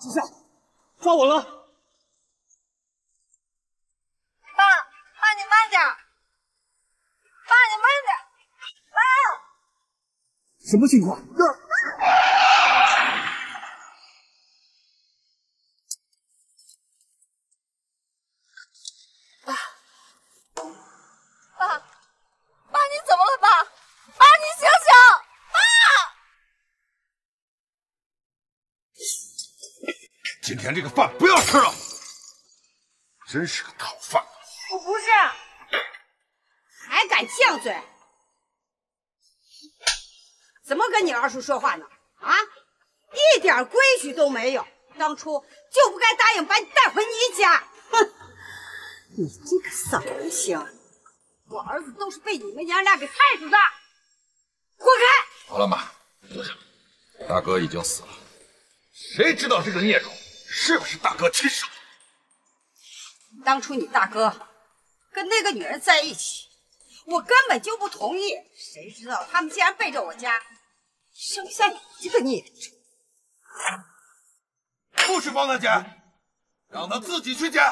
志向，抓稳了！爸，爸你慢点，爸你慢点，爸！什么情况？爸，爸，爸你怎么了？爸，爸你醒醒！爸，这个饭不要吃了，真是个讨饭的。我不是，还敢犟嘴？怎么跟你二叔说话呢？啊，一点规矩都没有！当初就不该答应把你带回你家。哼，你这个扫人星，我儿子都是被你们娘俩给害死的！滚开！好了妈，坐下。大哥已经死了，谁知道这个孽种是不是大哥亲手？当初你大哥跟那个女人在一起，我根本就不同意。谁知道他们竟然背着我家！生下你这个孽种，不许帮他捡，让他自己去捡。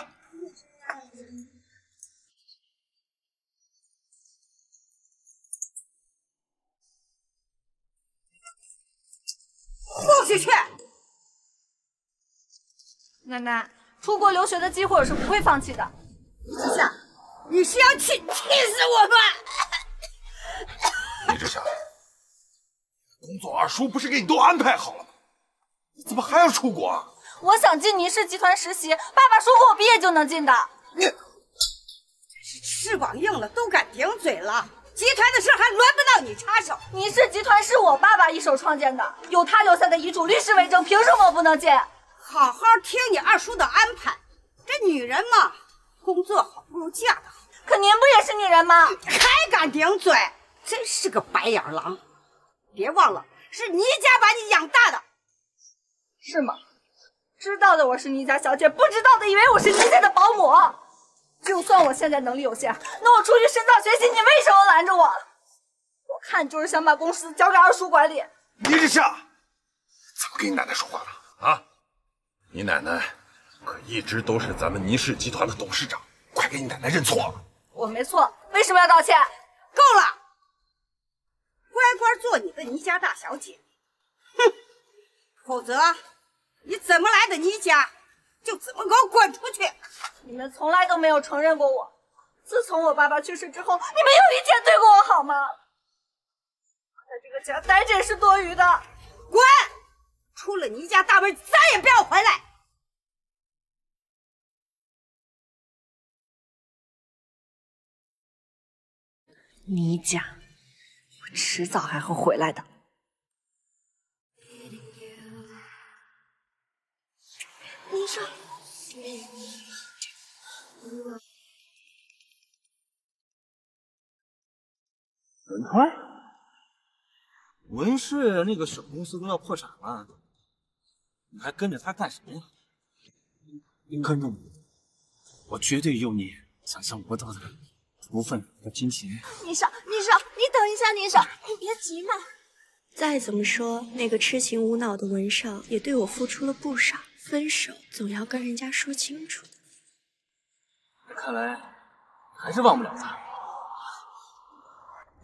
不许去！奶奶，出国留学的机会我是不会放弃的。志向，你是要气气死我吗？李志祥。工作二叔不是给你都安排好了吗？你怎么还要出国啊？我想进倪氏集团实习，爸爸说过我毕业就能进的。你真是翅膀硬了都敢顶嘴了！集团的事还轮不到你插手。倪氏集团是我爸爸一手创建的，有他留下的遗嘱，律师为证，凭什么我不能进？好好听你二叔的安排。这女人嘛，工作好不如嫁得好。可您不也是女人吗？还敢顶嘴，真是个白眼狼！别忘了，是倪家把你养大的，是吗？知道的我是倪家小姐，不知道的以为我是倪家的保姆。就算我现在能力有限，那我出去深造学习，你为什么拦着我？我看你就是想把公司交给二叔管理。倪志夏，怎么跟你奶奶说话了啊？你奶奶可一直都是咱们倪氏集团的董事长，快给你奶奶认错！我没错，为什么要道歉？够了！乖乖做你的倪家大小姐，哼！否则你怎么来的倪家，就怎么给我滚出去！你们从来都没有承认过我。自从我爸爸去世之后，你们有一天对过我好吗？我在这个家待着也是多余的。滚！出了倪家大门，再也不要回来！倪家。迟早还会回来的。你说，文川，文氏那个小公司都要破产了，你还跟着他干什么呀？跟着我，我绝对有你想象不到的福分和金钱。宁少，宁少，你等一下，宁少，你别急嘛。再怎么说，那个痴情无脑的文少也对我付出了不少，分手总要跟人家说清楚的。看来还是忘不了他。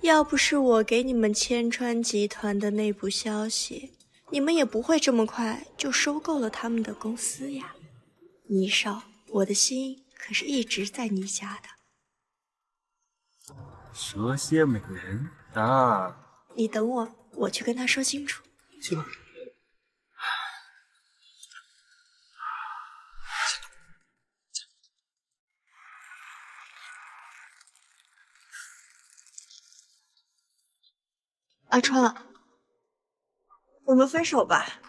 要不是我给你们千川集团的内部消息，你们也不会这么快就收购了他们的公司呀。倪少，我的心可是一直在你家的。蛇蝎美人啊！你等我，我去跟他说清楚。去吧。阿川，我们分手吧。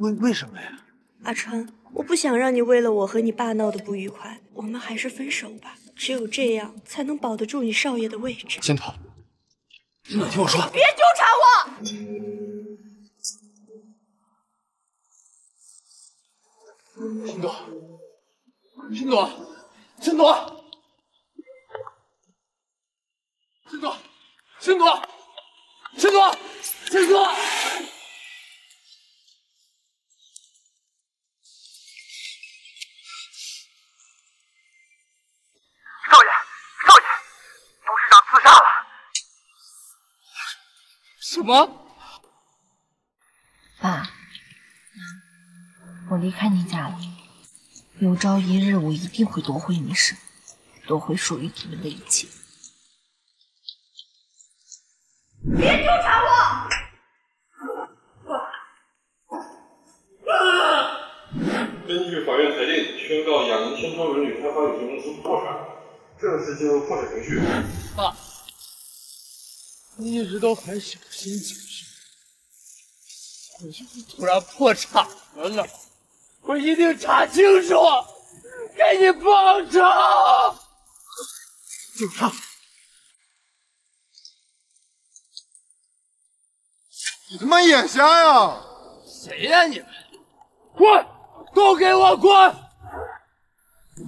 为为什么呀？阿川，我不想让你为了我和你爸闹得不愉快，我们还是分手吧。只有这样，才能保得住你少爷的位置。仙桃，你听我说，别纠缠我！申朵，申朵，申朵，申朵，申朵，师哥师哥。少爷少爷董事长自杀了。什么？爸我离开你家了有朝一日我一定会夺回你师夺回属于你们的一切。告雅宁千川文旅开发有限公司破产，正式进入破产程序。爸，你一直都很小心谨慎，现在突然破产了呢，我一定查清楚，给你报仇！就他，你他妈眼瞎呀！谁呀你们？滚！都给我滚！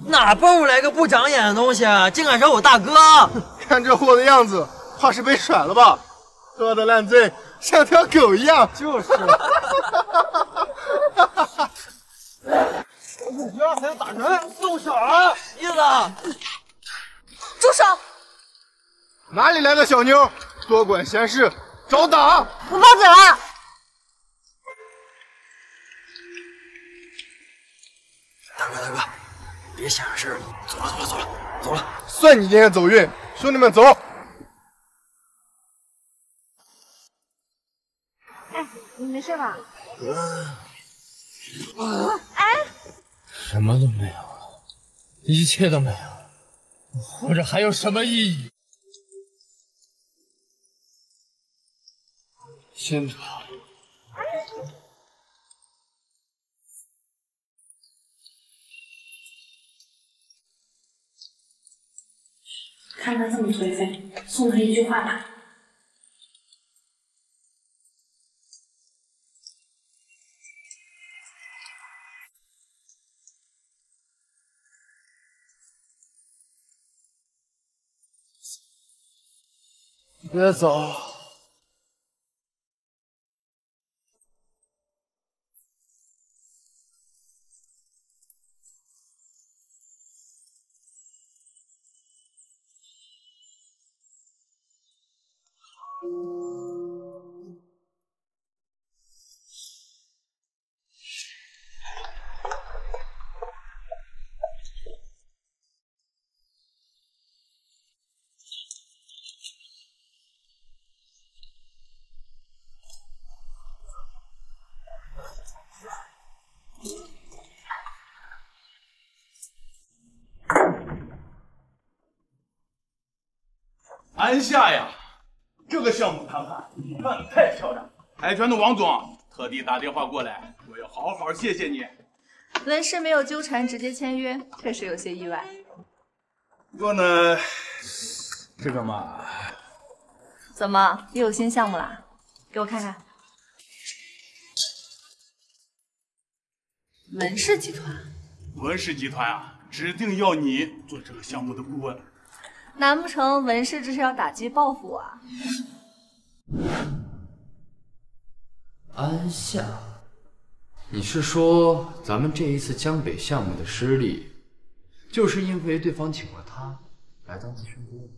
哪蹦出来个不长眼的东西，啊？竟敢惹我大哥！看这货的样子，怕是被甩了吧？喝的烂醉，像条狗一样。就是。不要还要打人，动手啊！意思。住手！哪里来的小妞？多管闲事，找打！我报警了。大哥，大哥，别想事儿了，走了，走了，走了，走了。算你今天走运，兄弟们走。哎，你没事吧？嗯。哎，什么都没有了，一切都没有了，我活着还有什么意义？先走。看他这么颓废，送他一句话吧。别走。安夏呀，这个项目谈判你办的太漂亮，海泉的王总特地打电话过来，我要好好谢谢你。文氏没有纠缠，直接签约，确实有些意外。不过呢，这个嘛，怎么又有新项目啦？给我看看。文氏集团，文氏集团啊，指定要你做这个项目的顾问。难不成文氏这是要打击报复我啊？安夏，你是说咱们这一次江北项目的失利，就是因为对方请了他来当咨询顾问？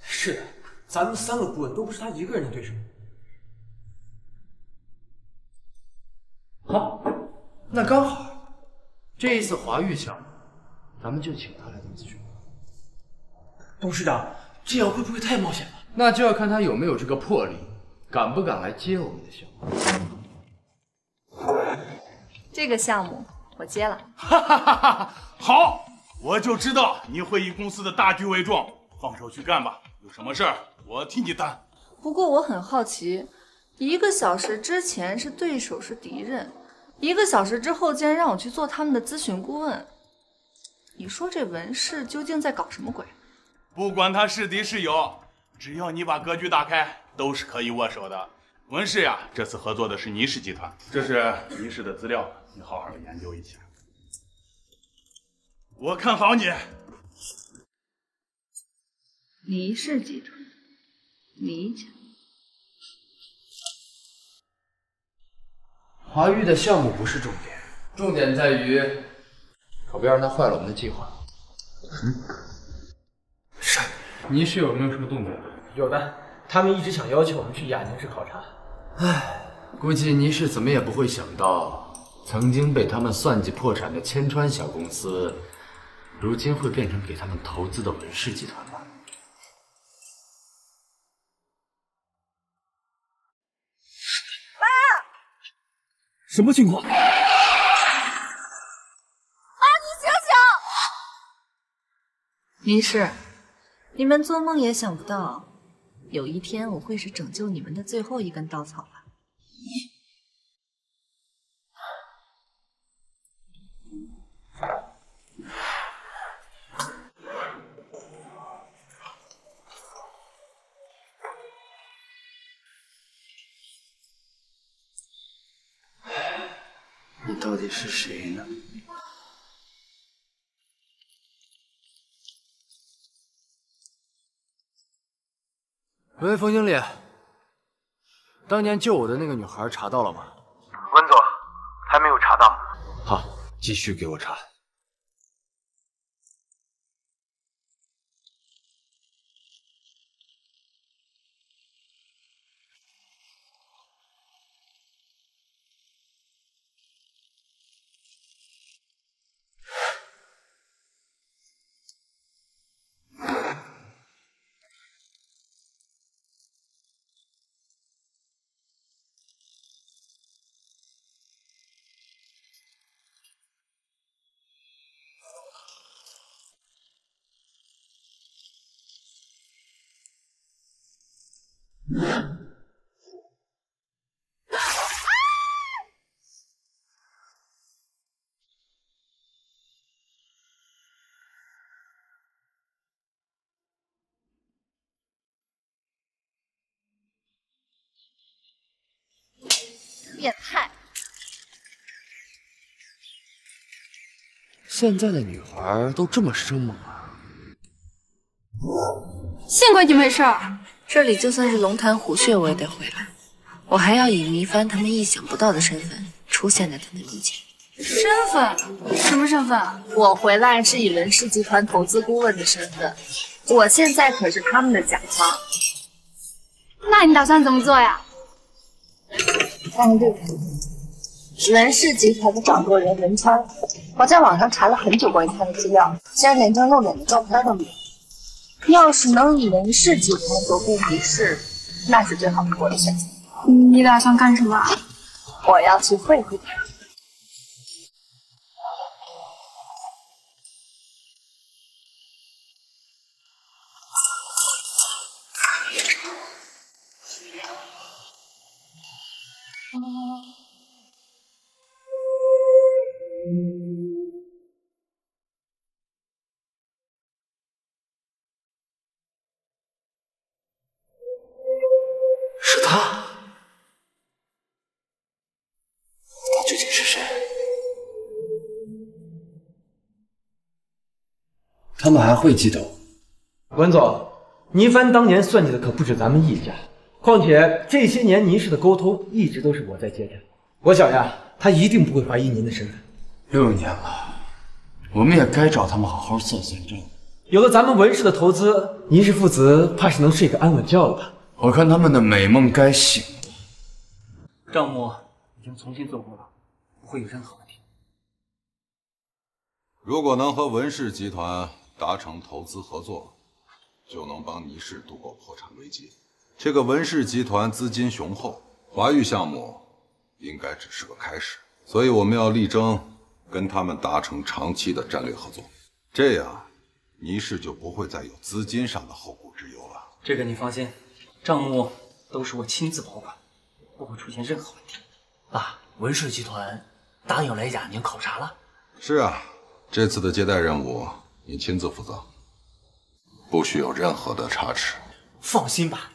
是的，咱们三个顾问都不是他一个人的对手。好，那刚好，这一次华域项目，咱们就请他。董事长，这样会不会太冒险了？那就要看他有没有这个魄力，敢不敢来接我们的项目。这个项目我接了。哈哈哈哈！好，我就知道你会以公司的大局为重，放手去干吧。有什么事儿我替你担。不过我很好奇，一个小时之前是对手是敌人，一个小时之后竟然让我去做他们的咨询顾问。你说这文氏究竟在搞什么鬼？不管他是敌是友，只要你把格局打开，都是可以握手的。文氏呀，这次合作的是倪氏集团，这是倪氏的资料，你好好研究一下。我看好你。倪氏集团，倪家。华玉的项目不是重点，重点在于，可别让他坏了我们的计划。嗯。是，倪氏有没有什么动静？有的，他们一直想要求我们去雅宁市考察。唉，估计倪氏怎么也不会想到，曾经被他们算计破产的千川小公司，如今会变成给他们投资的文氏集团吧。什么情况？啊！你醒醒！倪氏，你们做梦也想不到，有一天我会是拯救你们的最后一根稻草吧？你到底是谁呢？喂，冯经理，当年救我的那个女孩查到了吗？温总，还没有查到。好，继续给我查。变态！现在的女孩都这么生猛啊！幸亏你没事儿。这里就算是龙潭虎穴，我也得回来。我还要以倪帆他们意想不到的身份出现在他们面前。身份？什么身份？我回来是以文氏集团投资顾问的身份，我现在可是他们的甲方。那你打算怎么做呀？看看这个，文氏集团的掌舵人文川，我在网上查了很久关于他的资料，竟然连张露脸的照片都没有。要是能以文氏集团夺回倪氏，那是最好不过的选择。你打算干什么？我要去会会他。他们还会记得我？文总，倪帆当年算计的可不止咱们一家，况且这些年倪氏的沟通一直都是我在接着。我想呀，他一定不会怀疑您的身份。六年了，我们也该找他们好好算算账。有了咱们文氏的投资，倪氏父子怕是能睡个安稳觉了吧？我看他们的美梦该醒了。账目已经重新做过了，不会有任何问题。如果能和文氏集团达成投资合作，就能帮倪氏度过破产危机。这个文氏集团资金雄厚，华域项目应该只是个开始，所以我们要力争跟他们达成长期的战略合作，这样倪氏就不会再有资金上的后顾之忧了。这个你放心，账目都是我亲自保管，不会出现任何问题。爸，文氏集团答应来雅宁考察了。是啊，这次的接待任务你亲自负责，不许有任何的差池。放心吧。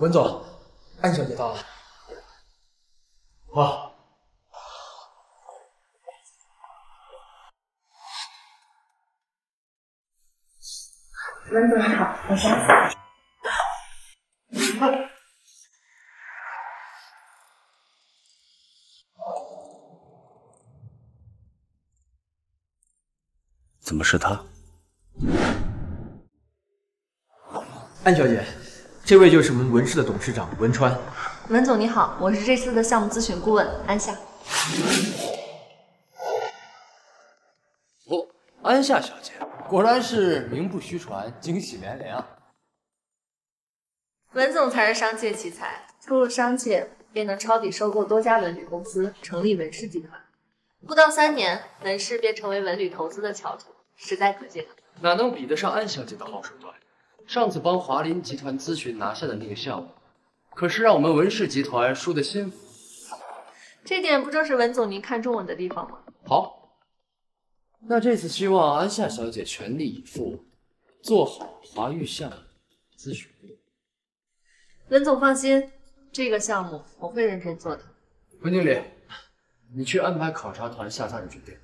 文总，安小姐到了。好。文总你好，我是安怎么是他？安小姐，这位就是我们文氏的董事长文川。文总你好，我是这次的项目咨询顾问安夏。哦，安夏小姐，果然是名不虚传，惊喜连连啊！文总才是商界奇才，出入商界便能抄底收购多家文旅公司，成立文氏集团。不到三年，文氏便成为文旅投资的翘楚，实在可敬。哪能比得上安小姐的好手段？上次帮华林集团咨询拿下的那个项目，可是让我们文氏集团输得心服。这点不正是文总您看中我的地方吗？好，那这次希望安夏小姐全力以赴，做好华域项目咨询。文总放心，这个项目我会认真做的。文经理，你去安排考察团下榻的酒店，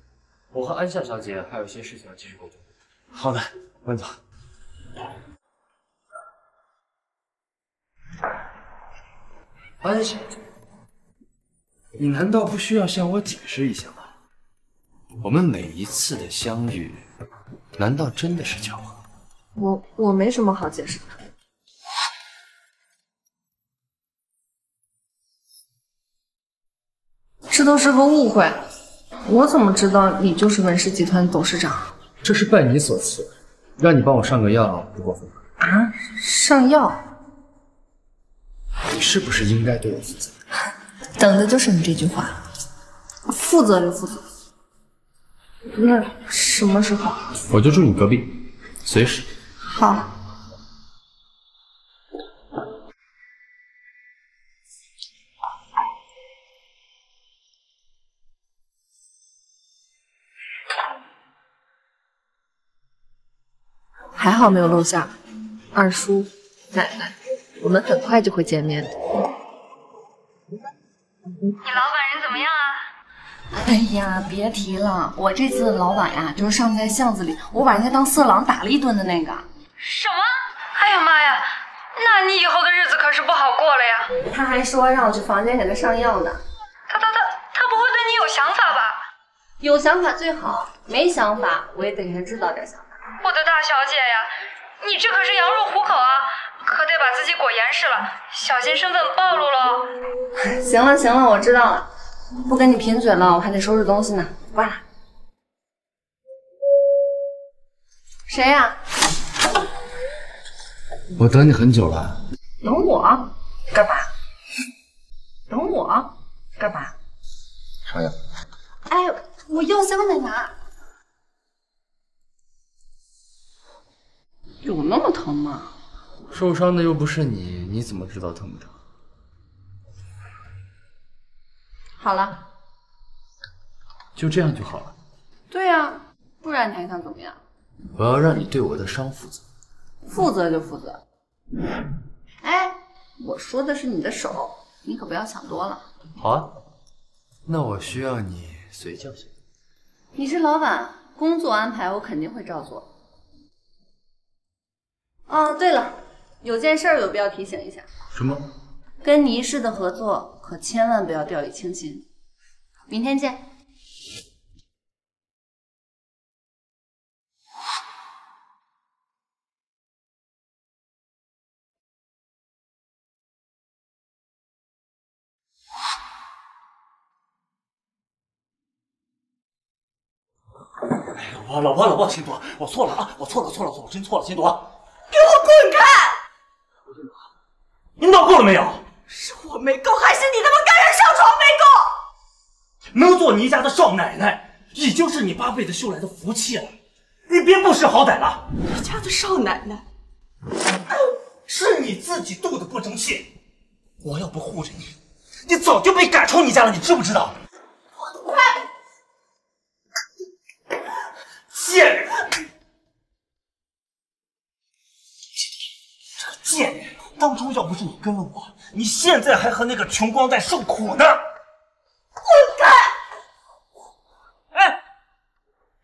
我和安夏小姐还有一些事情要继续沟通。好的，温总。安小姐，你难道不需要向我解释一下吗？我们每一次的相遇，难道真的是巧合？我我没什么好解释的。这都是个误会，我怎么知道你就是文氏集团董事长？这是拜你所赐，让你帮我上个药，不过分吧？啊，上药？你是不是应该对我负责？等的就是你这句话。负责就负责。那什么时候？我就住你隔壁，随时。好。还好没有露馅，二叔、奶奶，我们很快就会见面的。你老板人怎么样啊？哎呀，别提了，我这次的老板呀，就是上次在巷子里我把人家当色狼打了一顿的那个。什么？哎呀妈呀，那你以后的日子可是不好过了呀。他还说让我去房间给他上药呢。他他他他不会对你有想法吧？有想法最好，没想法我也得给他制造点想法。我的大小姐呀，你这可是羊入虎口啊，可得把自己裹严实了，小心身份暴露喽。行了行了，我知道了，不跟你贫嘴了，我还得收拾东西呢，挂了。谁呀？我等你很久了。等我干嘛？等我干嘛？上药。哎，我药箱在哪？有那么疼吗？受伤的又不是你，你怎么知道疼不疼？好了，就这样就好了。对呀，不然你还想怎么样？我要让你对我的伤负责。负责就负责。哎，我说的是你的手，你可不要想多了。好啊，那我需要你随叫随到。你是老板，工作安排我肯定会照做。哦，对了，有件事有必要提醒一下。什么？跟倪氏的合作可千万不要掉以轻心。明天见。哎老婆，老婆，老婆，心朵，我错了啊，我错了，错了，错了，我真错了，心朵，滚开！你闹够了没有？是我没够，还是你他妈干人上床没够？能做倪家的少奶奶，已经是你八辈子修来的福气了，你别不识好歹了。你家的少奶奶，是你自己肚子不争气，我要不护着你，你早就被赶出倪家了，你知不知道？当初要不是你跟了我，你现在还和那个穷光蛋受苦呢！滚开！哎，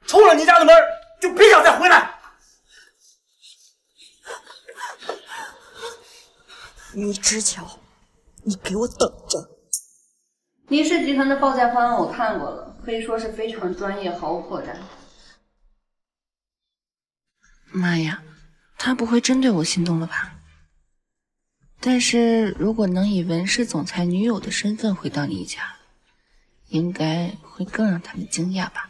出了你家的门就别想再回来！倪之桥，你给我等着！林氏集团的报价方案我看过了，可以说是非常专业，毫无破绽。妈呀，他不会真对我心动了吧？但是如果能以文氏总裁女友的身份回到倪家，应该会更让他们惊讶吧。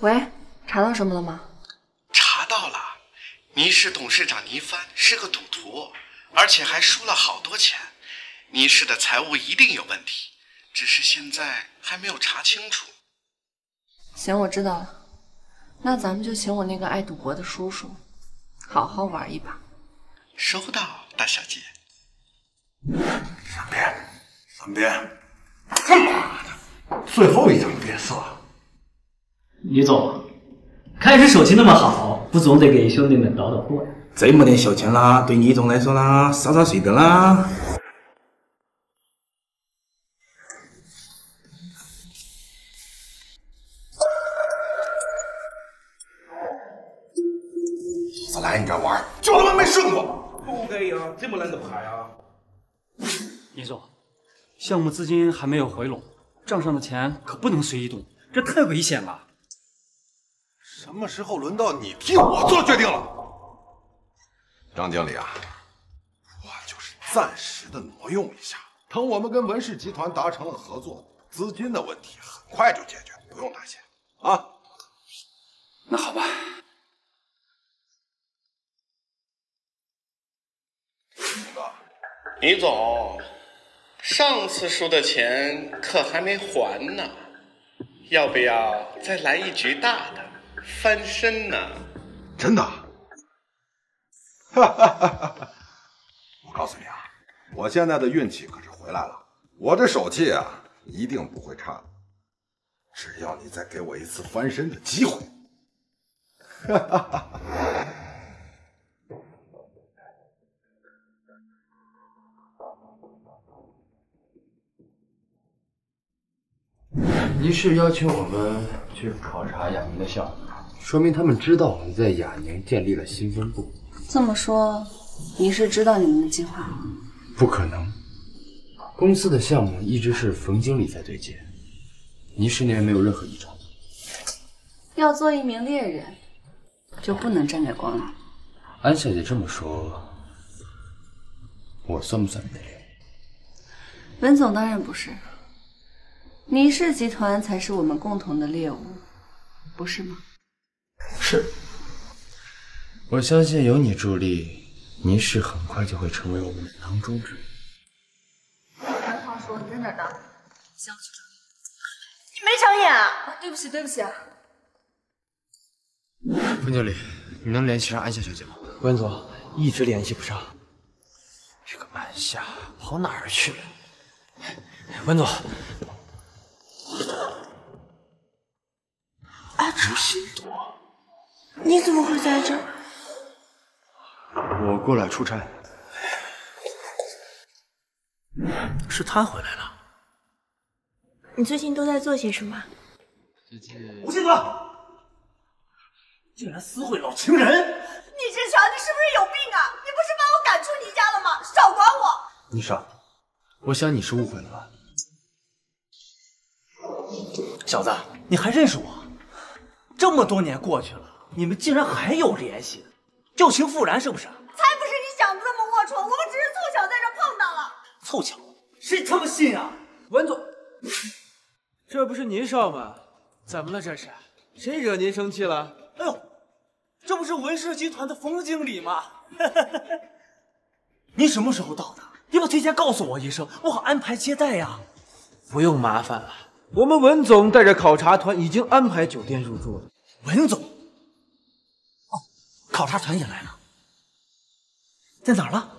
喂，查到什么了吗？查到了，倪氏董事长倪帆是个赌徒，而且还输了好多钱。倪氏的财务一定有问题，只是现在还没有查清楚。行，我知道了。那咱们就请我那个爱赌博的叔叔，好好玩一把。收到，大小姐。三遍，三遍，他妈的，最后一张变色。李总，开始手气那么好，不总得给兄弟们倒倒货呀。这么点小钱啦，对李总来说啦，洒洒水的啦。项目资金还没有回笼，账上的钱可不能随意动，这太危险了。什么时候轮到你替我做决定了？张经理啊，我就是暂时的挪用一下，等我们跟文氏集团达成了合作，资金的问题很快就解决，不用担心啊。那好吧。李总，上次输的钱可还没还呢，要不要再来一局大的，翻身呢？真的？哈哈哈哈！我告诉你啊，我现在的运气可是回来了，我这手气啊，一定不会差的。只要你再给我一次翻身的机会，哈哈哈哈！倪氏要求我们去考察雅宁的项目，说明他们知道我们在雅宁建立了新分部。这么说，倪氏知道你们的计划？不可能，公司的项目一直是冯经理在对接，倪十年没有任何异常。要做一名猎人，就不能沾点光了。安小姐这么说，我算不算你的猎人？文总当然不是。倪氏集团才是我们共同的猎物，不是吗？是。我相信有你助力，倪氏很快就会成为我们的囊中之物。安浩说你在哪儿呢？想去找你。你没长眼啊！对不起，对不起。温经理，你能联系上安夏小姐吗？温总一直联系不上。这个安夏跑哪儿去了？温总。吴心朵，你怎么会在这？我过来出差。是他回来了。你最近都在做些什么？最近……吴心朵，竟然私会老情人！你志强，你是不是有病啊？你不是把我赶出你家了吗？少管我！倪少，我想你是误会了吧？小子，你还认识我？这么多年过去了，你们竟然还有联系，旧情复燃是不是？才不是你想的那么龌龊，我们只是凑巧在这碰到了。凑巧？谁他妈信啊？文总，这不是您少吗？怎么了这是？谁惹您生气了？哎呦，这不是文氏集团的冯经理吗？您什么时候到的？你不提前告诉我一声，我好安排接待呀。不用麻烦了。我们文总带着考察团已经安排酒店入住了。文总，哦，考察团也来了，在哪儿了？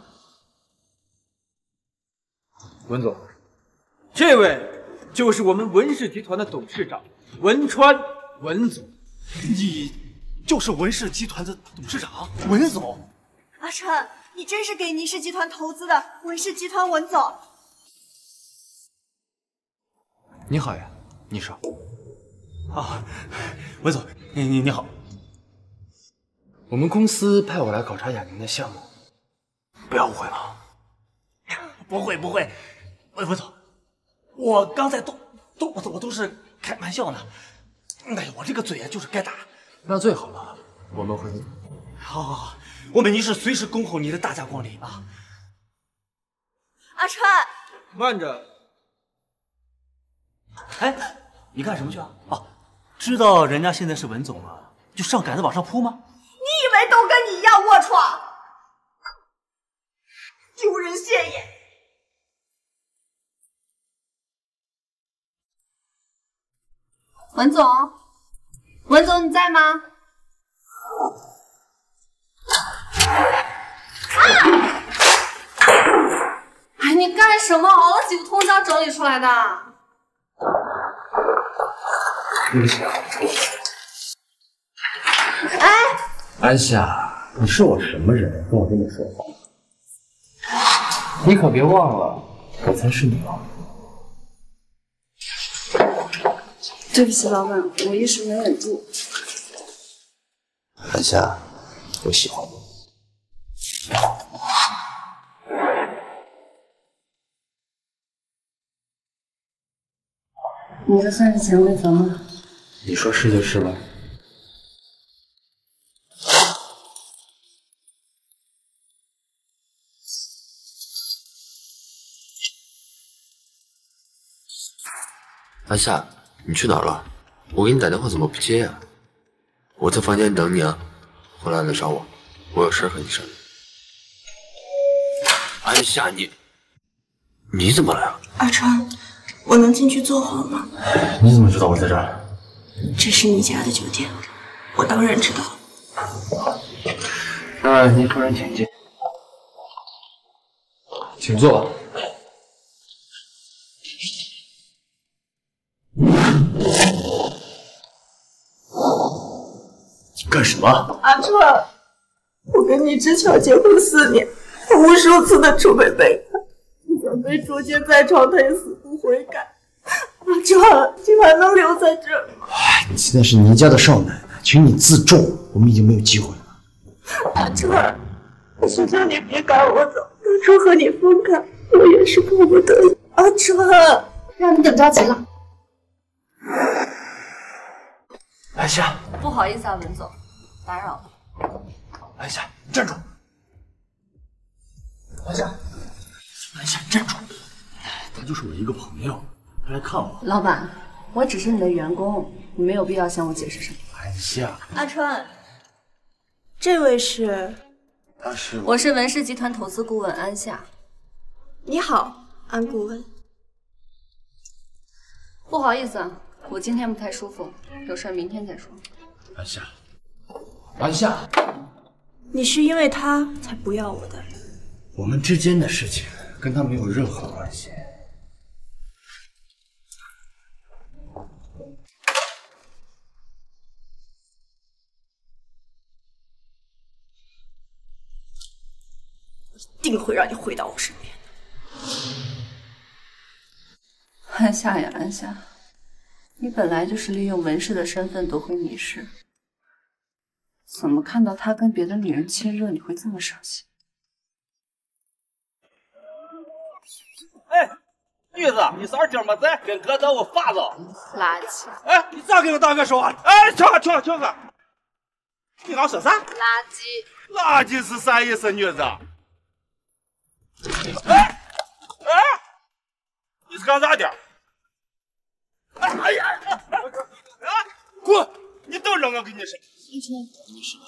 文总，这位就是我们文氏集团的董事长文川，文总。你就是文氏集团的董事长，文总。阿川，你真是给倪氏集团投资的文氏集团文总。你好呀，你说。啊，文总，你你你好。我们公司派我来考察雅宁的项目，不要误会了。不会不会，文文总，我刚才都都我都我都是开玩笑呢。哎呀，我这个嘴啊，就是该打。那最好了，我们会。好好好，我们一是随时恭候您的大驾光临啊。阿川，慢着。哎，你干什么去啊？哦，知道人家现在是文总了，就上赶着往上扑吗？你以为都跟你一样龌龊，丢人现眼！文总，文总你在吗？啊哎，你干什么？熬了几个通宵整理出来的？对不起啊。哎，安夏，你是我什么人，跟我这么说话？你可别忘了，我才是你老婆。对不起，老板，我一时没忍住。安夏，我喜欢你。你这算是潜规则吗？你说是就是吧。安夏，你去哪儿了？我给你打电话怎么不接呀、我在房间等你啊，回来来找我，我有事和你商量。安夏，你你怎么来了？阿川，我能进去坐会儿吗？你怎么知道我在这儿？这是你家的酒店，我当然知道。那您夫人请进，请坐。干什么？阿川，我跟你之前结婚四年，无数次的储备备案，准备捉奸在床，他也死不悔改。阿川，今晚能留在这儿吗？你现在是倪家的少奶奶，请你自重，我们已经没有机会了。阿川，我求求你别赶我走，当初和你分开，我也是迫不得已。阿川，让你等着急了。白夏，不好意思啊，文总，打扰了。安夏，站住！白夏，白夏，站住！他就是我一个朋友，他来看我。老板，我只是你的员工，你没有必要向我解释什么。安夏，阿川，这位是？他是我是文氏集团投资顾问安夏。你好，安顾问。不好意思啊，我今天不太舒服，有事明天再说。安夏，安夏，你是因为他才不要我的？我们之间的事情跟他没有任何关系。定会让你回到我身边。安夏呀，安夏，你本来就是利用文氏的身份夺回倪氏，怎么看到他跟别的女人亲热，你会这么伤心？哎，女子，你啥今儿没在？跟哥找我发子。垃圾！哎，你咋跟我大哥说话？哎，停停停个！你刚说啥？垃圾！垃圾是啥意思，女子？哎哎，你是干啥的？哎呀！啊，滚！你等着，我跟你说。你说。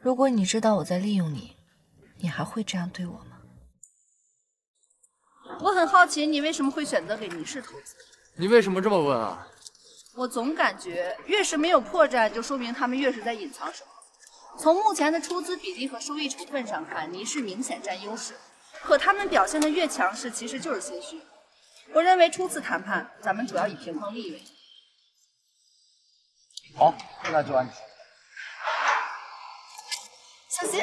如果你知道我在利用你，你还会这样对我吗？我很好奇，你为什么会选择给倪氏投资？你为什么这么问啊？我总感觉越是没有破绽，就说明他们越是在隐藏什么。从目前的出资比例和收益成分上看，倪氏明显占优势。可他们表现的越强势，其实就是心虚。我认为初次谈判，咱们主要以平衡利益为主。好，那就按你说。小心！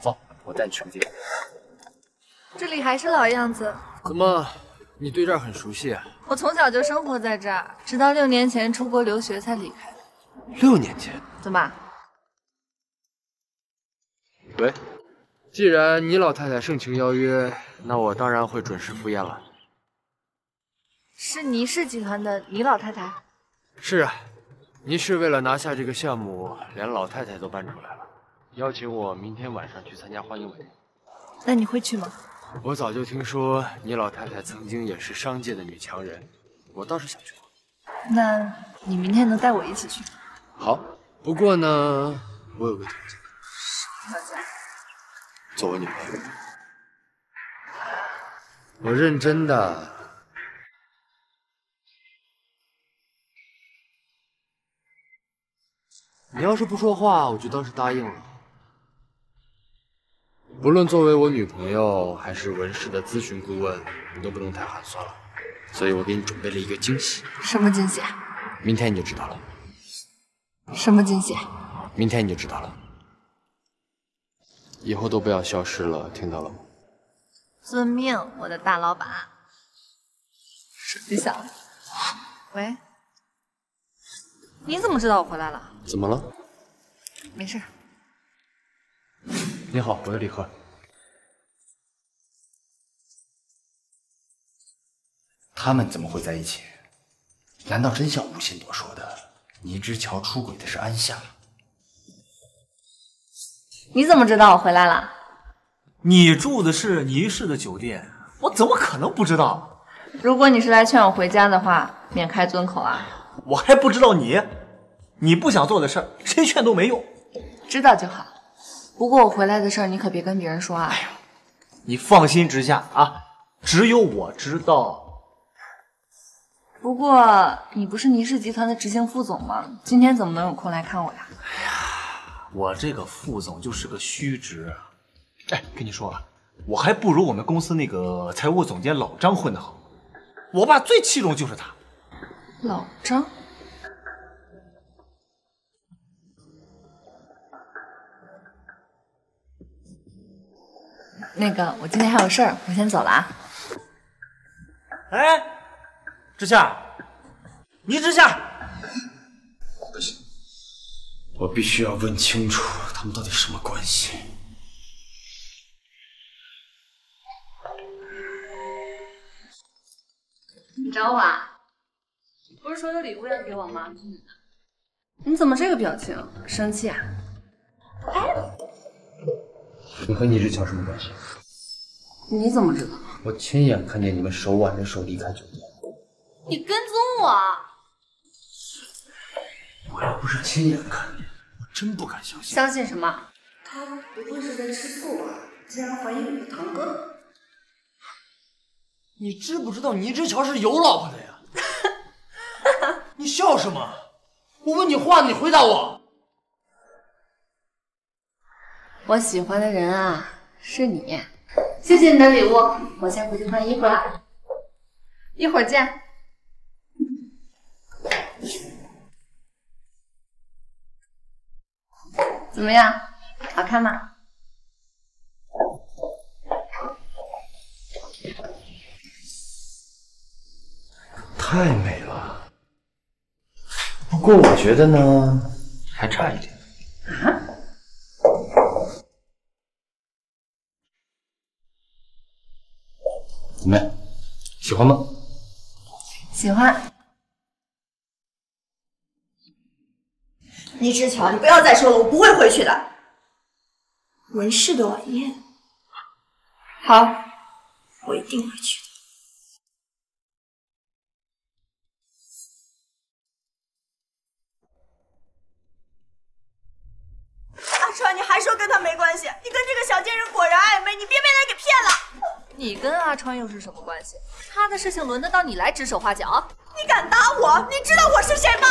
走，我带你去个地方。这里还是老样子。怎么，你对这儿很熟悉啊？我从小就生活在这儿，直到六年前出国留学才离开的。六年前，怎么，喂，既然倪老太太盛情邀约，那我当然会准时赴宴了。是倪氏集团的倪老太太。是啊，倪氏为了拿下这个项目，连老太太都搬出来了，邀请我明天晚上去参加欢迎会。那你会去吗？我早就听说你老太太曾经也是商界的女强人，我倒是想去。那你明天能带我一起去吗？好，不过呢，我有个条件，条件？做我女朋友。我认真的。你要是不说话，我就当是答应了。不论作为我女朋友，还是文氏的咨询顾问，你都不能太寒酸了。所以我给你准备了一个惊喜。什么惊喜？明天你就知道了。什么惊喜？明天你就知道了。以后都不要消失了，听到了吗？遵命，我的大老板。手机响了。喂。你怎么知道我回来了？怎么了？没事。你好，我是李贺。他们怎么会在一起？难道真像吴昕朵说的，倪之乔出轨的是安夏？你怎么知道我回来了？你住的是倪氏的酒店，我怎么可能不知道？如果你是来劝我回家的话，免开尊口啊！我还不知道你，你不想做的事儿，谁劝都没用。知道就好。不过我回来的事儿，你可别跟别人说啊！哎呀，你放心直下啊，只有我知道。不过你不是倪氏集团的执行副总吗？今天怎么能有空来看我呀？哎呀，我这个副总就是个虚职。哎，跟你说啊，我还不如我们公司那个财务总监老张混得好。我爸最器重就是他。老张。那个，我今天还有事儿，我先走了啊。哎，之夏，倪之夏，不行，我必须要问清楚他们到底什么关系。你找我啊？不是说有礼物要给我吗？你怎么这个表情？生气啊？你和倪志强什么关系？你怎么知道？我亲眼看见你们手挽着手离开酒店。你跟踪我？我要不是亲眼看见，我真不敢相信。相信什么？他不会是在吃醋吧？竟然怀疑我的堂哥？你知不知道倪之乔是有老婆的呀？你笑什么？我问你话，你回答我。我喜欢的人啊，是你。谢谢你的礼物，我先回去换衣服了，一会儿见。怎么样，好看吗？太美了，不过我觉得呢，还差一点。啊？怎么样，喜欢吗？喜欢。倪之乔，你不要再说了，我不会回去的。文氏的晚宴，好，我一定会去的。阿川，你还说跟他没关系？你跟这个小贱人果然暧昧，你别被他给骗了。你跟阿川又是什么关系？他的事情轮得到你来指手画脚？你敢打我？你知道我是谁吗？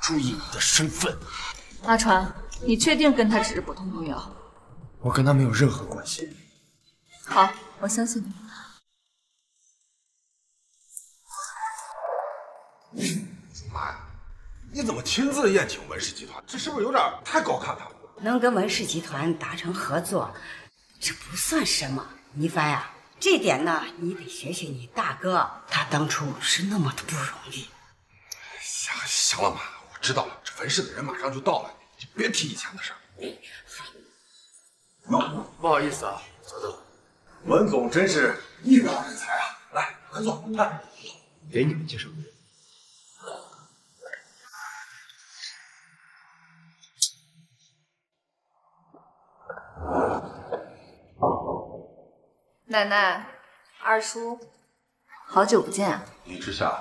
注意你的身份。阿川，你确定跟他只是普通朋友？我跟他没有任何关系。好，我相信你。妈呀，你怎么亲自宴请文氏集团？这是不是有点太高看他们了？能跟文氏集团达成合作，这不算什么。倪帆呀，这点呢，你得学学你大哥，他当初是那么的不容易。行行了，妈，我知道了，这文氏的人马上就到了，你别提以前的事儿。不好意思啊。文总真是一表人才啊！来，快坐，来，给你们介绍个人。奶奶，二叔，好久不见啊！倪之夏，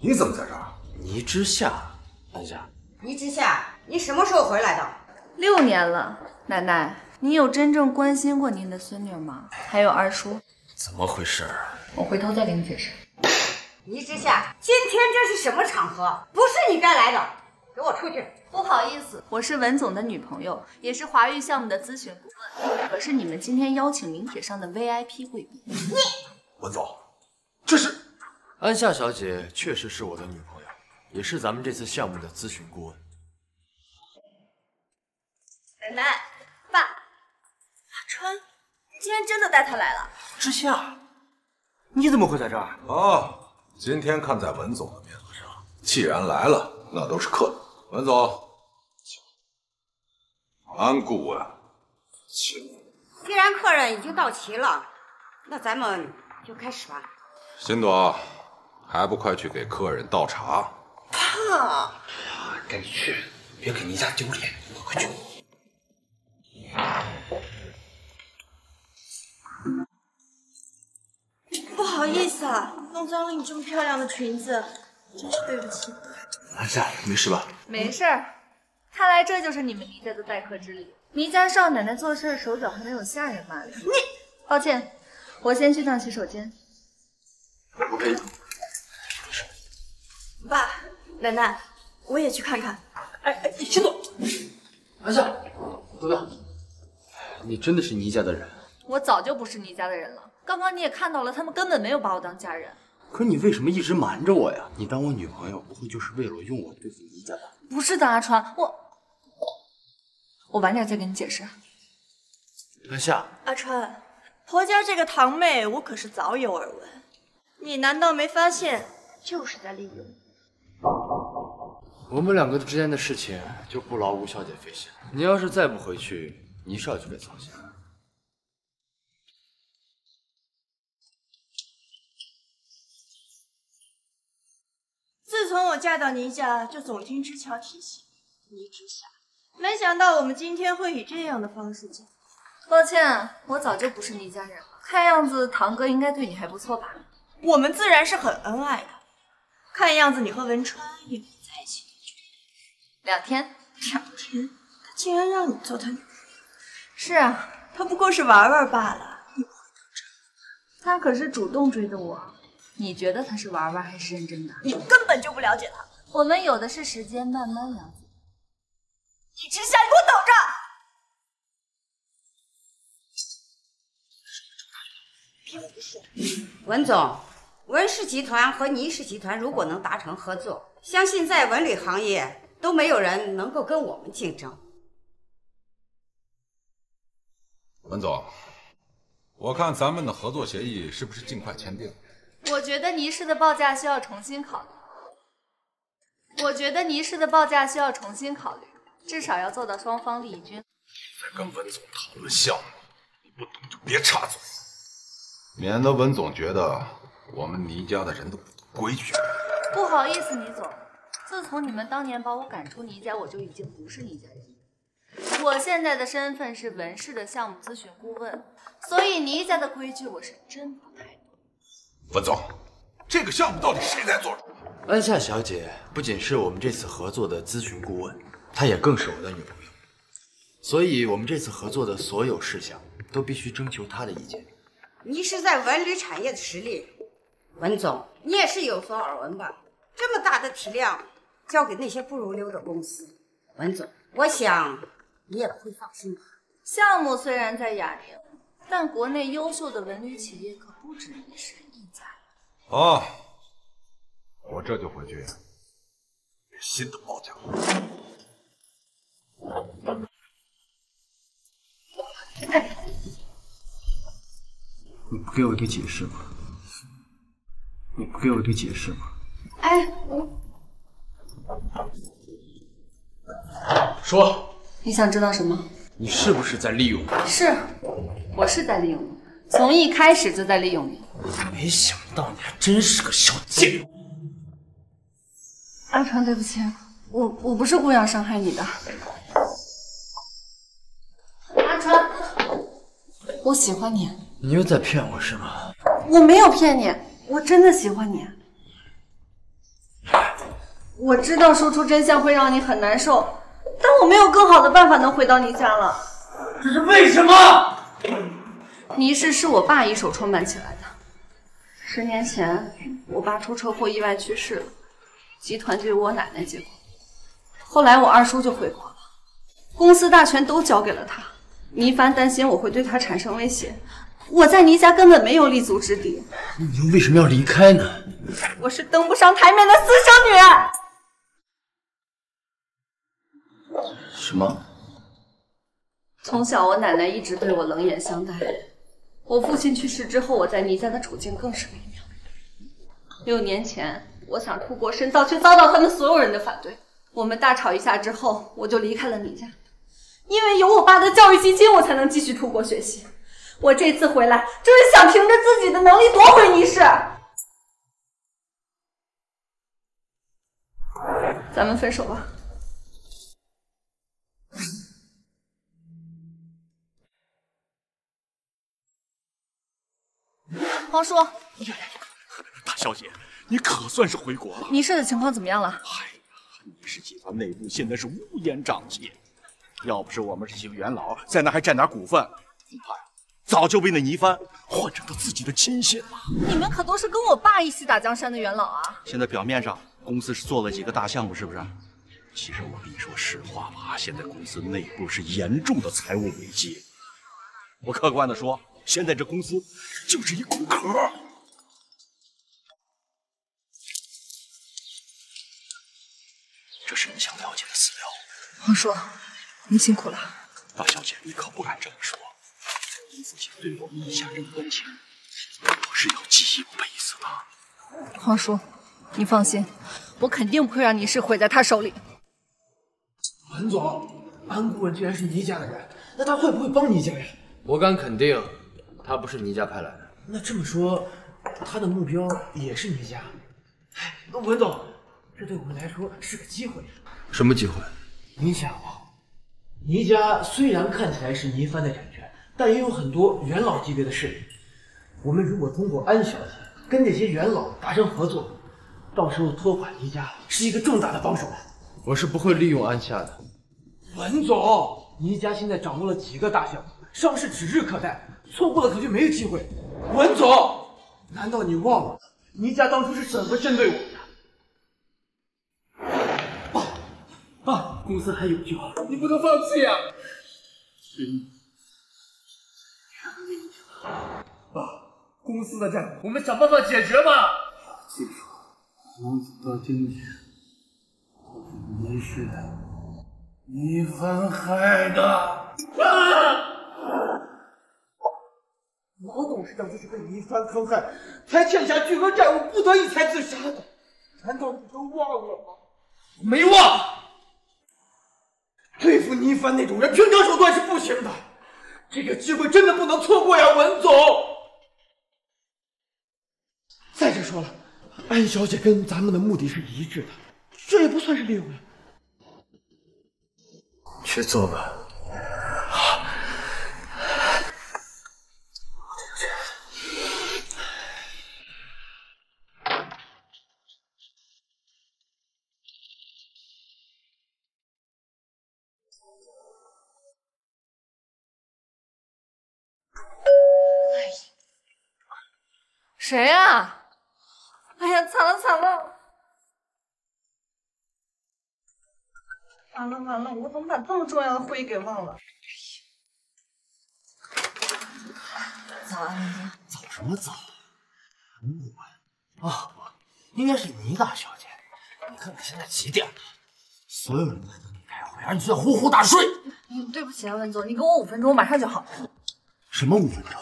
你怎么在这儿？倪之夏，安夏，倪之夏，你什么时候回来的？六年了，奶奶，您有真正关心过您的孙女吗？还有二叔，怎么回事啊？我回头再给你解释。倪之夏，今天这是什么场合？不是你该来的，给我出去！不好意思，我是文总的女朋友，也是华域项目的咨询顾问，可是你们今天邀请名帖上的 VIP 贵宾。你，文总，这是安夏小姐确实是我的女朋友，也是咱们这次项目的咨询顾问。奶奶，爸，阿川，你今天真的带她来了？之夏，你怎么会在这儿？哦，今天看在文总的面子上，既然来了，那都是客人。文总，安顾问，请。既然客人已经到齐了，那咱们就开始吧。辛朵，还不快去给客人倒茶？爸，赶紧去，别给倪家丢脸，快去。不好意思啊，弄脏了你这么漂亮的裙子，真是对不起。安夏，没事吧？没事儿，看来这就是你们倪家的待客之礼。倪家少奶奶做事手脚还没有下人罢了。你，抱歉，我先去趟洗手间。我陪你。爸，奶奶，我也去看看。哎哎，先坐。安夏，等等，你真的是倪家的人？我早就不是倪家的人了。刚刚你也看到了，他们根本没有把我当家人。可你为什么一直瞒着我呀？你当我女朋友，不会就是为了用我对付倪家吧？不是的，阿川，我我晚点再跟你解释。安夏，阿川，婆家这个堂妹，我可是早有耳闻。你难道没发现，就是在利用？我们两个之间的事情就不劳吴小姐费心。你要是再不回去，倪少就该操心。自从我嫁到倪家，就总听之乔提起倪之夏，没想到我们今天会以这样的方式见。抱歉，我早就不是倪家人了。看样子堂哥应该对你还不错吧？我们自然是很恩爱的。看样子你和文川也没在一起两天。两天？他竟然让你做他女朋友？是啊，他不过是玩玩罢了。你不会当真？他可是主动追的我。你觉得他是玩玩还是认真的？你根本就不了解他。我们有的是时间慢慢了解。你之夏，你给我等着！别胡说。文总，文氏集团和倪氏集团如果能达成合作，相信在文旅行业都没有人能够跟我们竞争。文总，我看咱们的合作协议是不是尽快签订？我觉得倪氏的报价需要重新考虑。我觉得倪氏的报价需要重新考虑，至少要做到双方利益均衡。在跟文总讨论项目，你不懂就别插嘴，免得文总觉得我们倪家的人都不懂规矩。不好意思，倪总，自从你们当年把我赶出倪家，我就已经不是倪家人了。我现在的身份是文氏的项目咨询顾问，所以倪家的规矩我是真不太懂。文总，这个项目到底谁在做主？安夏小姐不仅是我们这次合作的咨询顾问，她也更是我的女朋友，所以我们这次合作的所有事项都必须征求她的意见。你是在文旅产业的实力，文总，你也是有所耳闻吧？这么大的体量交给那些不如流的公司，文总，我想你也不会放心吧？项目虽然在亚宁，但国内优秀的文旅企业可不止一氏一家。好，我这就回去给新的报价。你不给我一个解释吗？你不给我一个解释吗？哎，我说，你想知道什么？你是不是在利用我？是，我是在利用你，从一开始就在利用你。没想到你还真是个小贱人！阿川，对不起，我我不是故意要伤害你的。阿川，我喜欢你，你又在骗我是吗？我没有骗你，我真的喜欢你。我知道说出真相会让你很难受，但我没有更好的办法能回到你家了。这是为什么？倪氏是我爸一手创办起来的。十年前，我爸出车祸意外去世了，集团就由我奶奶接管。后来我二叔就回国了，公司大权都交给了他。倪凡担心我会对他产生威胁，我在倪家根本没有立足之地。你又为什么要离开呢？我是登不上台面的私生女。什么？从小，我奶奶一直对我冷眼相待。我父亲去世之后，我在倪家的处境更是微妙。六年前，我想出国深造，却遭到他们所有人的反对。我们大吵一架之后，我就离开了倪家。因为有我爸的教育基金，我才能继续出国学习。我这次回来，就是想凭着自己的能力夺回倪氏。咱们分手吧。皇叔，大小姐，你可算是回国了。倪氏的情况怎么样了？哎呀倪氏集团内部现在是乌烟瘴气，要不是我们这些元老在那还占点股份，恐怕呀早就被那倪帆换成他自己的亲信了。你们可都是跟我爸一起打江山的元老啊！现在表面上公司是做了几个大项目，是不是？其实我跟你说实话吧，现在公司内部是严重的财务危机。我客观的说，现在这公司就是一空壳。这是你想了解的资料。皇叔，您辛苦了。大小姐，你可不敢这么说。你父亲对我们一家人关情，我是要记一辈子的。皇叔，你放心，我肯定不会让你是毁在他手里。文总，安顾问既然是倪家的人，那他会不会帮倪家呀？我敢肯定，他不是倪家派来的。那这么说，他的目标也是倪家。哎，文总，这对我们来说是个机会。什么机会？你想啊，倪家虽然看起来是倪帆的产权，但也有很多元老级别的势力。我们如果通过安小姐跟这些元老达成合作，到时候托管倪家是一个重大的帮手。我是不会利用安夏的。文总，倪家现在掌握了几个大项目，上市指日可待，错过了可就没有机会。文总，难道你忘了倪家当初是怎么针对我的？爸，爸，公司还有救，你不能放弃啊！爸，公司的债我们想办法解决吧。记住，从此到今天，都是倪氏的，倪帆害的。啊！我董事长就是被倪帆坑害，才欠下巨额债务，不得已才自杀的。难道你都忘了吗？没忘。对付倪帆那种人，平常手段是不行的。这个机会真的不能错过呀，文总。再者说了，安小姐跟咱们的目的是一致的，这也不算是利用呀。去做吧。谁啊？哎呀，惨了惨了！完了完了，我怎么把这么重要的会议给忘了？早安。早什么早？啊，应该是倪大小姐。你看看现在几点了？所有人都在等你开会，而你却在呼呼大睡。嗯，对不起啊，文总，你给我五分钟，我马上就好。什么五分钟？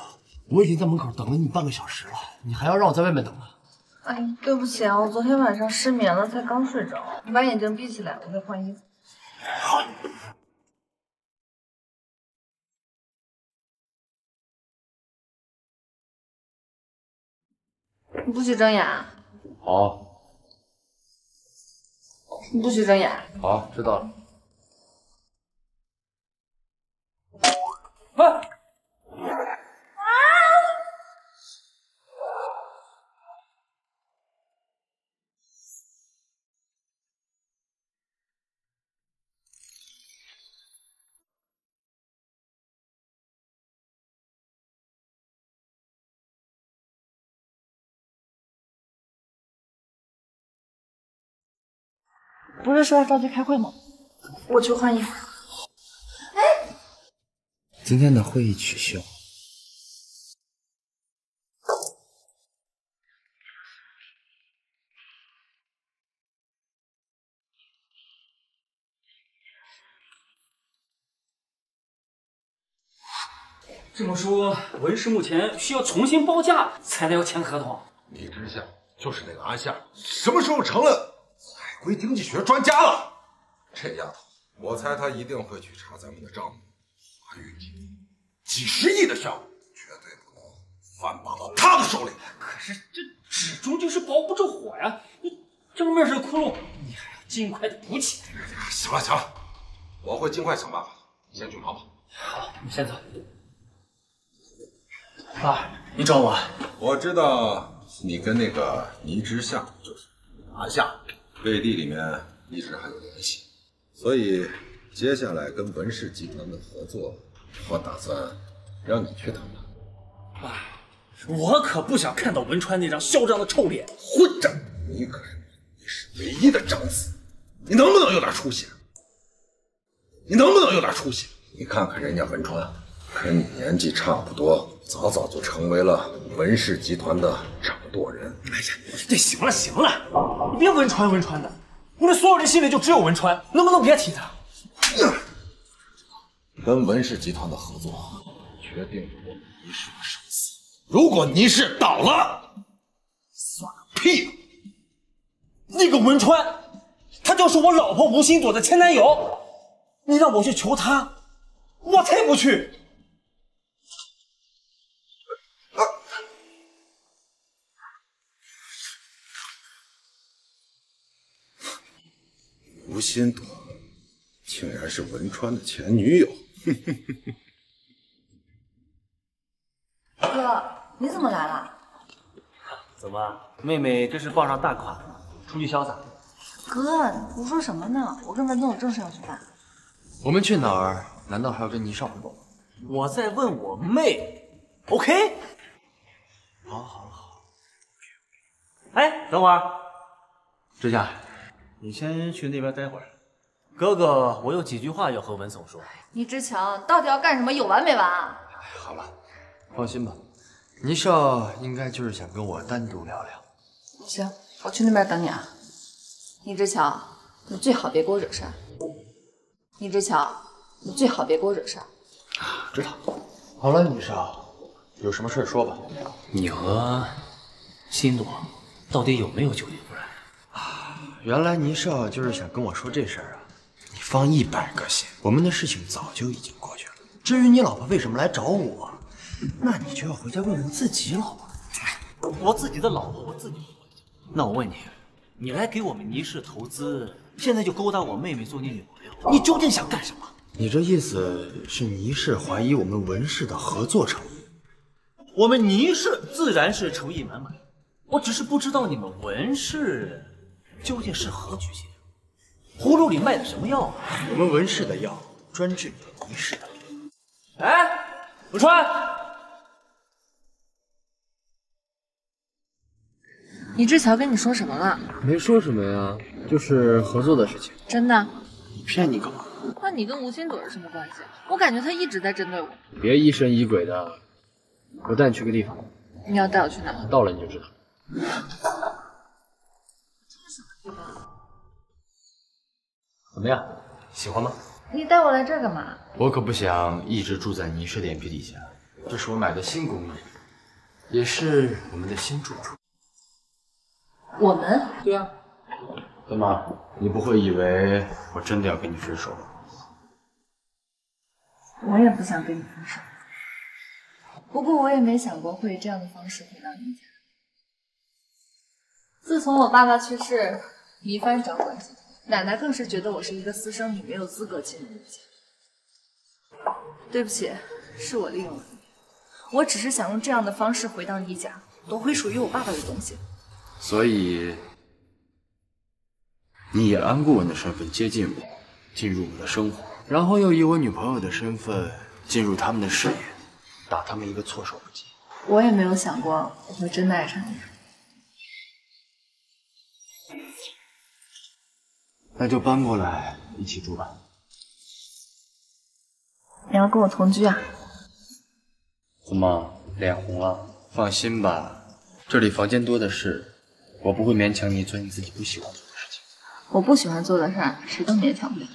我已经在门口等了你半个小时了，你还要让我在外面等吗？哎，对不起啊，我昨天晚上失眠了，才刚睡着。你把眼睛闭起来，我在换衣服。好。你不许睁眼。好。你不许睁眼。好，知道了。快。不是说要着急开会吗？我去换衣服。哎今天的会议取消。这么说，文氏目前需要重新报价才能要签合同。你之夏就是那个阿夏，什么时候成了海归经济学专家了？这丫头，我猜她一定会去查咱们的账目。华玉集团几十亿的项目，绝对不能反扒到她的手里。可是这纸终究是包不住火呀！你正面这个窟窿，你还要尽快的补起来。行了行了，我会尽快想办法。你先去忙吧。好，你先走。爸，你找我？我知道你跟那个倪之夏，就是安夏，背地里面一直还有联系，所以接下来跟文氏集团的合作，我打算让你去谈谈。爸，我可不想看到文川那张嚣张的臭脸。混账！你可是你是唯一的长子，你能不能有点出息？你能不能有点出息？你看看人家文川，跟你年纪差不多，早早就成为了文氏集团的掌舵人。哎呀，这行了行了，你别文川文川的，我们所有人心里就只有文川，能不能别提他？跟文氏集团的合作，决定我们倪氏的生死。如果倪氏倒了，算个屁！那个文川，他就是我老婆吴心朵的前男友，你让我去求他，我才不去。心朵竟然是文川的前女友，哥，你怎么来了？怎么，妹妹这是傍上大款了，出去潇洒？哥，你胡说什么呢？我跟文总有正事要去办。我们去哪儿？难道还要跟倪少汇报吗？我在问我妹，OK？好，好，好。哎，等会儿，志夏，你先去那边待会儿。哥哥，我有几句话要和文总说。倪之强，到底要干什么？有完没完啊？好了，放心吧，倪少应该就是想跟我单独聊聊。行，我去那边等你啊。倪之强，你最好别给我惹事儿。倪之强，你最好别给我惹事儿。知道。好了，倪少，有什么事说吧。你和心朵到底有没有纠结不然？原来倪少就是想跟我说这事儿啊！你放一百个心，我们的事情早就已经过去了。至于你老婆为什么来找我，那你就要回家问问自己老婆。我自己的老婆我自己那我问你，你来给我们倪氏投资，现在就勾搭我妹妹做你女朋友，你究竟想干什么？你这意思是倪氏怀疑我们文氏的合作诚意？我们倪氏自然是诚意满满，我只是不知道你们文氏究竟是何居心，葫芦里卖的什么药啊？我们文氏的药专治你倪氏的病。哎，文川，你之乔跟你说什么了？没说什么呀，就是合作的事情。真的？你骗你干嘛？那你跟吴心朵是什么关系？我感觉他一直在针对我。别疑神疑鬼的，我带你去个地方，你要带我去哪？到了你就知道。怎么样，喜欢吗？你带我来这儿干嘛？我可不想一直住在倪氏脸皮底下，这是我买的新公寓，也是我们的新住处。我们？对啊。怎么，你不会以为我真的要跟你分手吧？我也不想跟你分手，不过我也没想过会以这样的方式回到你家。自从我爸爸去世，倪帆掌管集团，奶奶更是觉得我是一个私生女，没有资格进入倪家。对不起，是我利用了你。我只是想用这样的方式回到你家，夺回属于我爸爸的东西。所以，你以安顾问的身份接近我，进入我的生活，然后又以我女朋友的身份进入他们的视野，打他们一个措手不及。我也没有想过我会真的爱上你。那就搬过来一起住吧。你要跟我同居啊？怎么脸红了？放心吧，这里房间多的是，我不会勉强你做你自己不喜欢做的事情。我不喜欢做的事儿，谁都勉强不了；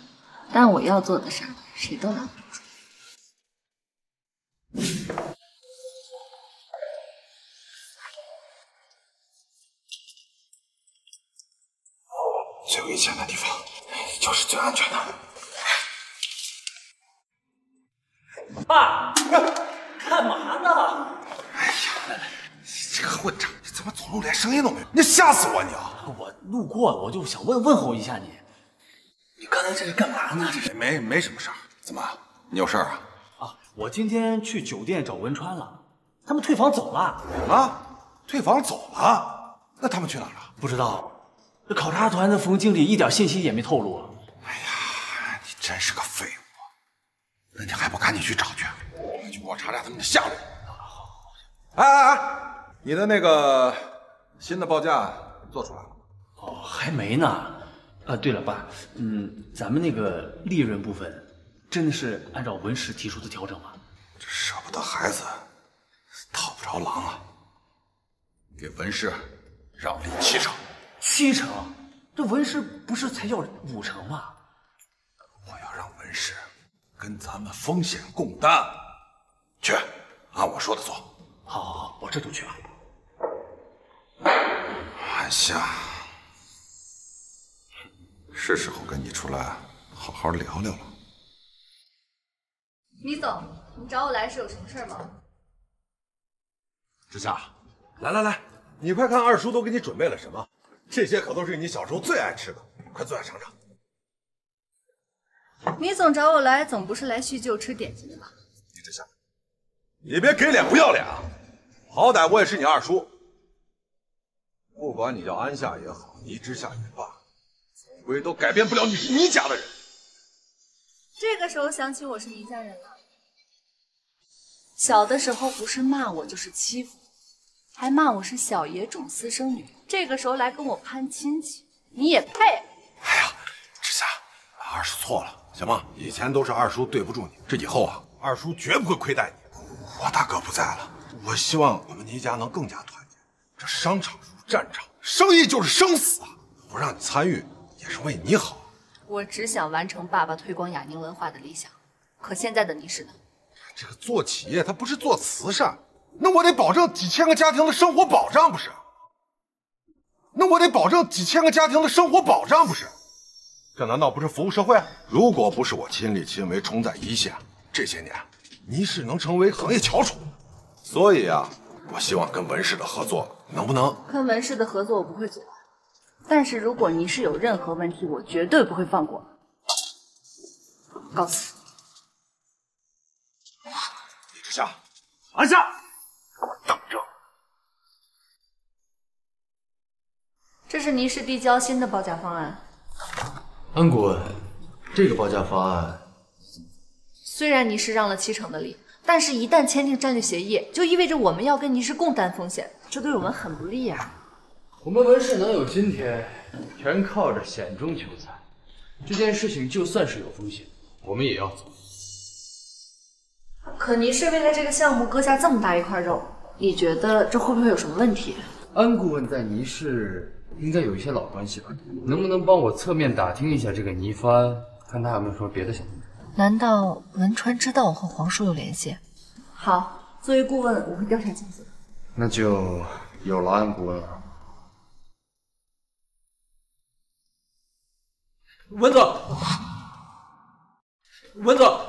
但我要做的事儿，谁都拦不住。最安全的。爸，干嘛呢？哎呀，你这个混账，你怎么走路连声音都没有？你吓死我你啊！我路过了，我就想问问候一下你。你刚才这是干嘛呢？这是没没什么事儿，怎么你有事儿啊？啊，我今天去酒店找文川了，他们退房走了。什么？退房走了？那他们去哪儿了？不知道。这考察团的冯经理一点信息也没透露。你真是个废物！那你还不赶紧去找去，去给我查查他们的下落。哎哎哎，你的那个新的报价做出来了吗？哦，还没呢。啊，对了，爸，嗯，咱们那个利润部分，真的是按照文氏提出的调整吗？这舍不得孩子，套不着狼啊！给文氏让利七成。七成？这文氏不是才要五成吗？我要让文氏跟咱们风险共担。去，按我说的做。好，好，好，我这就去啊。是时候跟你出来好好聊聊了。李总，你找我来是有什么事吗？志夏，来来来，你快看二叔都给你准备了什么。这些可都是你小时候最爱吃的，快坐下尝尝。倪总找我来，总不是来叙旧吃点心的吧？李志夏，你别给脸不要脸啊！好歹我也是你二叔，不管你叫安夏也好，倪之夏也罢，总归都改变不了你是倪家的人。这个时候想起我是倪家人了。小的时候不是骂我就是欺负我，还骂我是小野种私生女。这个时候来跟我攀亲戚，你也配？哎呀，之夏，二叔错了，行吗？以前都是二叔对不住你，这以后啊，二叔绝不会亏待你。我大哥不在了，我希望我们倪家能更加团结。这商场如战场，生意就是生死啊！不让你参与，也是为你好。我只想完成爸爸推广雅宁文化的理想，可现在的倪氏呢？这个做企业，它不是做慈善，那我得保证几千个家庭的生活保障，不是？那我得保证几千个家庭的生活保障，不是？这难道不是服务社会？如果不是我亲力亲为冲在一线，这些年倪氏能成为行业翘楚。所以啊，我希望跟文氏的合作能不能？跟文氏的合作我不会阻拦，但是如果倪氏有任何问题，我绝对不会放过。告辞。李之夏，安夏，给我等着。这是倪氏递交新的报价方案。安顾问，这个报价方案，虽然倪氏让了七成的利，但是一旦签订战略协议，就意味着我们要跟倪氏共担风险，这对我们很不利啊。我们文氏能有今天，全靠着险中求财。这件事情就算是有风险，我们也要做。可倪氏为了这个项目割下这么大一块肉，你觉得这会不会有什么问题？安顾问在倪氏。应该有一些老关系吧？能不能帮我侧面打听一下这个倪帆，看他有没有什么别的想法？难道文川知道我和黄叔有联系？好，作为顾问，我会调查清楚的。那就有劳安顾问了。文总，文总，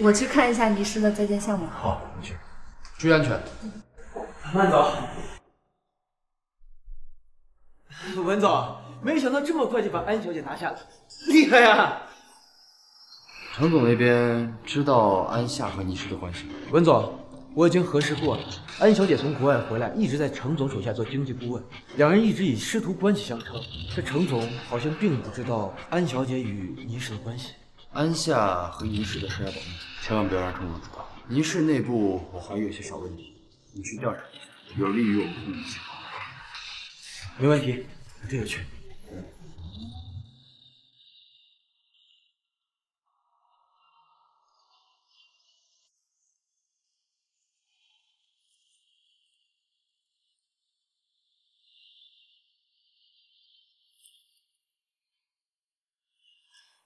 我去看一下倪氏的在建项目。好，你去，注意安全。慢走。文总，没想到这么快就把安小姐拿下了，厉害呀！程总那边知道安夏和倪氏的关系吗？文总，我已经核实过了，安小姐从国外回来，一直在程总手下做经济顾问，两人一直以师徒关系相称。这程总好像并不知道安小姐与倪氏的关系。安夏和倪氏的事要保密，千万不要让程总知道。倪氏内部我怀疑有些小问题，你去调查一下，有利于我们控制情况。没问题，这就去。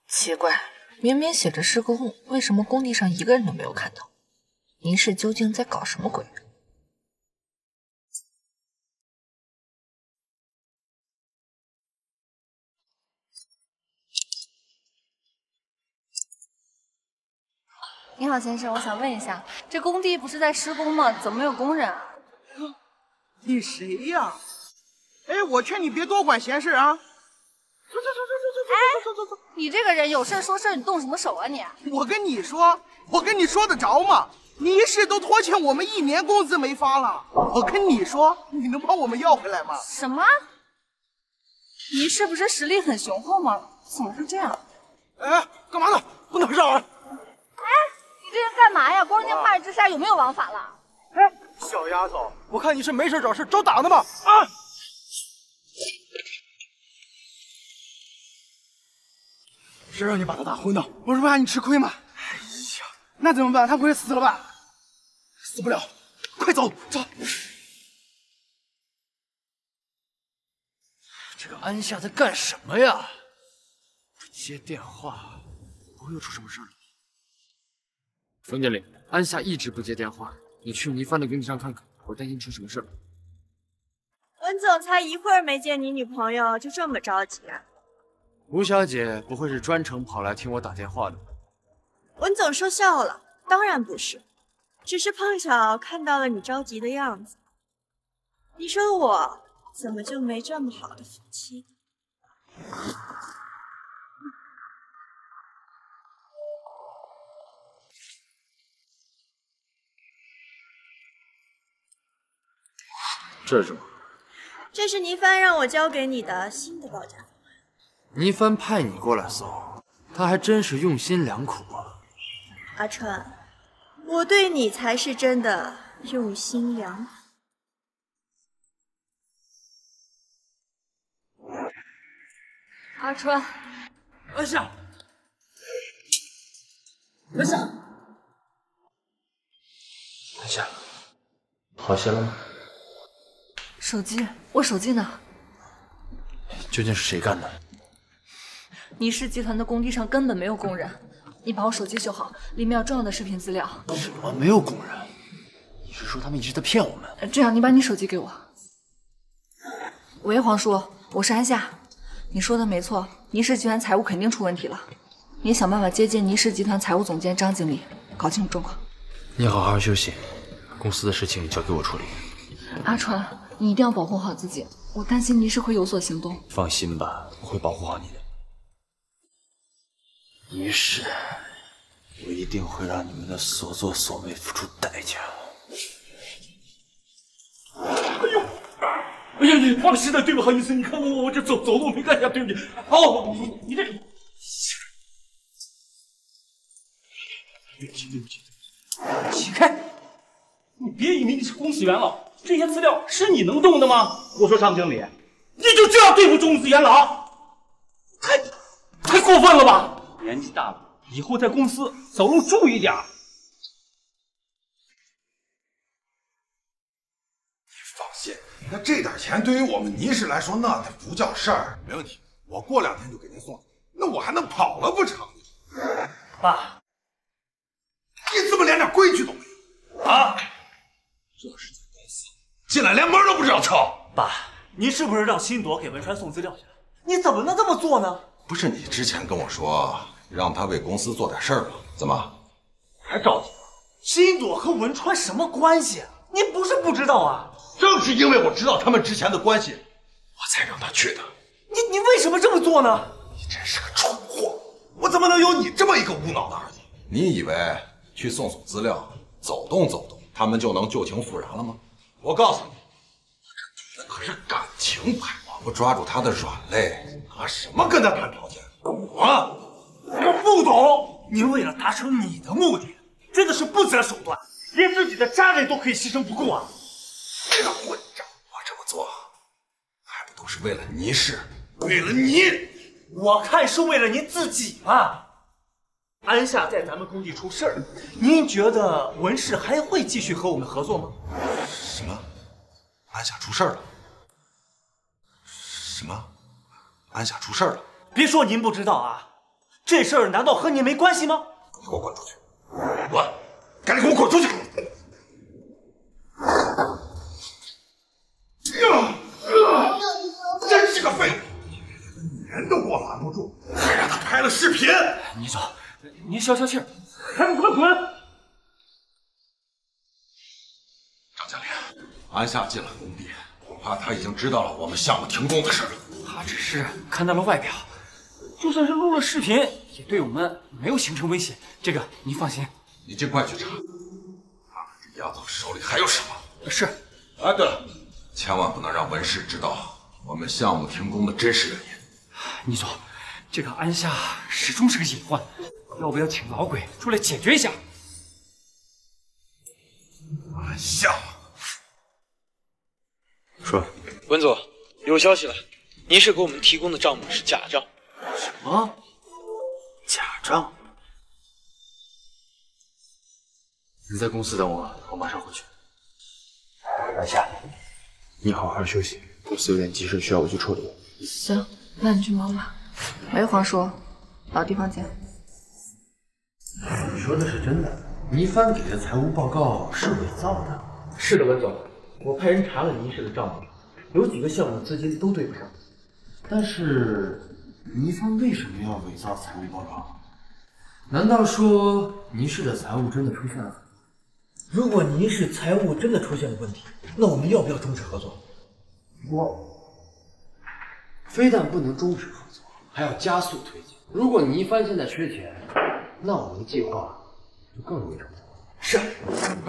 奇怪，明明写着施工，为什么工地上一个人都没有看到？您是究竟在搞什么鬼？你好，先生，我想问一下，这工地不是在施工吗？怎么没有工人啊？你谁呀？哎，我劝你别多管闲事啊！走走走走走走走走走走！你这个人有事说事，你动什么手啊你？我跟你说，我跟你说得着吗？倪氏都拖欠我们一年工资没发了，我跟你说，你能帮我们要回来吗？什么？你是不是实力很雄厚吗？怎么会这样？哎，干嘛呢？不能让啊！哎，你这是干嘛呀？光天化日之下有没有王法了？哎，小丫头，我看你是没事找事找打呢吧？啊！谁让你把他打昏的？我是不让你吃亏吗？哎呀，那怎么办？他不会死了吧？死不了，快走走。这个安夏在干什么呀？不接电话，不会又出什么事了吧？冯经理，安夏一直不接电话，你去倪帆的工地上看看，我担心出什么事了。文总才一会儿没见你女朋友，就这么着急啊？吴小姐不会是专程跑来听我打电话的吧？文总说笑了，当然不是，只是碰巧看到了你着急的样子。你说我怎么就没这么好的福气？这是什么？这是倪帆让我交给你的新的报价方案。倪帆派你过来搜，他还真是用心良苦啊。阿川，我对你才是真的用心良苦。阿川，安夏，安夏，安夏，好些了吗？手机，我手机呢？究竟是谁干的？倪氏集团的工地上根本没有工人，你把我手机修好，里面有重要的视频资料。什么没有工人？你是说他们一直在骗我们？这样，你把你手机给我。喂，黄叔，我是安夏。你说的没错，倪氏集团财务肯定出问题了。你想办法接近倪氏集团财务总监张经理，搞清楚状况。你好好休息，公司的事情交给我处理。阿川，你一定要保护好自己，我担心倪氏会有所行动。放心吧，我会保护好你的。倪氏，我一定会让你们的所作所为付出代价。哎呦，哎呀，你放实在对不好意思，你看我我这走走路没干下，对不起。哦，你你这个，对不起对不起，起开！你别以为你是公司元老，这些资料是你能动的吗？我说张经理，你就这样对付中子元老，太太过分了吧？年纪大了，以后在公司走路注意点。你放心，那这点钱对于我们倪氏来说，那它不叫事儿，没问题。我过两天就给您送，那我还能跑了不成？爸，你怎么连点规矩都没有啊？这是在公司进来连门都不知道敲。爸，您是不是让新朵给文川送资料去了？你怎么能这么做呢？不是你之前跟我说让他为公司做点事儿吗？怎么还着急？新朵和文川什么关系？您不是不知道啊？正是因为我知道他们之前的关系，我才让他去的。你你为什么这么做呢？你真是个蠢货！我怎么能有你这么一个无脑的儿子？你以为去送送资料、走动走动，他们就能旧情复燃了吗？我告诉你，我这女的可是感情牌，我不抓住他的软肋，拿什么跟他谈条件？我我不懂，您为了达成你的目的，真的是不择手段，连自己的家人都可以牺牲不顾啊！这个混账！我这么做，还不都是为了倪氏，为了你？我看是为了您自己吧。安夏在咱们工地出事儿，您觉得文氏还会继续和我们合作吗？什么？安夏出事儿了？什么？安夏出事儿了？别说您不知道啊，这事儿难道和您没关系吗？你给我滚出去！滚！赶紧给我滚出去！真是个废物，女人都给我拦不住，还让他拍了视频。倪总，您消消气儿，还不快滚！安夏进了工地，恐怕他已经知道了我们项目停工的事了。他只是看到了外表，就算是录了视频，也对我们没有形成威胁。这个您放心。你尽快去查，看看这丫头手里还有什么。是。哎，对了，千万不能让文氏知道我们项目停工的真实原因。倪总，这个安夏始终是个隐患，要不要请老鬼出来解决一下？安夏，说，文总，有消息了，您是给我们提供的账目是假账。什么？假账？你在公司等我，我马上回去。安夏，你好好休息，公司有点急事需要我去处理。行，那你去忙吧。喂，黄叔，老地方见。你说的是真的？倪帆给的财务报告是伪造的？是的，文总，我派人查了倪氏的账目，有几个项目资金都对不上。但是倪帆为什么要伪造财务报告？难道说倪氏的财务真的出现了？如果倪氏财务真的出现了问题，那我们要不要终止合作？我非但不能终止合作，还要加速推进。如果倪帆现在缺钱，那我们的计划就更容易成功。是，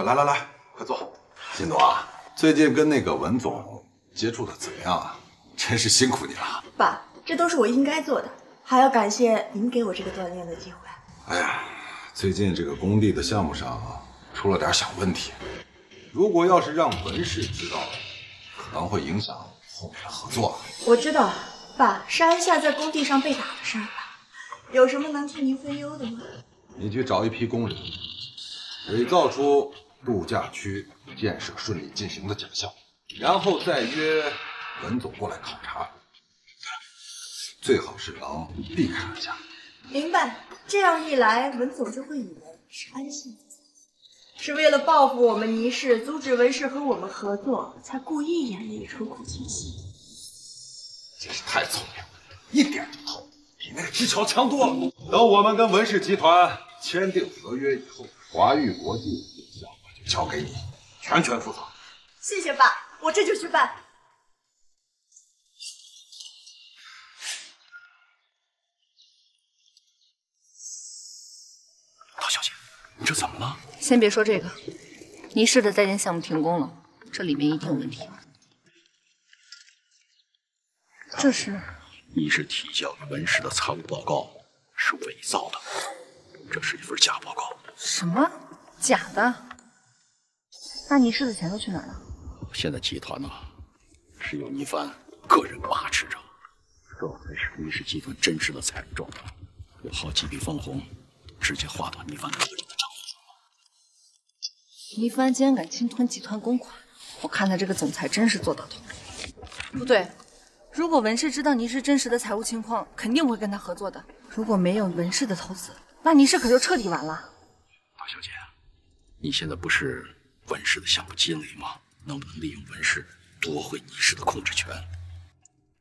来来来，快坐。金总啊，最近跟那个文总接触的怎么样啊？真是辛苦你了。爸，这都是我应该做的，还要感谢您给我这个锻炼的机会。哎呀，最近这个工地的项目上出了点小问题，如果要是让文氏知道了，可能会影响后面的合作。我知道，爸是安夏在工地上被打的事儿吧？有什么能替您分忧的吗？你去找一批工人，伪造出度假区建设顺利进行的假象，然后再约文总过来考察，最好是能避开安家。明白。这样一来，文总就会以为是安信是为了报复我们倪氏，阻止文氏和我们合作，才故意演了一出苦情戏。真是太聪明了，一点就透，比那个技巧强多了。等我们跟文氏集团签订合约以后，华域国际交给你，全权负责。谢谢爸，我这就去办。陶小姐，你这怎么了？先别说这个，倪氏的在建项目停工了，这里面一定有问题。这是倪氏提交给文氏的财务报告是伪造的，这是一份假报告。什么？假的？那倪氏的钱都去哪儿了？现在集团呢是由倪帆个人把持着，这才是倪氏集团真实的财务状况。有好几笔分红直接划到倪帆个人的账户。倪帆竟然敢侵吞集团公款，我看他这个总裁真是做到头。不对，如果文氏知道倪氏真实的财务情况，肯定不会跟他合作的。如果没有文氏的投资，那倪氏可就彻底完了。大小姐，你现在不是文氏的项目经理吗？能不能利用文氏夺回倪氏的控制权？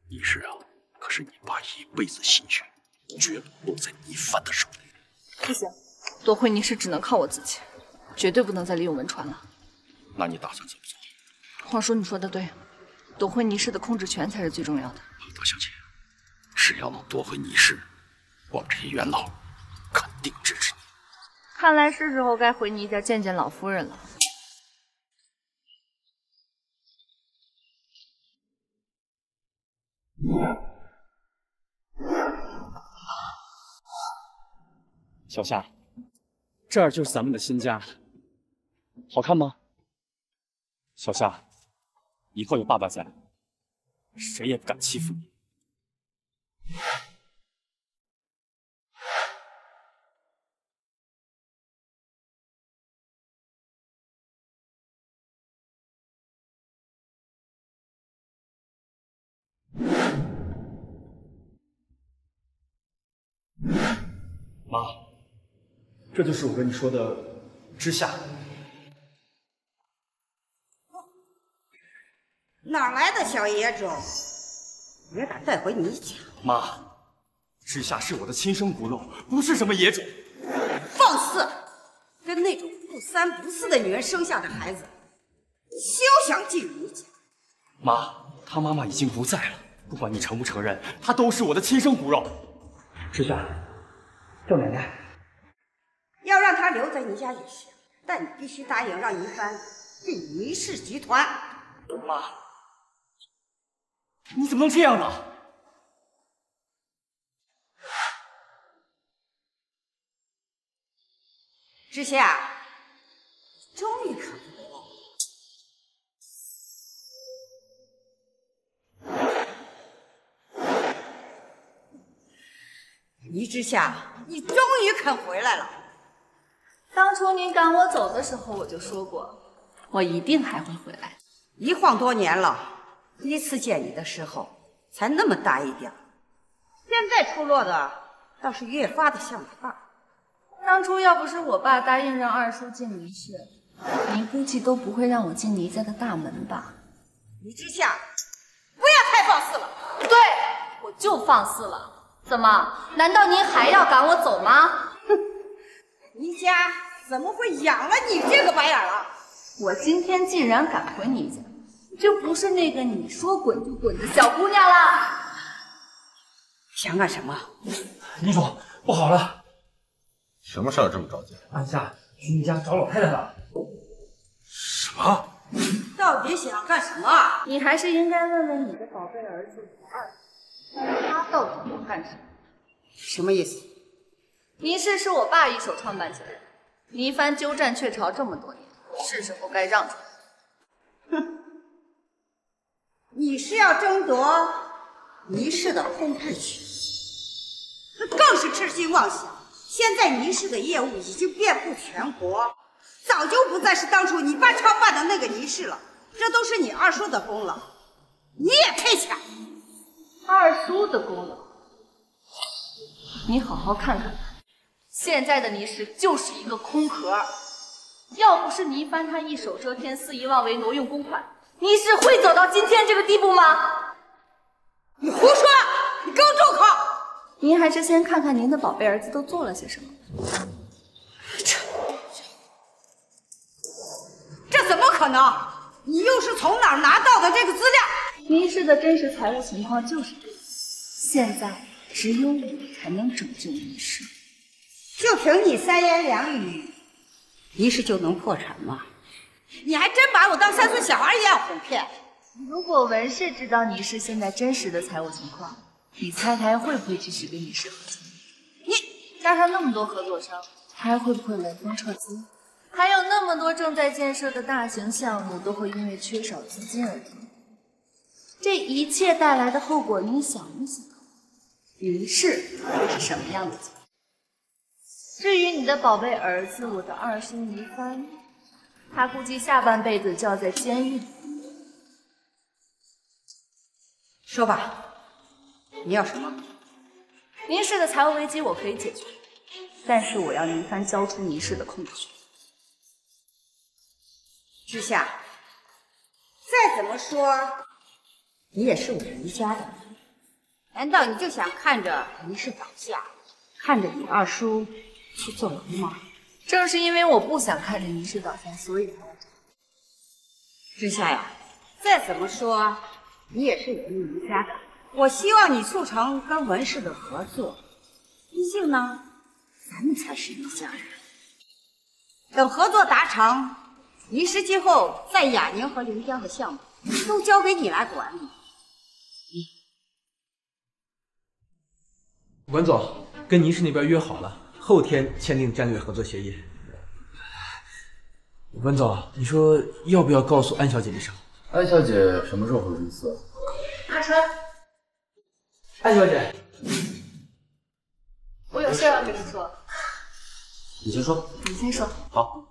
倪氏啊，可是你爸一辈子心血，绝不落在倪凡的手里。不行，夺回倪氏只能靠我自己，绝对不能再利用文传了。那你打算怎么做？皇叔，你说的对，夺回倪氏的控制权才是最重要的。大小姐，只要能夺回倪氏，我们这些元老肯定支持你。看来是时候该回倪家见见老夫人了。小夏，这儿就是咱们的新家，好看吗？小夏，以后有爸爸在，谁也不敢欺负你。妈，这就是我跟你说的之夏。哪来的小野种？也敢带回你家？妈，之夏是我的亲生骨肉，不是什么野种。放肆！跟那种不三不四的女人生下的孩子，休想进入你家！妈，他妈妈已经不在了，不管你承不承认，她都是我的亲生骨肉。之夏，叫奶奶。要让她留在你家也行，但你必须答应让倪帆进倪氏集团。妈，你怎么能这样呢？知夏，你终于肯倪之夏，你终于肯回来了。当初您赶我走的时候，我就说过，我一定还会回来。一晃多年了，第一次见你的时候才那么大一点儿，现在出落的倒是越发的像你爸。当初要不是我爸答应让二叔进倪氏，您估计都不会让我进倪家的大门吧？倪之夏，不要太放肆了。对，我就放肆了。怎么？难道您还要赶我走吗？哼，倪家怎么会养了你这个白眼狼？我今天竟然敢回你家，就不是那个你说滚就滚的小姑娘了。想干什么？倪总，不好了！什么事儿这么着急？安夏去你家找老太太了。什么？到底想干什么？你还是应该问问你的宝贝儿子二叔，他到底要干什么？什么意思？倪氏是我爸一手创办起来的，倪帆鸠占鹊巢这么多年，是时候该让出来。哼，你是要争夺倪氏的控制权，那更是痴心妄想。现在倪氏的业务已经遍布全国，早就不再是当初你爸创办的那个倪氏了。这都是你二叔的功劳，你也配抢？二叔的功劳？你好好看看，现在的倪氏就是一个空壳。要不是倪帆他一手遮天，肆意妄为，挪用公款，倪氏会走到今天这个地步吗？你胡说！你给我住口！您还是先看看您的宝贝儿子都做了些什么。这这怎么可能？你又是从哪儿拿到的这个资料？倪氏的真实财务情况就是这样。现在只有我才能拯救倪氏。就凭你三言两语，倪氏就能破产吗？你还真把我当三岁小孩一样哄骗。如果文氏知道倪氏现在真实的财务情况，你猜他还会不会继续跟倪氏合作？你加上那么多合作商，他还会不会闻风撤资？还有那么多正在建设的大型项目都会因为缺少资金而停。这一切带来的后果，你想一想？林氏会是什么样的结果？至于你的宝贝儿子，我的二叔倪帆，他估计下半辈子就要在监狱里。说吧，你要什么？倪氏的财务危机我可以解决，但是我要倪帆交出倪氏的控制权。之夏，再怎么说，你也是我们余家的，难道你就想看着倪氏倒下，看着你二叔去坐牢吗？正是因为我不想看着倪氏倒下，所以才要之夏呀，再怎么说，你也是我们余家的。我希望你促成跟文氏的合作，毕竟呢，咱们才是一家人。等合作达成，一时今后在雅宁和临江的项目都交给你来管理。文总跟倪氏那边约好了，后天签订战略合作协议。文总，你说要不要告诉安小姐一声？安小姐什么时候回公司？阿川，安小姐，我有事要跟你说。你先说。你先说。好。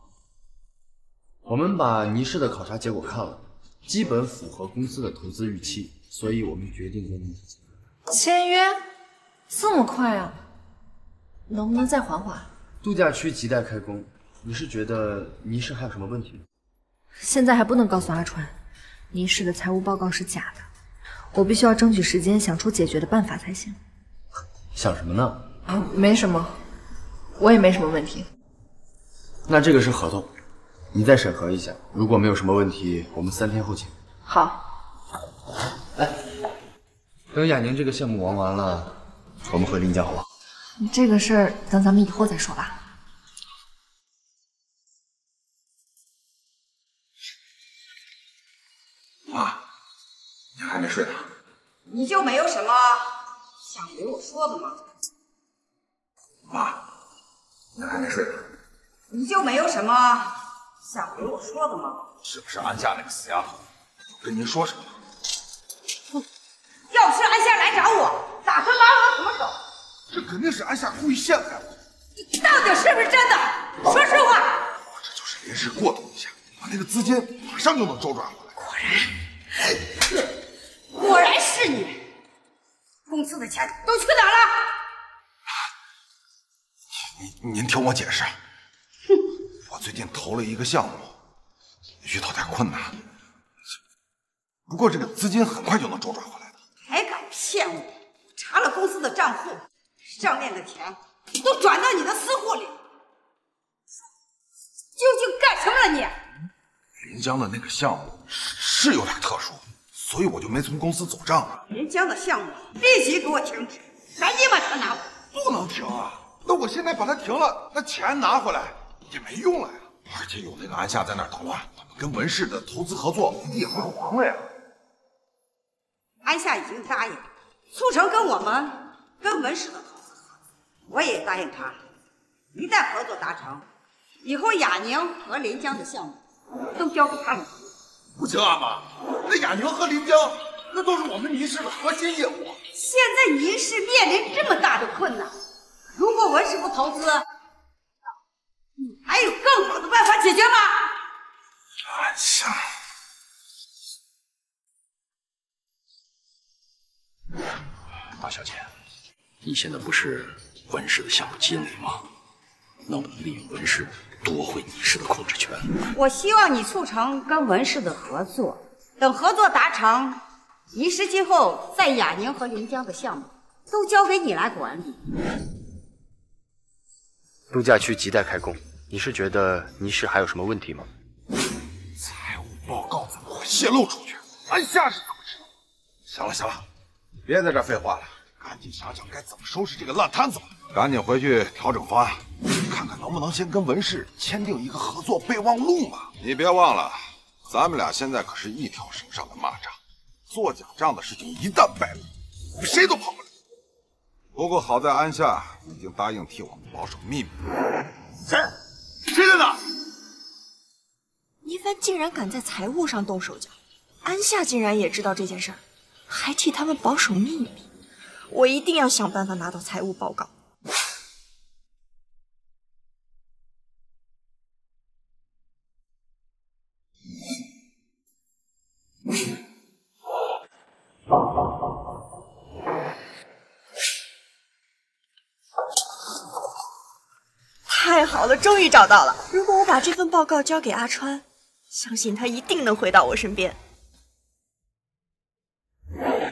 我们把倪氏的考察结果看了，基本符合公司的投资预期，所以我们决定跟倪氏签约，这么快啊？能不能再缓缓？度假区亟待开工，你是觉得倪氏还有什么问题吗？现在还不能告诉阿川，倪氏的财务报告是假的，我必须要争取时间想出解决的办法才行。想什么呢？啊，没什么，我也没什么问题。那这个是合同，你再审核一下，如果没有什么问题，我们三天后签。好。哎等雅宁这个项目忙完了，我们回林家好不好？这个事儿等咱们以后再说吧。妈，你还没睡呢？你就没有什么想对我说的吗？妈，你还没睡呢？你就没有什么想对我说的吗？是不是安夏那个死丫头？我跟您说什么了？要不是安夏来找我，打算把我怎么手？这肯定是安夏故意陷害我，你到底是不是真的？说实话。我这就是临时过渡一下，把那个资金马上就能周转回来。果然，果然是你！公司的钱都去哪儿了？您您听我解释，我最近投了一个项目，遇到点困难，不过这个资金很快就能周转回来骗我！查了公司的账户，上面的钱都转到你的私户里，究竟干什么了你？临江的那个项目是是有点特殊，所以我就没从公司走账啊。临江的项目立即给我停止，赶紧把钱拿回来！不能停啊！那我现在把它停了，那钱拿回来也没用了呀。而且有那个安夏在那儿捣乱，我们跟文氏的投资合作也会黄了呀。安夏已经答应促成跟我们跟文氏的投资合作，我也答应他，一旦合作达成，以后雅宁和临江的项目都交给他们。不行阿，妈，那雅宁和临江那都是我们倪氏的核心业务。现在倪氏面临这么大的困难，如果文氏不投资，你还有更好的办法解决吗？安夏，大小姐，你现在不是文氏的项目经理吗？能不能利用文氏夺回倪氏的控制权？我希望你促成跟文氏的合作，等合作达成，倪氏今后在雅宁和临江的项目都交给你来管理。度假区亟待开工，你是觉得倪氏还有什么问题吗？财务报告怎么会泄露出去？安夏是怎么知道？行了行了，别在这废话了，赶紧想想该怎么收拾这个烂摊子吧。赶紧回去调整方案，看看能不能先跟文氏签订一个合作备忘录嘛。你别忘了，咱们俩现在可是一条绳上的蚂蚱，做假账的事情一旦败露，我们谁都跑不了。不过好在安夏已经答应替我们保守秘密。谁？谁在那？倪帆竟然敢在财务上动手脚，安夏竟然也知道这件事儿，还替他们保守秘密。我一定要想办法拿到财务报告。太好了，终于找到了。如果我把这份报告交给阿川，相信他一定能回到我身边。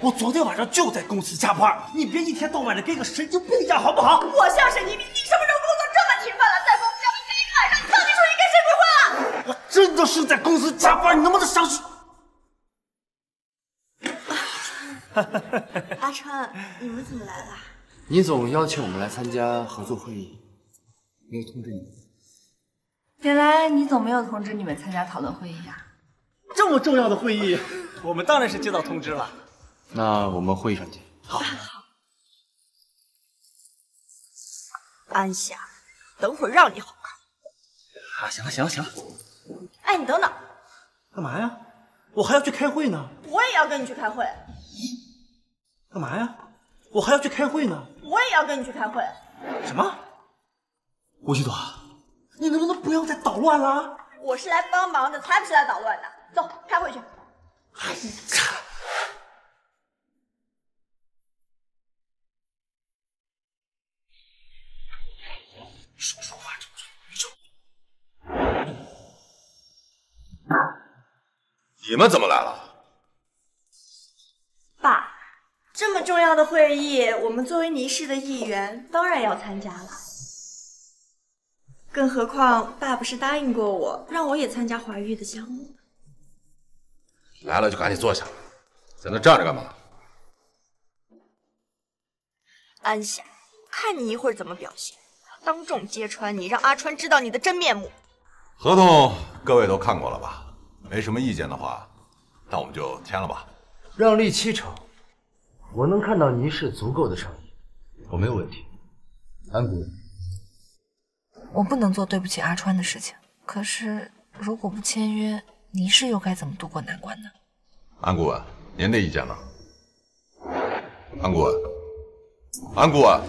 我昨天晚上就在公司加班，你别一天到晚的跟个神经病一样，好不好？我像神经病？你什么时候工作这么勤奋了？在公司让你这一个晚上，你到底说你跟谁鬼混了？我真的是在公司加班，你能不能相信？阿川，你们怎么来了？倪总邀请我们来参加合作会议，没有通知你。原来倪总没有通知你们参加讨论会议啊、这么重要的会议，我们当然是接到通知了。那我们会议上见。好，安霞，等会儿让你好看。啊，行了行了行了，哎，你等等，干嘛呀？我还要去开会呢。我也要跟你去开会，干嘛呀？我还要去开会呢。我也要跟你去开会。什么？吴旭朵，你能不能不要再捣乱了？我是来帮忙的，才不是来捣乱的。走，开会去。说说话这么你们怎么来了？爸，这么重要的会议，我们作为倪氏的一员，当然要参加了。更何况，爸不是答应过我，让我也参加华玉的项目。来了就赶紧坐下，在那站着干嘛？安夏，看你一会儿怎么表现，当众揭穿你，让阿川知道你的真面目。合同各位都看过了吧？没什么意见的话，那我们就签了吧。让利七成，我能看到倪氏足够的诚意，我没有问题。安谷，我不能做对不起阿川的事情，可是如果不签约，倪氏又该怎么渡过难关呢？安顾问，您的意见呢？安顾问，安顾问，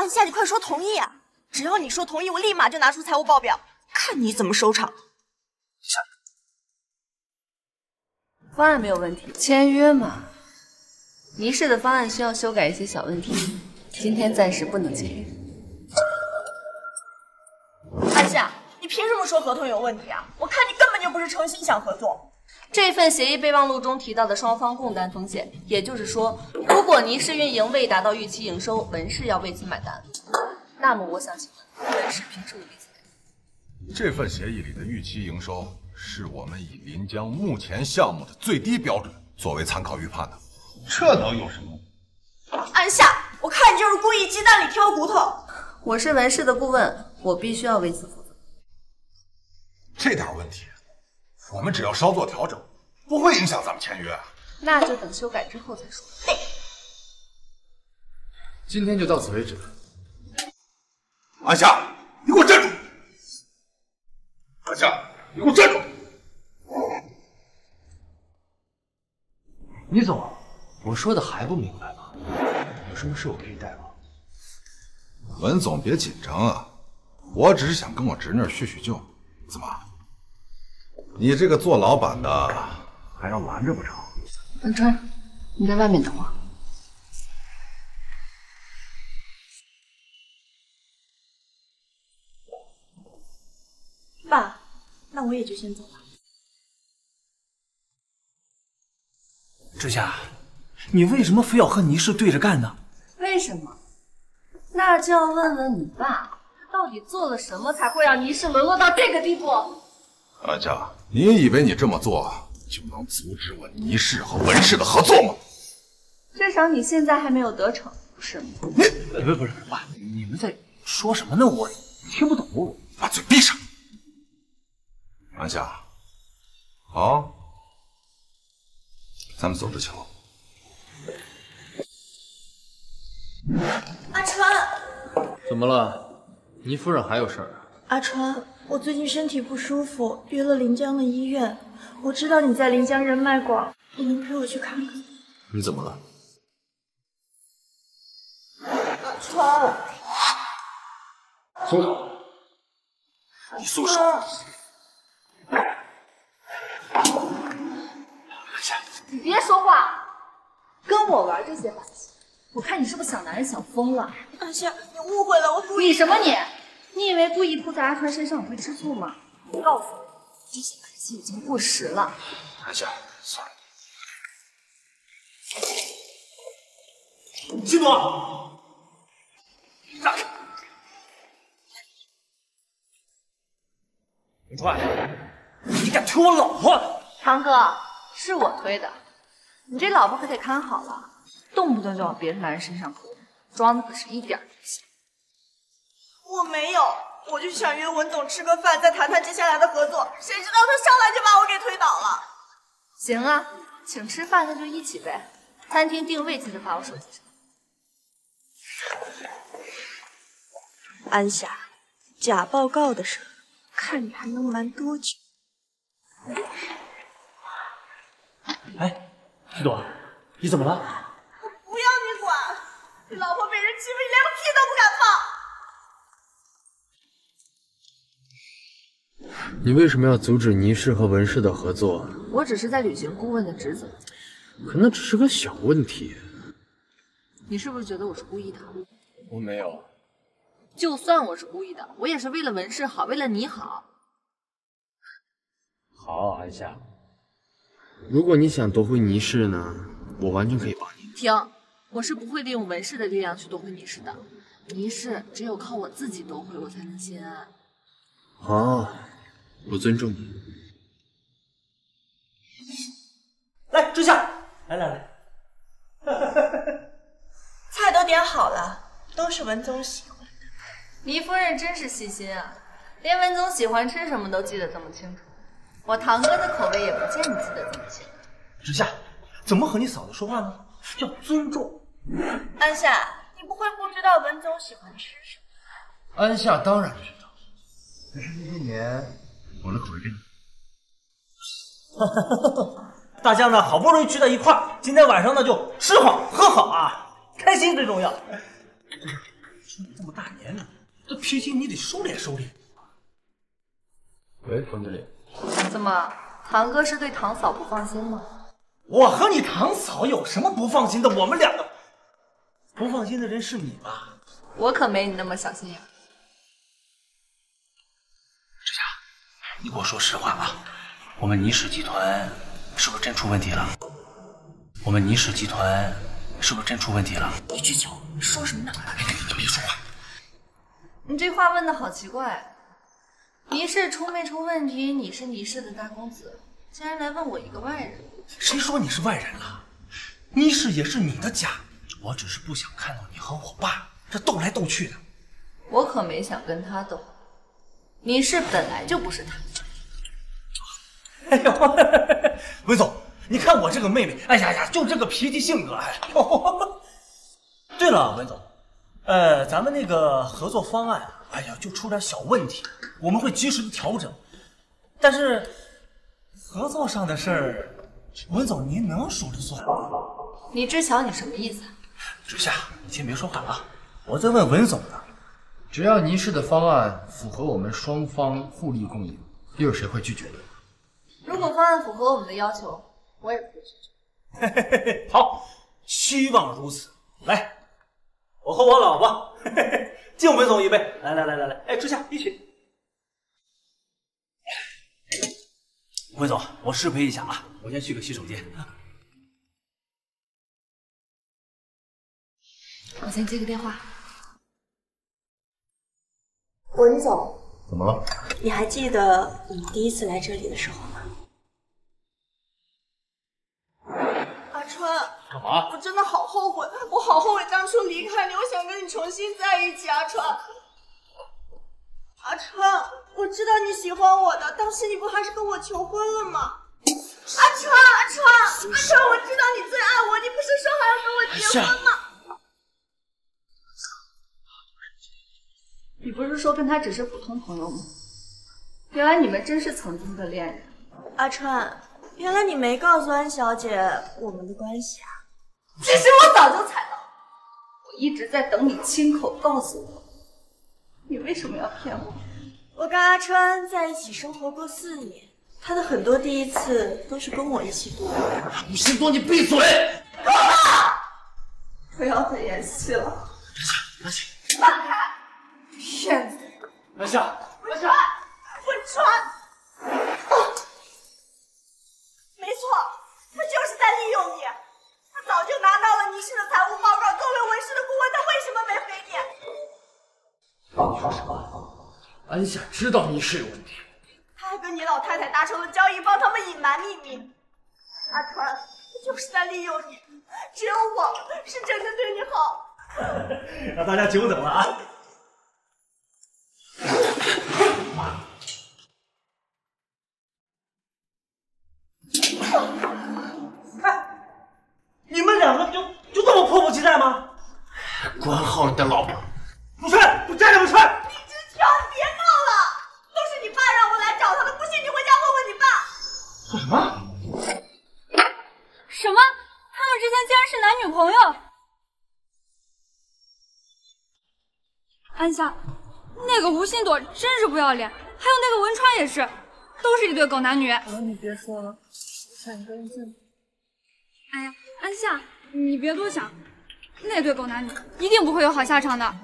安夏，你快说同意啊！只要你说同意，我立马就拿出财务报表，看你怎么收场。方案没有问题，签约嘛。倪氏的方案需要修改一些小问题，今天暂时不能签约。安夏，你凭什么说合同有问题啊？我看你根本就不是诚心想合作。这份协议备忘录中提到的双方共担风险，也就是说，如果倪氏运营未达到预期营收，文氏要为此买单。那么我想请问，文氏凭什么为此买单？这份协议里的预期营收是我们以临江目前项目的最低标准作为参考预判的，这能有什么？安夏，我看你就是故意鸡蛋里挑骨头。我是文氏的顾问，我必须要为此负责。这点问题，我们只要稍作调整，不会影响咱们签约。那就等修改之后再说。今天就到此为止。安夏，你给我站住！安夏，你给我站住！倪总，我说的还不明白吗？有什么事我可以代劳。文总，别紧张啊，我只是想跟我侄女叙叙旧。怎么，你这个做老板的还要拦着不成？文川，你在外面等我。爸，那我也就先走了。之夏，你为什么非要和倪氏对着干呢？为什么？那就要问问你爸，到底做了什么才会让倪氏沦落到这个地步？安夏，你以为你这么做就能阻止我倪氏和文氏的合作吗？至少你现在还没有得逞，不是吗？不是不是，爸，你们在说什么呢？我听不懂。把嘴闭上。安夏，好，咱们走着瞧。阿川，怎么了？倪夫人还有事儿啊？阿川，我最近身体不舒服，约了临江的医院。我知道你在临江人脉广，你能陪我去看看？你怎么了？阿川，松手！你松手！你别说话，跟我玩这些把戏，我看你是不是想男人想疯了？安夏，你误会了，我故意。你什么你？你以为故意扑在阿川身上我会吃醋吗？我告诉你，这些把戏已经过时了。安夏，算了。西多，让开！林川，你敢推我老婆？堂哥，是我推的，你这老婆可得看好了，动不动就往别的男人身上扑，装的可是一点儿不像。我没有，我就想约文总吃个饭，再谈谈接下来的合作。谁知道他上来就把我给推倒了。行啊，请吃饭那就一起呗，餐厅定位记得发我手机上。安夏，假报告的事，看你还能瞒多久？哎，徐朵，你怎么了？不要你管，你老婆被人欺负，你连个屁都不敢放。你为什么要阻止倪氏和文氏的合作？我只是在履行顾问的职责。可那只是个小问题。你是不是觉得我是故意的？我没有。就算我是故意的，我也是为了文氏好，为了你好。好，安夏。如果你想夺回倪氏呢，我完全可以帮你。停！我是不会利用文氏的力量去夺回倪氏的。倪氏只有靠我自己夺回，我才能心安。好，我尊重你。来，坐下。来来来。菜都点好了，都是文总喜欢的。黎夫人真是细心啊，连文总喜欢吃什么都记得这么清楚。我堂哥的口味也不见你记得这么清。之夏，怎么和你嫂子说话呢？要尊重。安夏，你不会不知道文总喜欢吃什么？安夏当然知道，可是那些年我的口味变了。大家呢好不容易聚在一块儿，今天晚上呢就吃好喝好啊，开心最重要。说你这么大年龄，这脾气你得收敛收敛。喂，冯经理。怎么，堂哥是对堂嫂不放心吗？我和你堂嫂有什么不放心的？我们两个不放心的人是你吧？我可没你那么小心眼。志你给我说实话啊，我们倪氏集团是不是真出问题了？我们倪氏集团是不是真出问题了？你志乔，说什么呢？哎，你别说话。你这话问的好奇怪。倪氏出没出问题？你是倪氏的大公子，竟然来问我一个外人。谁说你是外人了？倪氏也是你的家，我只是不想看到你和我爸这斗来斗去的。我可没想跟他斗，倪氏本来就不是他。哎呦，文总，你看我这个妹妹，哎呀呀，就这个脾气性格，哎呦。对了，文总，呃，咱们那个合作方案，哎呀，就出点小问题。我们会及时的调整，但是合作上的事儿，文总您能说了算。李志强，你什么意思？啊志夏，你先别说话啊，我在问文总呢。只要倪氏的方案符合我们双方互利共赢，又有谁会拒绝呢？如果方案符合我们的要求，我也不会拒绝。嘿嘿嘿，好，希望如此。来，我和我老婆敬文总一杯。来来来来来，哎，志夏一起。文总，我失陪一下啊，我先去个洗手间。我先接个电话。文总，怎么了？你还记得我们第一次来这里的时候吗？阿川，干嘛？我真的好后悔，我好后悔当初离开你，我想跟你重新在一起，阿川。阿川，我知道你喜欢我的，当时你不还是跟我求婚了吗？阿川，阿川，阿川，我知道你最爱我，你不是说好要跟我结婚吗？你不是说跟他只是普通朋友吗？原来你们真是曾经的恋人。阿川，原来你没告诉安小姐我们的关系啊？其实我早就猜到，我一直在等你亲口告诉我。你为什么要骗我？我跟阿川在一起生活过四年，他的很多第一次都是跟我一起度过的。吴心多，你闭嘴！不要再演戏了。拿起，放开！骗子！拿下！文川，文川！没错，他就是在利用你。他早就拿到了倪氏的财务报告，作为文氏的顾问，他为什么没回你？你说什么？安夏知道倪氏有问题，他还跟你老太太达成了交易，帮他们隐瞒秘密。阿川，他就是在利用你，只有我是真的对你好。让大家久等了啊！你们两个就就这么迫不及待吗？管好你的老婆！不去，不站着不去！李志强，别闹了，都是你爸让我来找他的，不信你回家问问你爸。说什么？什么？他们之间竟然是男女朋友？安夏，那个吴心朵真是不要脸，还有那个文川也是，都是一对狗男女。你别说了，哎呀，安夏，你别多想，那对狗男女一定不会有好下场的。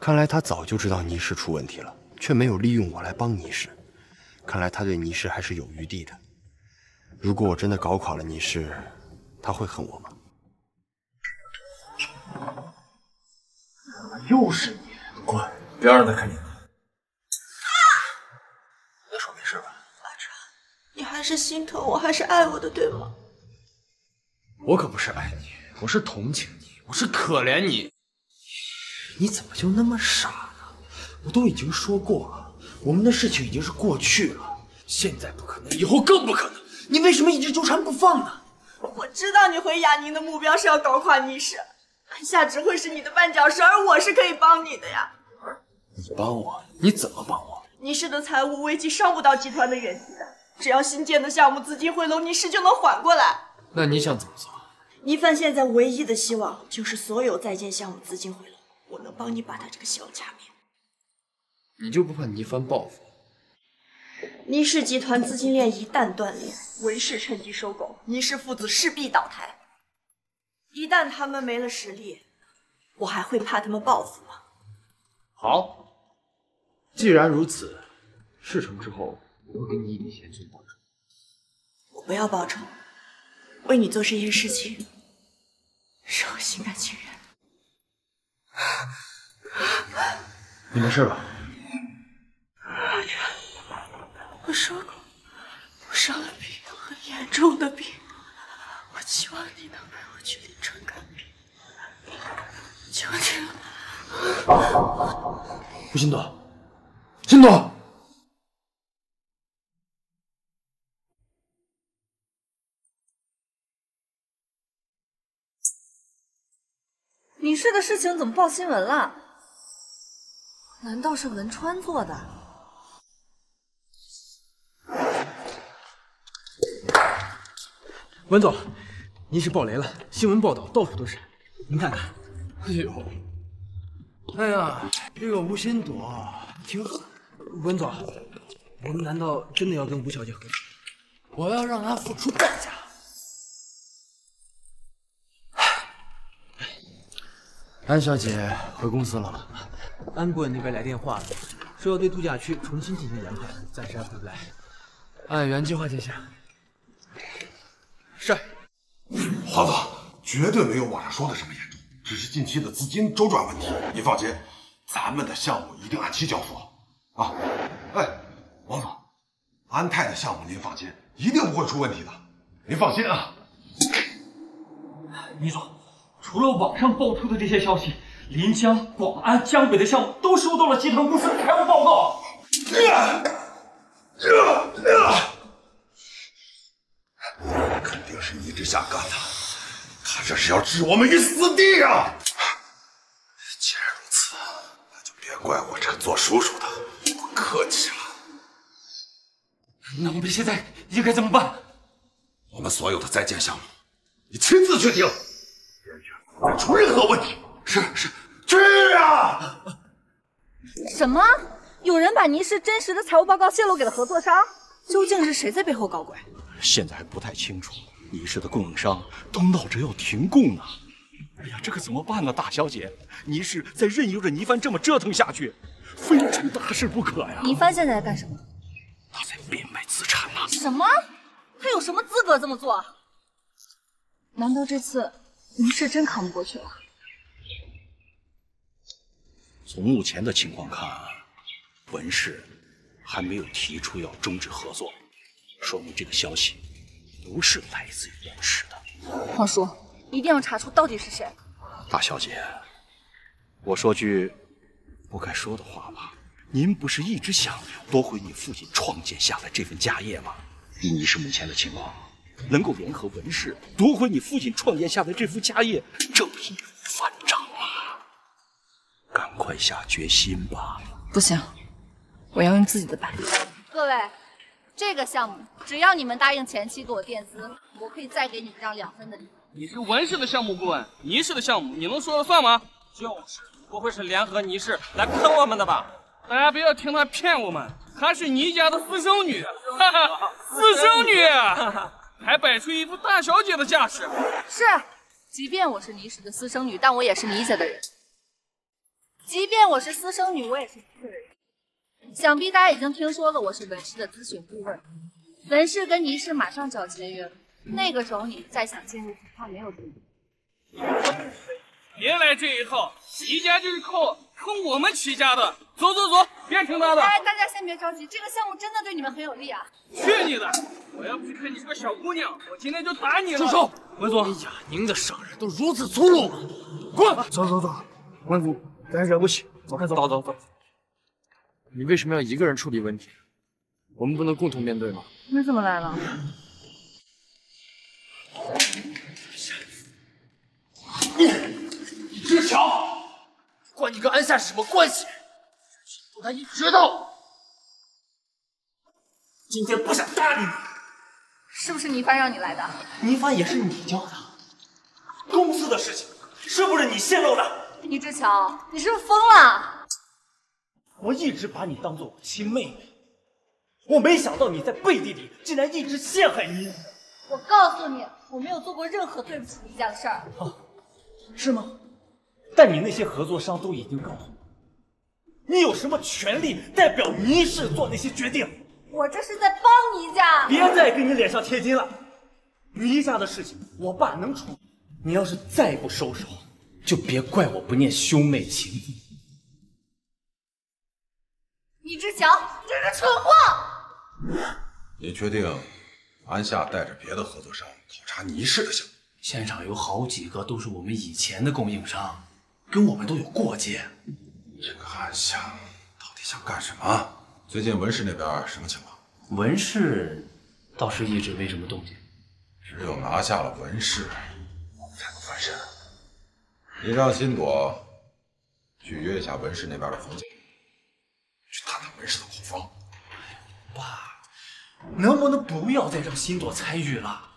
看来他早就知道倪氏出问题了，却没有利用我来帮倪氏。看来他对倪氏还是有余地的。如果我真的搞垮了倪氏，他会恨我吗？又是你！滚，别让他看见你。你说没事吧？你还是心疼我，还是爱我的，对吗？我可不是爱你，我是同情你，我是可怜你。你怎么就那么傻呢？我都已经说过了，我们的事情已经是过去了，现在不可能，以后更不可能。你为什么一直纠缠不放呢？我知道你回雅宁的目标是要搞垮倪氏，安夏只会是你的绊脚石，而我是可以帮你的呀。你帮我？你怎么帮我？倪氏的财务危机伤不到集团的元气的，只要新建的项目资金回笼，倪氏就能缓过来。那你想怎么做？倪帆现在唯一的希望就是所有在建项目资金回笼，我能帮你把他这个希望掐灭。你就不怕倪帆报复？倪氏集团资金链一旦断裂，文氏趁机收购，倪氏父子势必倒台。一旦他们没了实力，我还会怕他们报复吗？好，既然如此，事成之后我会给你一笔钱作为报酬。我不要报酬，为你做这些事情是我心甘情愿。你没事吧？我说过，我生了病，很严重的病。我希望你能陪我去临床看病，求你了。吴心朵，心朵，你氏的事情怎么报新闻了？难道是文川做的？文总，您是爆雷了，新闻报道到处都是，您看看。哎呦，哎呀，这个吴心朵挺狠。文总，我们难道真的要跟吴小姐合作？我要让她付出代价。安小姐回公司了吗？安顾问那边来电话了，说要对度假区重新进行研判，暂时还回不来。按原计划进行。是。华总，绝对没有网上说的这么严重，只是近期的资金周转问题。你放心，咱们的项目一定按期交付。啊，哎，王总，安泰的项目您放心，一定不会出问题的。您放心啊。倪总，除了网上爆出的这些消息，临江、广安、江北的项目都收到了集团公司的财务报告。肯定是你这下干的，他这是要置我们于死地啊！既然如此，那就别怪我这个做叔叔的不客气了。那我们现在应该怎么办？我们所有的在建项目，你亲自去听，坚决不再出任何问题。是是，去啊！什么？有人把倪氏真实的财务报告泄露给了合作商？究竟是谁在背后搞鬼？现在还不太清楚，倪氏的供应商都闹着要停供呢。哎呀，这可怎么办呢，大小姐？倪氏再任由着倪帆这么折腾下去，非出大事不可呀！倪帆现在在干什么？他在变卖资产呢。什么？他有什么资格这么做？难道这次倪氏真扛不过去了？从目前的情况看，文氏还没有提出要终止合作。说明这个消息不是来自于文氏的。皇叔，一定要查出到底是谁。大小姐，我说句不该说的话吧。您不是一直想夺回你父亲创建下来这份家业吗？以你是目前的情况，能够联合文氏夺回你父亲创建下的这幅家业，这易如反掌啊！赶快下决心吧！不行，我要用自己的办法。各位，这个项目只要你们答应前期给我垫资，我可以再给你们让两分的利。你是文氏的项目顾问，倪氏的项目你能说了算吗？就是，不会是联合倪氏来坑我们的吧？大家不要听他骗我们，她是倪家的私生女，哈哈，私生女，还摆出一副大小姐的架势。是，即便我是倪氏的私生女，但我也是倪家的人。即便我是私生女，我也是倪家的人。想必大家已经听说了，我是文氏的咨询顾问。文氏跟倪氏马上就要签约了，那个时候你再想进入，恐怕没有机会。别来这一套，倪家就是靠坑我们齐家的。走走走，别听他的。哎，大家先别着急，这个项目真的对你们很有利啊！去你的！我要不是看你是个小姑娘，我今天就打你了。住手！文总，哎呀，您的上人都如此粗鲁吗？滚！走走走，文总，咱惹不起，走开走。走走走。你为什么要一个人处理问题？我们不能共同面对吗？你怎么来了？你志强，关你跟安夏是什么关系？不他一知道，今天不想搭理你。是不是倪帆让你来的？倪帆也是你教的。公司的事情是不是你泄露的？倪志强，你是不是疯了？我一直把你当做我亲妹妹，我没想到你在背地里竟然一直陷害倪。我告诉你，我没有做过任何对不起倪家的事儿。啊，是吗？但你那些合作商都已经告诉我，你有什么权利代表倪氏做那些决定？我这是在帮倪家。别再给你脸上贴金了，倪家的事情我爸能处理。你要是再不收手，就别怪我不念兄妹情义。倪志强，你这个蠢货！你确定安夏带着别的合作商考察倪氏的项目？现场有好几个都是我们以前的供应商，跟我们都有过节。这个韩香到底想干什么？最近文氏那边什么情况？文氏倒是一直没什么动静，只有拿下了文氏，才能翻身。你让新朵去约一下文氏那边的冯总，去探探文氏的口风。爸，能不能不要再让新朵参与了？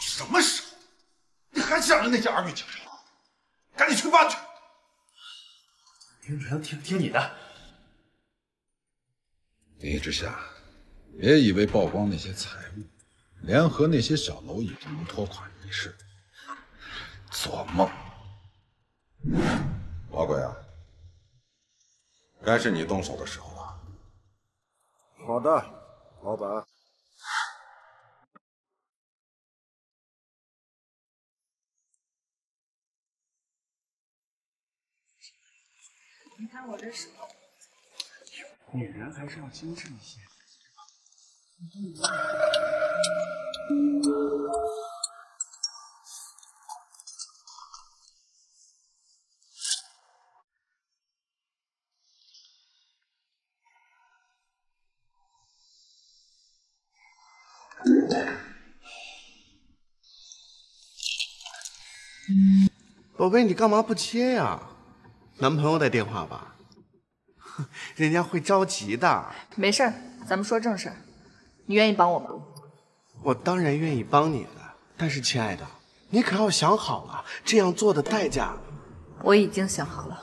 什么时候？你还想着那些儿女情长？赶紧去办去！听主任，听听你的。林之夏，别以为曝光那些财物，联合那些小蝼蚁就能拖垮倪氏，做梦！老鬼啊，该是你动手的时候了。好的，老板。你看我这手，女人还是要精致一些。宝贝，你干嘛不接呀？男朋友的电话吧，人家会着急的。没事儿，咱们说正事。你愿意帮我吗？我当然愿意帮你了，但是亲爱的，你可要想好了这样做的代价。我已经想好了。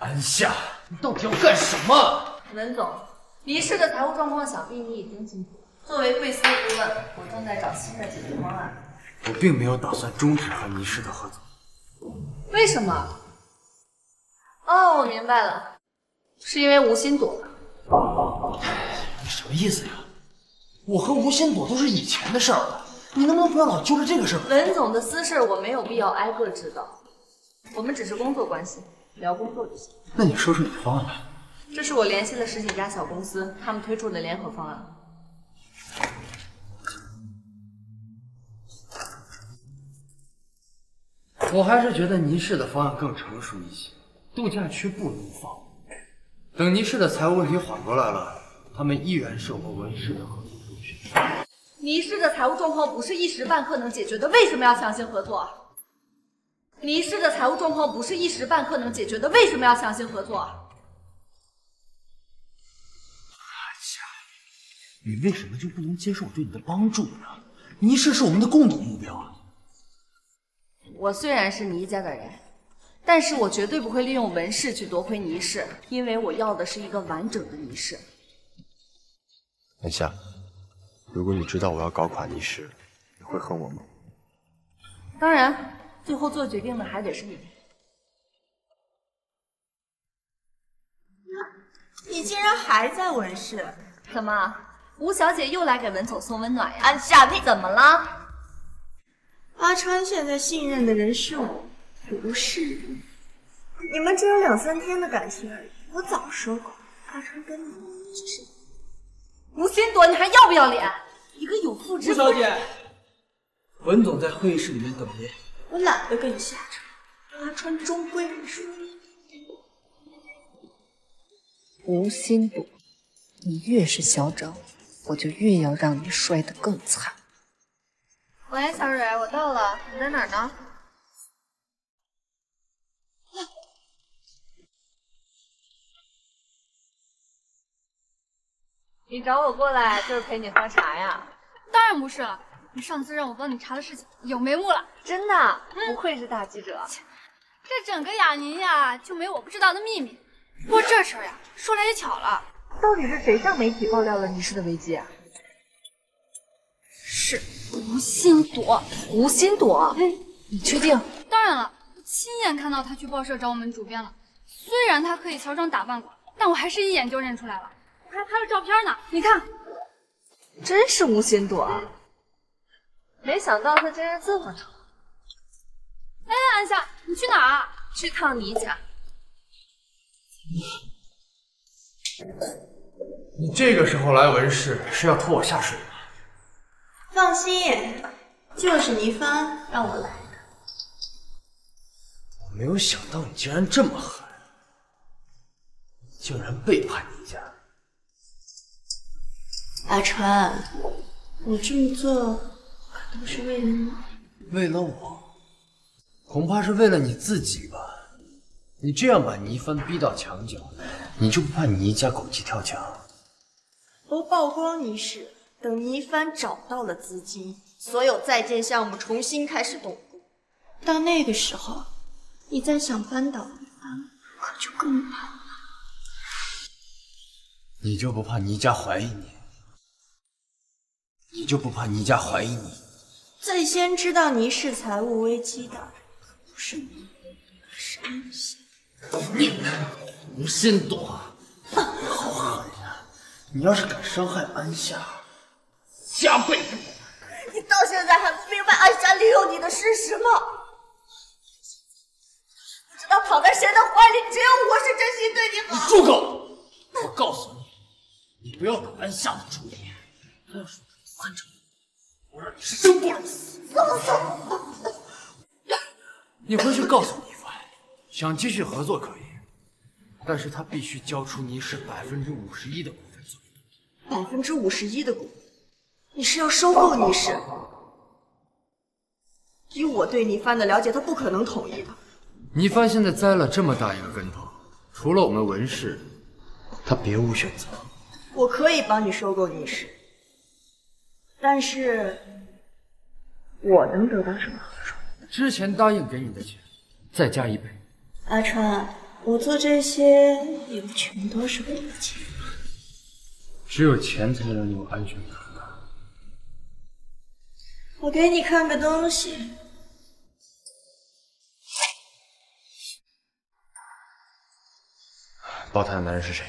安夏，你到底要干什么？文总，黎氏的财务状况想必你已经清楚。作为贵司的顾问，我正在找新的解决方案。我并没有打算终止和倪氏的合作。为什么？哦，我明白了，是因为吴心朵。你什么意思呀？我和吴心朵都是以前的事儿了，你能不能不要老揪着这个事儿？文总的私事我没有必要挨个知道，我们只是工作关系，聊工作就行。那你说说你的方案吧。这是我联系了十几家小公司，他们推出的联合方案。我还是觉得倪氏的方案更成熟一些，度假区不能放。等倪氏的财务问题缓过来了，他们依然是我们文氏的合作对象。倪氏的财务状况不是一时半刻能解决的，为什么要强行合作？倪氏的财务状况不是一时半刻能解决的，为什么要强行合作？阿佳你为什么就不能接受我对你的帮助呢？倪氏是我们的共同目标啊！我虽然是倪家的人，但是我绝对不会利用文氏去夺回倪氏，因为我要的是一个完整的倪氏。南夏，如果你知道我要搞垮倪氏，你会恨我吗？当然，最后做决定的还得是你。你竟然还在文氏？怎么，吴小姐又来给文总送温暖呀？安夏，你怎么了？阿川现在信任的人是我，不是你。你们只有两三天的感情而已，我早说过，阿川跟你只是……吴心朵，你还要不要脸？一个有妇之夫。吴小姐，文总在会议室里面等您。我懒得跟你瞎扯，阿川终归会输。吴心朵，你越是嚣张，我就越要让你摔得更惨。喂，小蕊，我到了，你在哪儿呢？你找我过来就是陪你喝茶呀？当然不是了，你上次让我帮你查的事情有眉目了。真的，不愧是大记者。这整个雅宁呀，就没我不知道的秘密。不过这事儿呀，说来也巧了，到底是谁向媒体爆料了倪氏的危机啊？是吴心朵。吴心朵？哎，你确定？当然了，我亲眼看到他去报社找我们主编了。虽然他可以乔装打扮过，但我还是一眼就认出来了。我还拍了照片呢，你看。真是吴心朵啊，没想到他竟然这么丑。哎，安夏，你去哪儿？去趟你家。你这个时候来文氏是要拖我下水吗？放心，就是倪帆让我来的。我没有想到你竟然这么狠，竟然背叛倪家。阿川，你这么做可都是为了你。为了我，恐怕是为了你自己吧。你这样把倪帆逼到墙角，你就不怕倪家狗急跳墙？我曝光倪氏，等倪帆找到了资金，所有在建项目重新开始动工。到那个时候，你再想扳倒倪帆，可就更难了。你就不怕倪家怀疑你？你就不怕倪家怀疑你？最先知道倪氏财务危机的不是你，是安夏。你吴心朵，好狠呀！你要是敢伤害安夏，加倍奉还。你到现在还不明白安夏利用你的事实吗？不知道躺在谁的怀里，只有我是真心对你好。你住口！我告诉你，你不要打安夏的主意。他要是三成，我让你生不如死。走走。你回去告诉倪凡，想继续合作可以，但是他必须交出倪氏百分之五十一的股份。百分之五十一的股份，你是要收购倪氏？以我对倪帆的了解，他不可能同意的。倪帆现在栽了这么大一个跟头，除了我们文氏，他别无选择。我可以帮你收购倪氏，但是我能得到什么好处？之前答应给你的钱，再加一倍。阿川，我做这些也不全都是为了钱。只有钱才能让你有安全感。我给你看个东西。爆胎的男人是谁？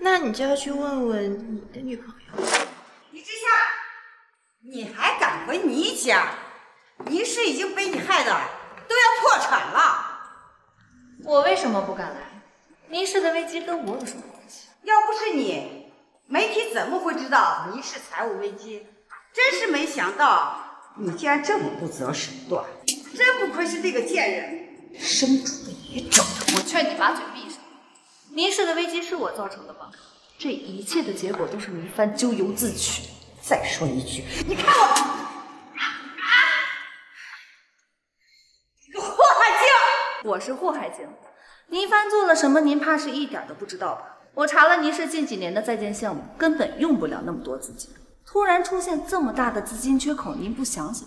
那你就要去问问你的女朋友。李之夏，你还敢回你家？倪氏已经被你害的都要破产了。我为什么不敢来？倪氏的危机跟我有什么关系？要不是你，媒体怎么会知道倪氏财务危机？真是没想到你竟然这么不择手段，真不愧是那个贱人，生出的野种。我劝你把嘴闭上。倪氏的危机是我造成的吗？这一切的结果都是倪帆咎由自取。再说一句，你看我，祸害精！我是祸害精。倪帆做了什么，您怕是一点都不知道吧？我查了倪氏近几年的在建项目，根本用不了那么多资金。突然出现这么大的资金缺口，您不想想，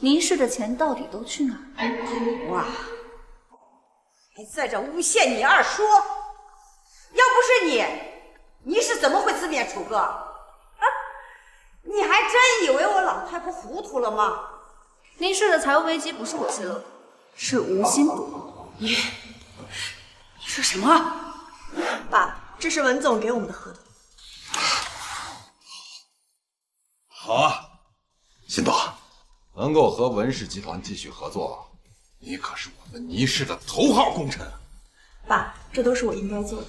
倪氏的钱到底都去哪儿？哇，还在这诬陷你二叔！要不是你，倪氏怎么会自灭楚歌？啊，你还真以为我老太婆糊涂了吗？倪氏的财务危机不是我泄露的，是吴心朵。你，你说什么？爸，这是文总给我们的合同。好啊，新董，能够和文氏集团继续合作，你可是我们倪氏的头号功臣。爸，这都是我应该做的。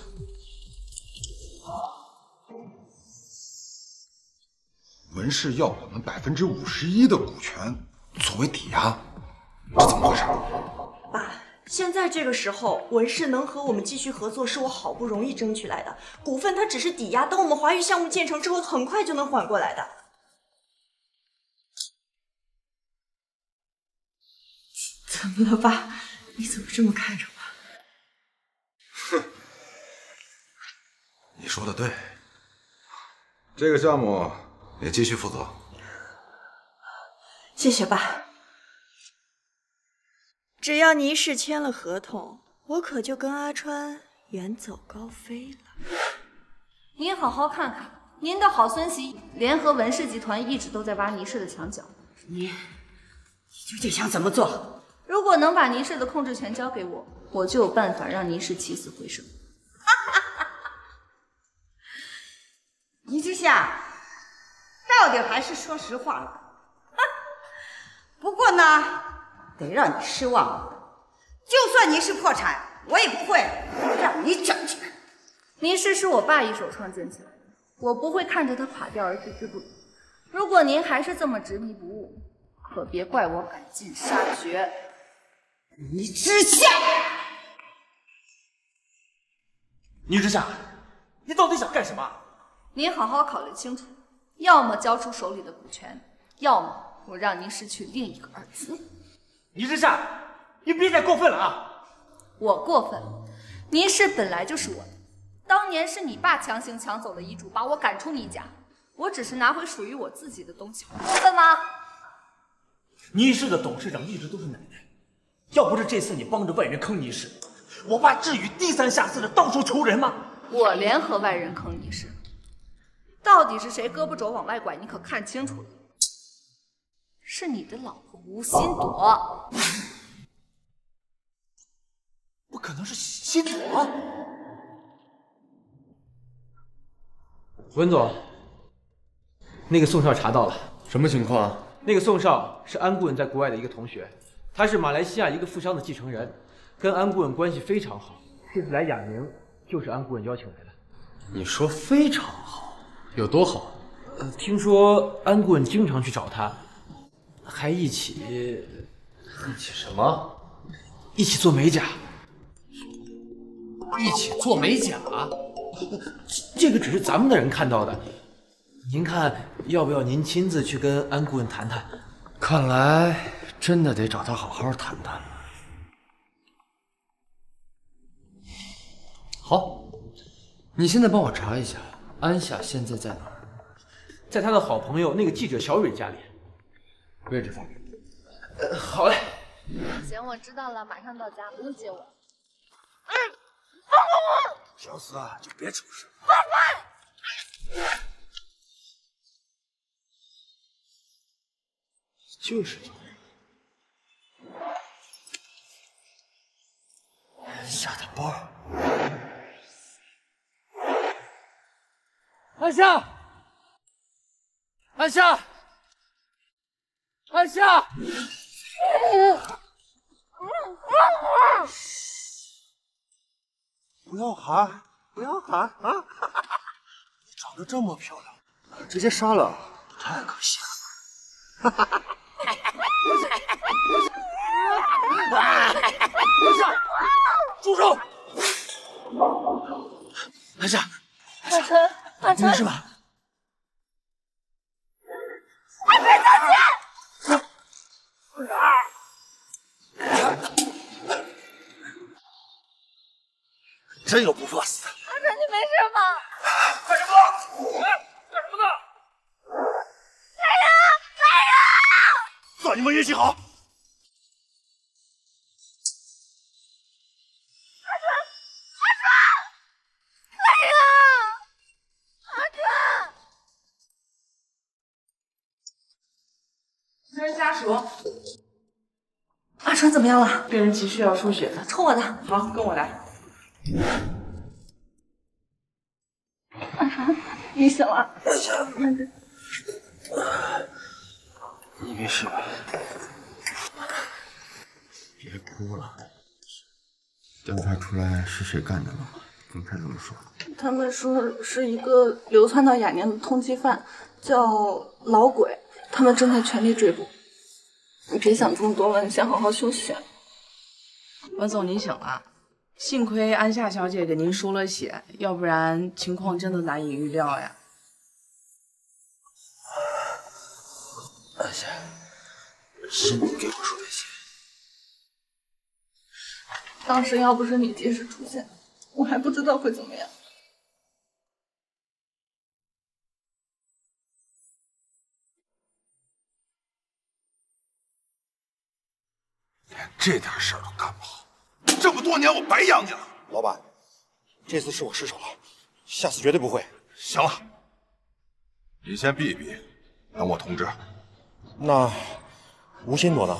文氏要我们百分之五十一的股权作为抵押，这怎么回事？爸，现在这个时候，文氏能和我们继续合作，是我好不容易争取来的股份，它只是抵押，等我们华域项目建成之后，很快就能缓过来的。怎么了，爸？你怎么这么看着我？哼，你说的对，这个项目你继续负责。谢谢爸。只要倪氏签了合同，我可就跟阿川远走高飞了。您好好看看，您的好孙媳联合文氏集团一直都在挖倪氏的墙角。你，你究竟想怎么做？如果能把倪氏的控制权交给我，我就有办法让倪氏起死回生。倪之夏，到底还是说实话了。不过呢，得让你失望了。就算倪氏破产，我也不会让你整起来。倪氏是我爸一手创建起来的，我不会看着它垮掉而置之不理。如果您还是这么执迷不悟，可别怪我赶尽杀绝。倪之夏，倪之夏，你到底想干什么？您好好考虑清楚，要么交出手里的股权，要么我让您失去另一个儿子。倪之夏，你别再过分了啊！我过分？倪氏本来就是我的，当年是你爸强行抢走了遗嘱，把我赶出倪家，我只是拿回属于我自己的东西，过分吗？倪氏的董事长一直都是奶奶。要不是这次你帮着外人坑倪氏，我爸至于低三下四的到处求人吗？我联合外人坑倪氏，到底是谁胳膊肘往外拐？你可看清楚了，是你的老婆吴心朵。不可能是心朵。文总，那个宋少查到了，什么情况？那个宋少是安顾问在国外的一个同学。他是马来西亚一个富商的继承人，跟安顾问关系非常好。这 次来雅宁就是安顾问邀请来的。你说非常好，有多好？呃，听说安顾问经常去找他，还一起一起什么？一起做美甲。一起做美甲？这个只是咱们的人看到的。您看要不要您亲自去跟安顾问谈谈？看来。真的得找他好好谈谈。了。好，你现在帮我查一下安夏现在在哪儿？在他的好朋友那个记者小蕊家里。位置发给我。呃，好嘞。行，我知道了，马上到家，不用接我。嗯，放过我！小死啊，就别出事。爸爸。就是你。下的包，安夏，安夏，安夏，不要喊，不要喊啊！长得这么漂亮，直接杀了，太可惜了。哈哈哈！兰夏，住手！兰夏，阿琛，阿琛，没事吧？阿琛，小姐！真有不怕死的。阿琛，你没事吗？干什么？干什么呢？来人！来人！算你们运气好。这是家属，阿川怎么样了？病人急需要输血的，抽我的。好，跟我来。阿川，你醒了？慢点。你没事吧？别哭了。调查出来是谁干的了吗？警察怎么说？他们说是一个流窜到雅宁的通缉犯，叫老鬼，他们正在全力追捕。你别想这么多了，你先好好休息。文总，您醒了。幸亏安夏小姐给您输了血，要不然情况真的难以预料呀。安夏，是你给我输的血。当时要不是你及时出现，我还不知道会怎么样。这点事儿都干不好，这么多年我白养你了。老板，这次是我失手了，下次绝对不会。行了，你先避一避，等我通知。那吴昕多呢？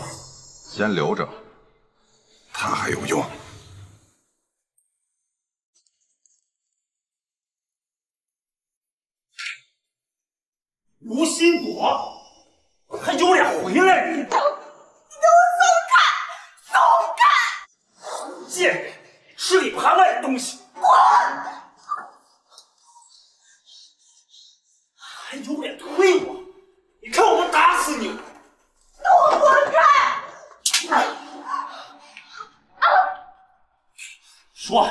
先留着，他还有用。吴心朵，还有脸回来？你！你给我松开！松开！贱人，吃里扒外的东西！滚！还有脸推我？你看我不打死你！给我滚开！说，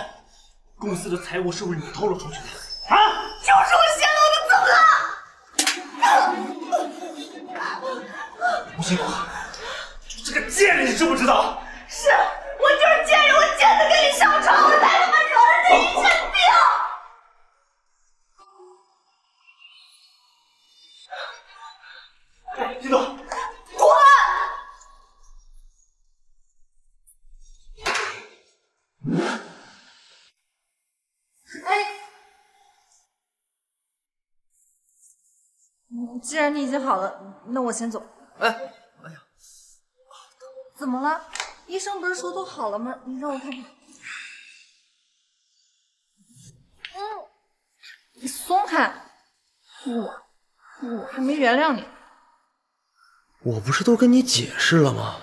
公司的财务是不是你偷了出去的？啊？就是我泄露的，怎么了？吴心果，这个贱人，你知不知道？是贱人，我贱的跟你上床，我才他妈惹了你一身病。哎，金朵，滚！哎，嗯既然你已经好了，那我先走。哎，怎么了？医生不是说都好了吗？你让我看看。嗯，你松开！我我还没原谅你。我不是都跟你解释了吗？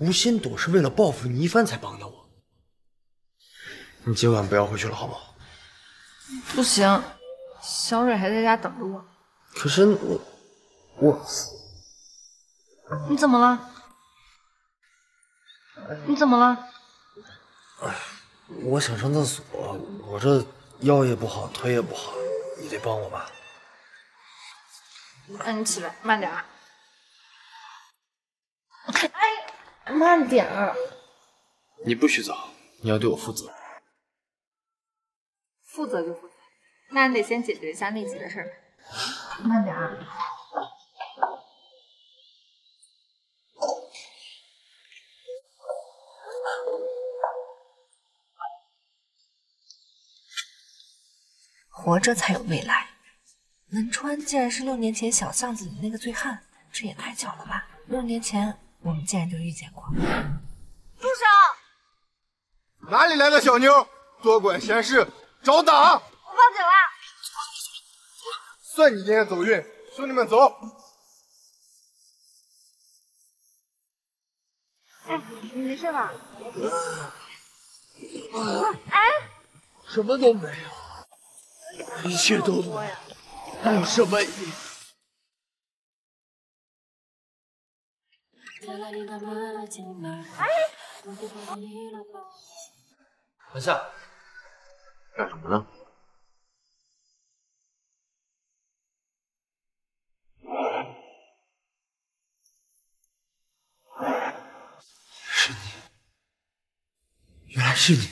吴心朵是为了报复倪帆才帮的我。你今晚不要回去了，好不好？不行，小蕊还在家等着我。可是我我你怎么了？你怎么了？我想上厕所，我这腰也不好，腿也不好，你得帮我吧。那你起来，慢点儿。哎，慢点儿。你不许走，你要对我负责。负责就负责，那你得先解决一下内急的事儿。慢点儿。活着才有未来。文川竟然是六年前小巷子里那个醉汉，这也太巧了吧！六年前我们竟然就遇见过。住手！哪里来的小妞，多管闲事，找打！我报警了。算你今天走运，兄弟们走。哎，你没事吧？哎，什么都没有。一切都没有什么意义？哎，安夏，干什么呢？是你，原来是你。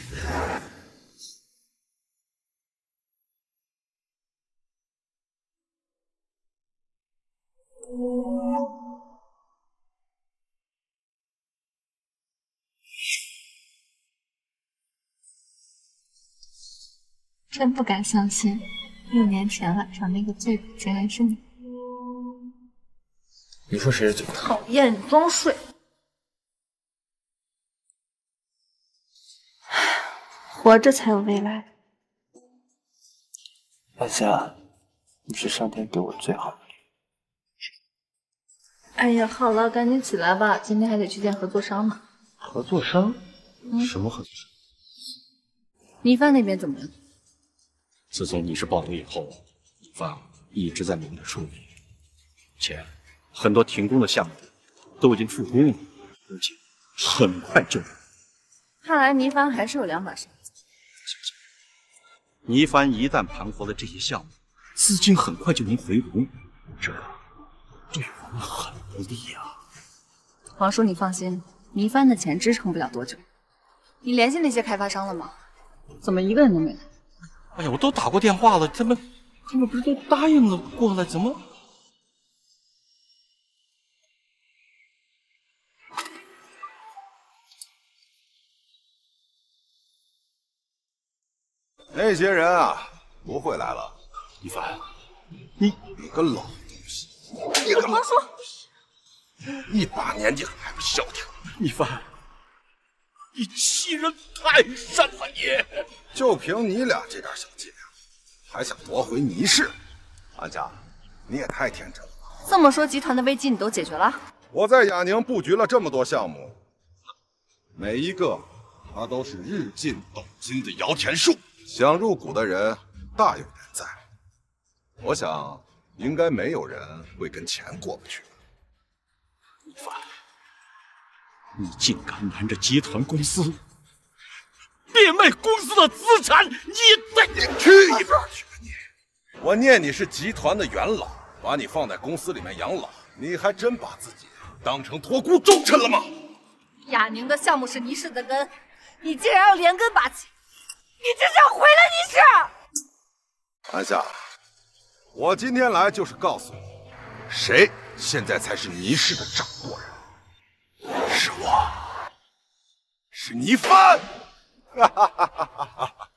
真不敢相信，六年前晚上那个醉鬼竟然是你！你说谁是醉鬼？讨厌，你装睡！活着才有未来。安夏，你是上天给我最好的礼哎呀，好了，赶紧起来吧，今天还得去见合作商呢。合作商？嗯什么合作商？倪帆那边怎么样？自从你是爆头以后，李芳一直在忙着处理，且很多停工的项目都已经复工了，而且很快就能。看来倪帆还是有两把刷子。倪帆一旦盘活了这些项目，资金很快就能回笼，这对我们很不利啊！王叔，你放心，倪帆的钱支撑不了多久。你联系那些开发商了吗？怎么一个人都没来？哎呀，我都打过电话了，他们他们不是都答应了过来，怎么？那些人啊，不会来了。一凡，你你个老你个老王叔，一把年纪了还不消停！一凡，你欺人太甚了你！就凭你俩这点小伎俩，还想夺回倪氏？安家，你也太天真了。这么说，集团的危机你都解决了？我在雅宁布局了这么多项目，每一个它都是日进斗金的摇钱树，想入股的人大有人在。我想，应该没有人会跟钱过不去。一凡，你竟敢瞒着集团公司变卖公司的资产，你得你去一边去吧你！我念你是集团的元老，把你放在公司里面养老，你还真把自己当成托孤忠臣了吗？亚宁的项目是倪氏的根，你竟然要连根拔起，你这是要毁了倪氏！安夏，我今天来就是告诉你，谁现在才是倪氏的掌舵人？是我，是倪帆。哈哈哈哈哈哈！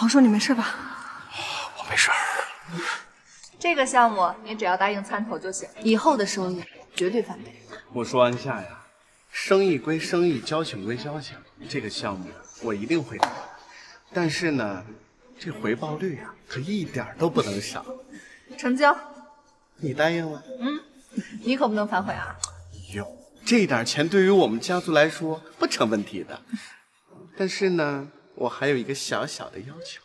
王叔，你没事吧？我没事。这个项目你只要答应参投就行，以后的收益绝对翻倍。我说安夏呀，生意归生意，交情归交情，这个项目我一定会拿。但是呢，这回报率啊，可一点都不能少。成交。你答应了？嗯，你可不能反悔啊！哟，这点钱对于我们家族来说不成问题的。但是呢，我还有一个小小的要求，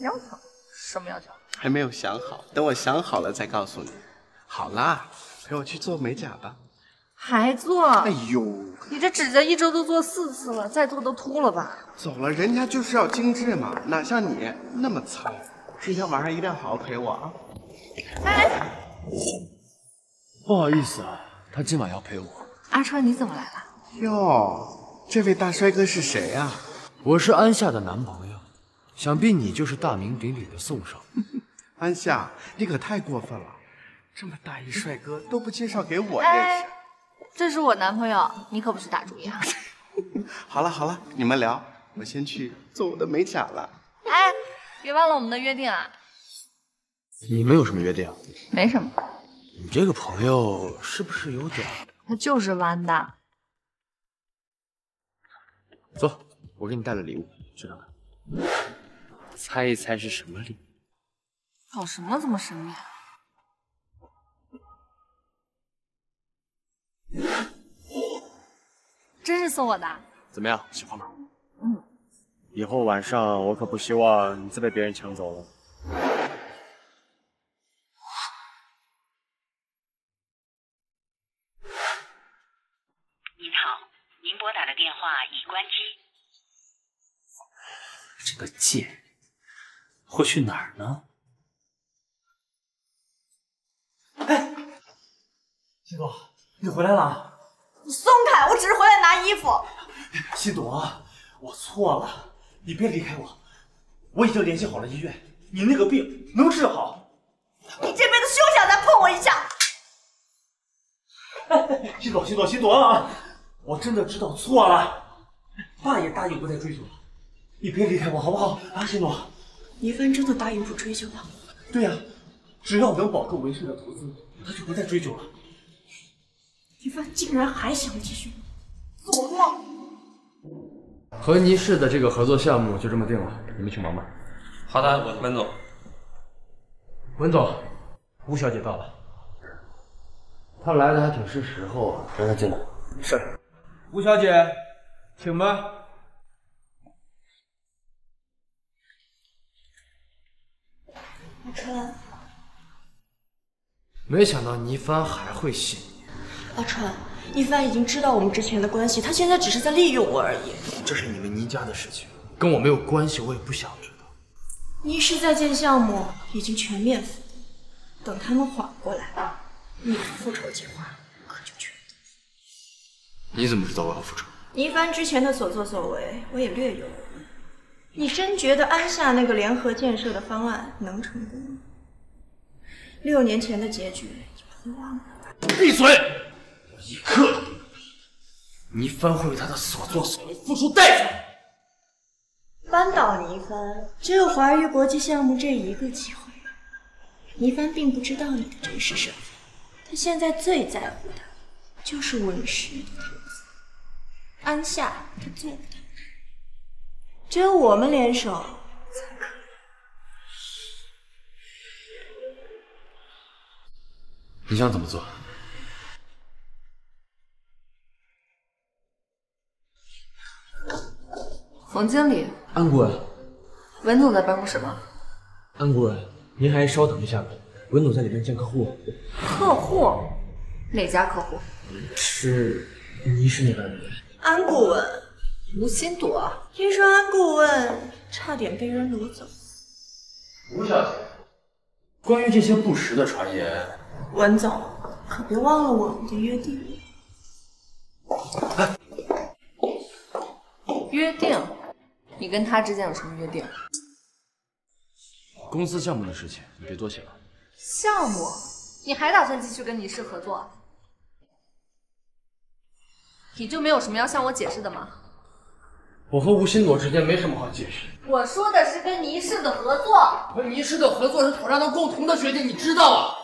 要求？什么要求？还没有想好，等我想好了再告诉你。好啦，陪我去做美甲吧。还做？哎呦，你这指甲一周都做四次了，再做都秃了吧？走了，人家就是要精致嘛，哪像你那么糙。今天晚上一定要好好陪我啊！哎，不好意思啊，他今晚要陪我。阿川，你怎么来了？哟，这位大帅哥是谁啊、我是安夏的男朋友，想必你就是大名鼎鼎的宋少。安夏，你可太过分了，这么大一帅哥都不介绍给我认识。哎，这是我男朋友，你可不许打主意啊！好了好了，你们聊，我先去做我的美甲了。哎，别忘了我们的约定啊！你们有什么约定？没什么，你这个朋友是不是有点……他就是弯的。走，我给你带了礼物，去看看。猜一猜是什么礼物？搞什么这么神秘啊？真是送我的？怎么样，喜欢吗？嗯，以后晚上我可不希望你再被别人抢走了。您好，您拨打的电话已关机。这个贱，会去哪儿呢？新朵，你回来了。你松开，我只是回来拿衣服。新朵，我错了，你别离开我。我已经联系好了医院，你那个病能治好。你这辈子休想再碰我一下！新朵，新朵，新朵啊！我真的知道错了，爸也答应不再追究了。你别离开我好不好？啊，新朵。倪帆真的答应不追究了？对呀、只要能保住文氏的投资，他就不再追究了。倪帆竟然还想继续，做梦！和倪氏的这个合作项目就这么定了，你们去忙吧。好的，我文总。文总，吴小姐到了。她来的还挺是时候啊，让她进来。是。吴小姐，请吧。阿川，没想到倪帆还会信你。阿川，倪帆已经知道我们之前的关系，他现在只是在利用我而已。这是你们倪家的事情，跟我没有关系，我也不想知道。倪氏在建项目已经全面复工，等他们缓过来，你的复仇计划可就全都。你怎么知道我要复仇？倪帆之前的所作所为，我也略有耳闻。你真觉得安夏那个联合建设的方案能成功吗？六年前的结局，你不会忘了吧？闭嘴！我一刻都不能停。倪帆会为他的所作所为付出代价。扳倒倪帆，只有华域国际项目这一个机会。倪帆并不知道你的真实身份，他现在最在乎的就是文氏的投资。安夏他做不到，只有我们联手才可以。你想怎么做？冯经理，安顾问，文总在办公室吗？安顾问，您还稍等一下吧。文总在里面见客户。客户？哪家客户？是倪氏那边的人。安顾问，吴新朵，听说安顾问差点被人掳走。吴小姐，关于这些不实的传言，文总可别忘了我们的约定。约定？你跟他之间有什么约定？公司项目的事情你别多想。项目？你还打算继续跟倪氏合作？你就没有什么要向我解释的吗？我和吴心朵之间没什么好解释。我说的是跟倪氏的合作。和倪氏的合作是妥善的共同的决定，你知道啊？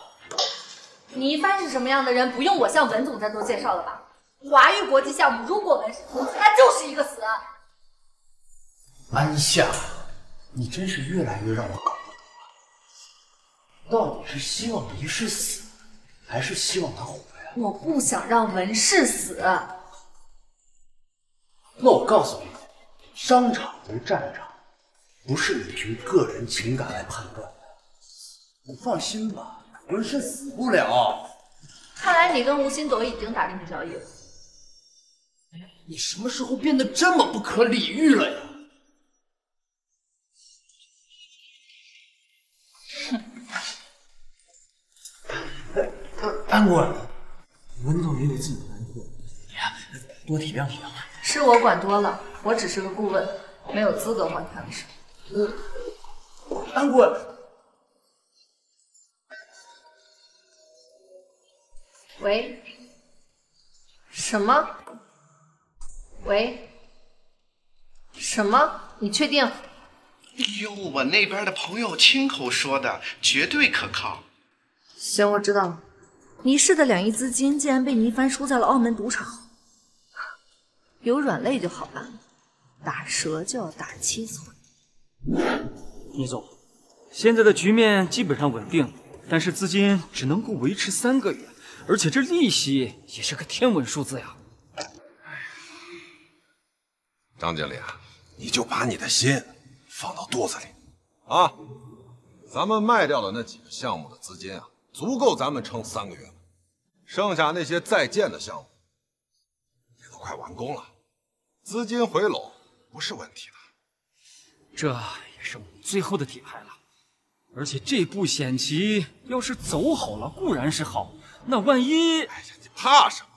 倪帆是什么样的人，不用我向文总再做介绍了吧？华域国际项目如果文氏投资，他就是一个死案。安夏，你真是越来越让我搞不懂了。到底是希望黎氏死，还是希望他活呀？我不想让文氏死。那我告诉你，商场如战场，不是你凭个人情感来判断的。你放心吧，文氏死不了。看来你跟吴心朵已经打定交易了。你什么时候变得这么不可理喻了呀？安顾问，文总也有自己的难处，你呀多体谅体谅。是我管多了，我只是个顾问，没有资格管他的事。嗯安顾问，喂？什么？喂？什么？你确定？哎呦，我那边的朋友亲口说的，绝对可靠。行，我知道了。倪氏的两亿资金竟然被倪帆输在了澳门赌场，有软肋就好办了，打折就要打七寸。倪总，现在的局面基本上稳定，但是资金只能够维持三个月，而且这利息也是个天文数字呀。张经理啊，你就把你的心放到肚子里啊！咱们卖掉的那几个项目的资金啊，足够咱们撑三个月了。剩下那些在建的项目也都快完工了，资金回笼不是问题的。这也是我们最后的底牌了。而且这步险棋要是走好了固然是好，那万一……哎呀，你怕什么？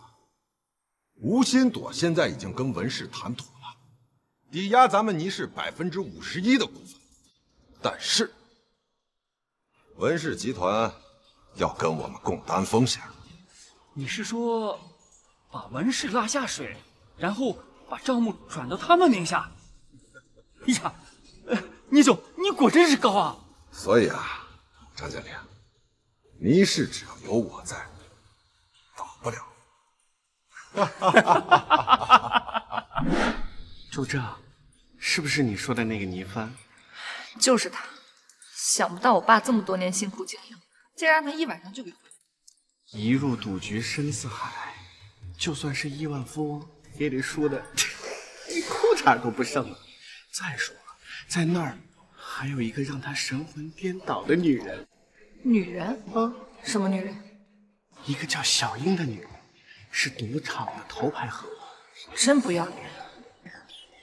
吴新朵现在已经跟文氏谈妥了，抵押咱们倪氏百分之五十一的股份，但是文氏集团要跟我们共担风险。你是说把文氏拉下水，然后把账目转到他们名下？哎呀，倪总，你果真是高啊！所以啊，张经理，倪氏只要有我在，倒不了。哈哈哈哈哈！就这，是不是你说的那个倪帆？就是他。想不到我爸这么多年辛苦经营，竟然让他一晚上就给。一入赌局深似海，就算是亿万富翁，也得输的连 裤衩都不剩了。再说了，在那儿。还有一个让他神魂颠倒的女人，女人啊？什么女人？一个叫小英的女人，是赌场的头牌客户。真不要脸！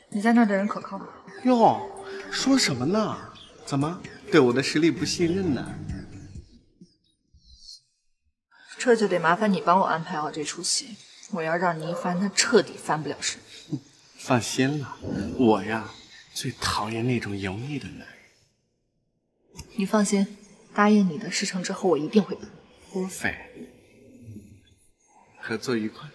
你在那儿的人可靠吗？哟，说什么呢？怎么对我的实力不信任呢？这就得麻烦你帮我安排好这出戏。我要让倪帆他彻底翻不了身。放心了，我呀最讨厌那种油腻的男人。你放心，答应你的事成之后，我一定会帮你。不费，合作愉快。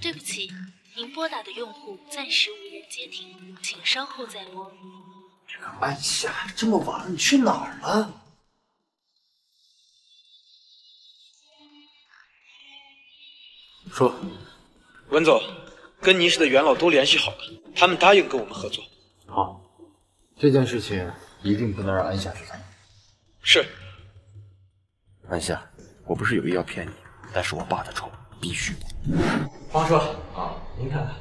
对不起，您拨打的用户暂时无人接听，请稍后再拨。这个安夏，这么晚了，你去哪儿了？说，文总。跟倪氏的元老都联系好了，他们答应跟我们合作。好，这件事情一定不能让安夏知道。是。安夏，我不是有意要骗你，但是我爸的仇必须报。王叔啊，您看看，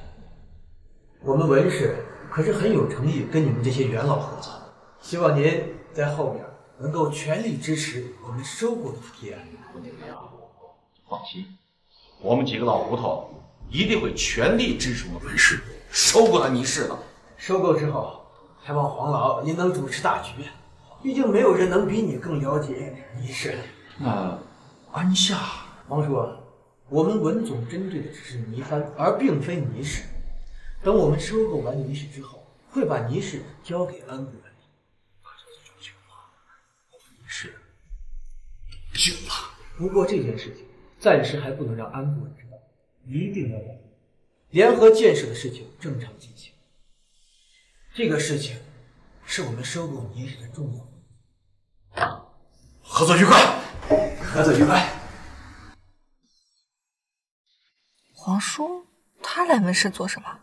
我们文氏可是很有诚意跟你们这些元老合作，希望您在后面能够全力支持我们收购的提案。放心，我们几个老骨头。一定会全力支持我们文氏收购了倪氏的。收购之后，还望黄老您能主持大局。毕竟没有人能比你更了解倪氏。那安夏，王叔，我们文总针对的只是倪帆，而并非倪氏。等我们收购完倪氏之后，会把倪氏交给安顾问。可这就久了，倪氏久了。不过这件事情暂时还不能让安顾问知道。一定要保密，联合建设的事情正常进行。这个事情是我们收购倪氏的重要。合作愉快，合作愉快。皇叔，他来温氏做什么？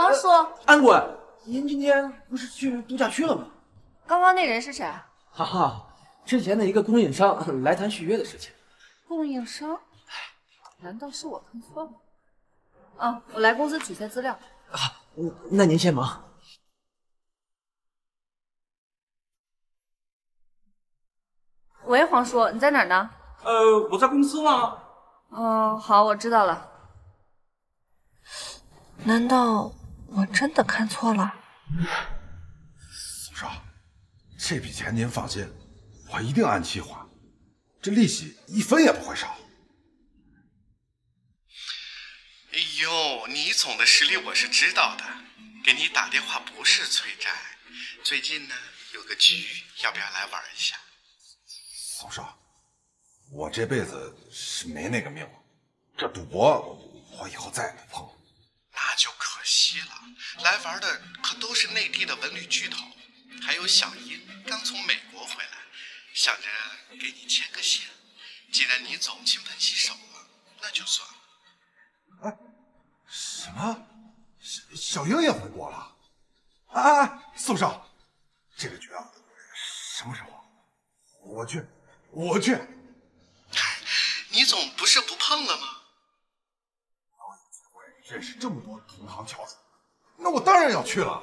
皇叔，安顾问，您今天不是去度假区了吗？刚刚那人是谁？哈哈，之前的一个供应商来谈续约的事情。供应商。难道是我看错了？啊，我来公司取些资料。啊，那您先忙。喂，黄叔，你在哪儿呢？呃，我在公司呢。哦，好，我知道了。难道我真的看错了？宋少，这笔钱您放心，我一定按期还，这利息一分也不会少。哎呦，倪总的实力我是知道的。给你打电话不是催债，最近呢有个局，要不要来玩一下？宋少，我这辈子是没那个命了，这赌博我以后再也不碰了。那就可惜了，来玩的可都是内地的文旅巨头，还有小英刚从美国回来，想着给你牵个线。既然倪总亲朋戚手了，那就算了。哎，什么？小小英也回国了？哎哎哎，宋少，这个局啊，什么时候？我去，我去。倪总不是不碰了吗？认识这么多同行翘楚，那我当然要去了。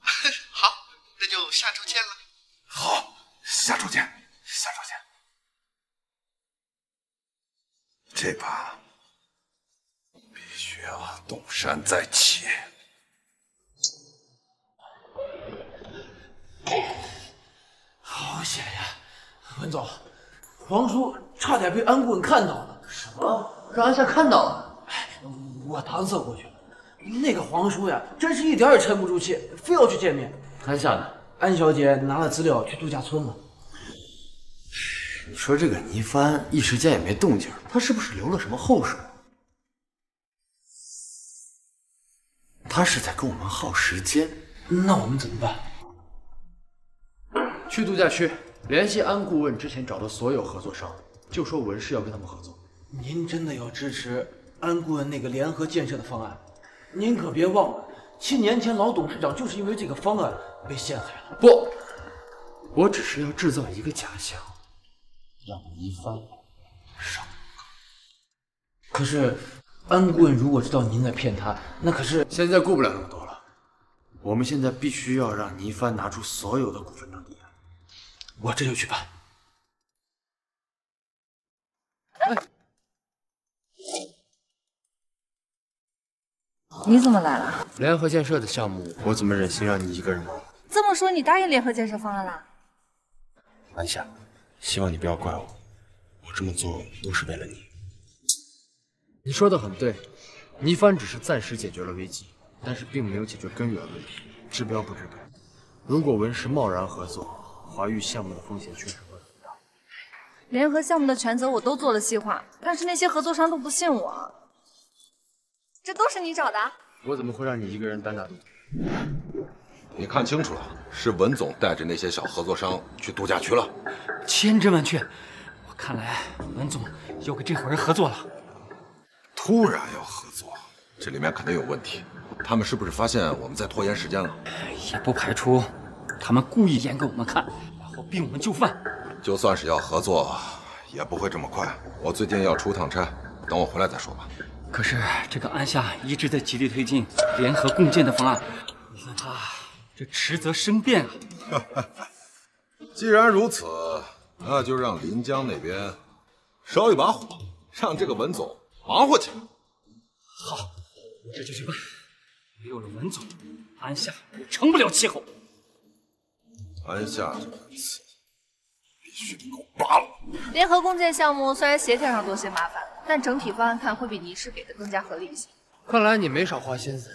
好，那就下周见了。好，下周见，下周见。这把必须要东山再起。好险呀，文总，皇叔差点被安顾问看到了。什么？让安夏看到了？哎，我搪塞过去了。那个皇叔呀，真是一点也沉不住气，非要去见面。安夏呢？安小姐拿了资料去度假村了。你说这个倪帆一时间也没动静，他是不是留了什么后手？他是在跟我们耗时间。那我们怎么办？去度假区联系安顾问之前找的所有合作商，就说文氏要跟他们合作。您真的要支持安顾问那个联合建设的方案？您可别忘了，七年前老董事长就是因为这个方案被陷害了。不，我只是要制造一个假象，让倪帆上可是安顾问如果知道您在骗他，那可是现在顾不了那么多了。我们现在必须要让倪帆拿出所有的股份当抵押。我这就去办。你怎么来了？联合建设的项目，我怎么忍心让你一个人忙？这么说，你答应联合建设方案了？安夏，希望你不要怪我，我这么做都是为了你。你说的很对，倪帆只是暂时解决了危机，但是并没有解决根源问题，治标不治本。如果文石贸然合作，华域项目的风险确实会很大。联合项目的全责我都做了细化，但是那些合作商都不信我。这都是你找的？我怎么会让你一个人单打独斗？你看清楚了，是文总带着那些小合作商去度假区了。千真万确，我看来文总又跟这伙人合作了。突然要合作，这里面肯定有问题。他们是不是发现我们在拖延时间了？也不排除他们故意演给我们看，然后逼我们就范。就算是要合作，也不会这么快。我最近要出趟差，等我回来再说吧。可是这个安夏一直在极力推进联合共建的方案，我害怕这迟则生变啊！既然如此，那就让临江那边烧一把火，让这个文总忙活起来。好，我这就去办。没有了文总，安夏也成不了气候。安夏这个刺必须给我拔了。联合共建项目虽然协调上多些麻烦，但整体方案看会比倪氏给的更加合理一些。看来你没少花心思。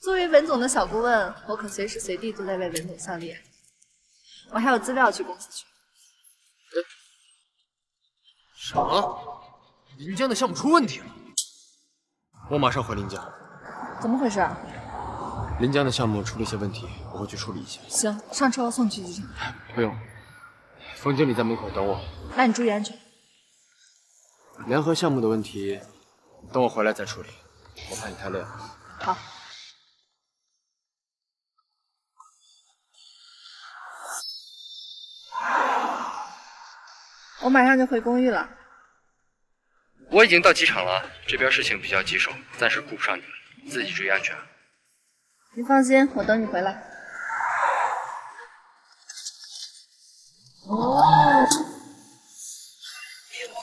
作为文总的小顾问，我可随时随地都在为文总效力。我还有资料去公司取。什么？临江的项目出问题了？我马上回临江。怎么回事？临江的项目出了一些问题，我会去处理一下。行，上车，我送你去机场。不用，冯经理在门口等我。那你注意安全。联合项目的问题，等我回来再处理。我怕你太累了。好。我马上就回公寓了。我已经到机场了，这边事情比较棘手，暂时顾不上你了，自己注意安全。你放心，我等你回来。哦，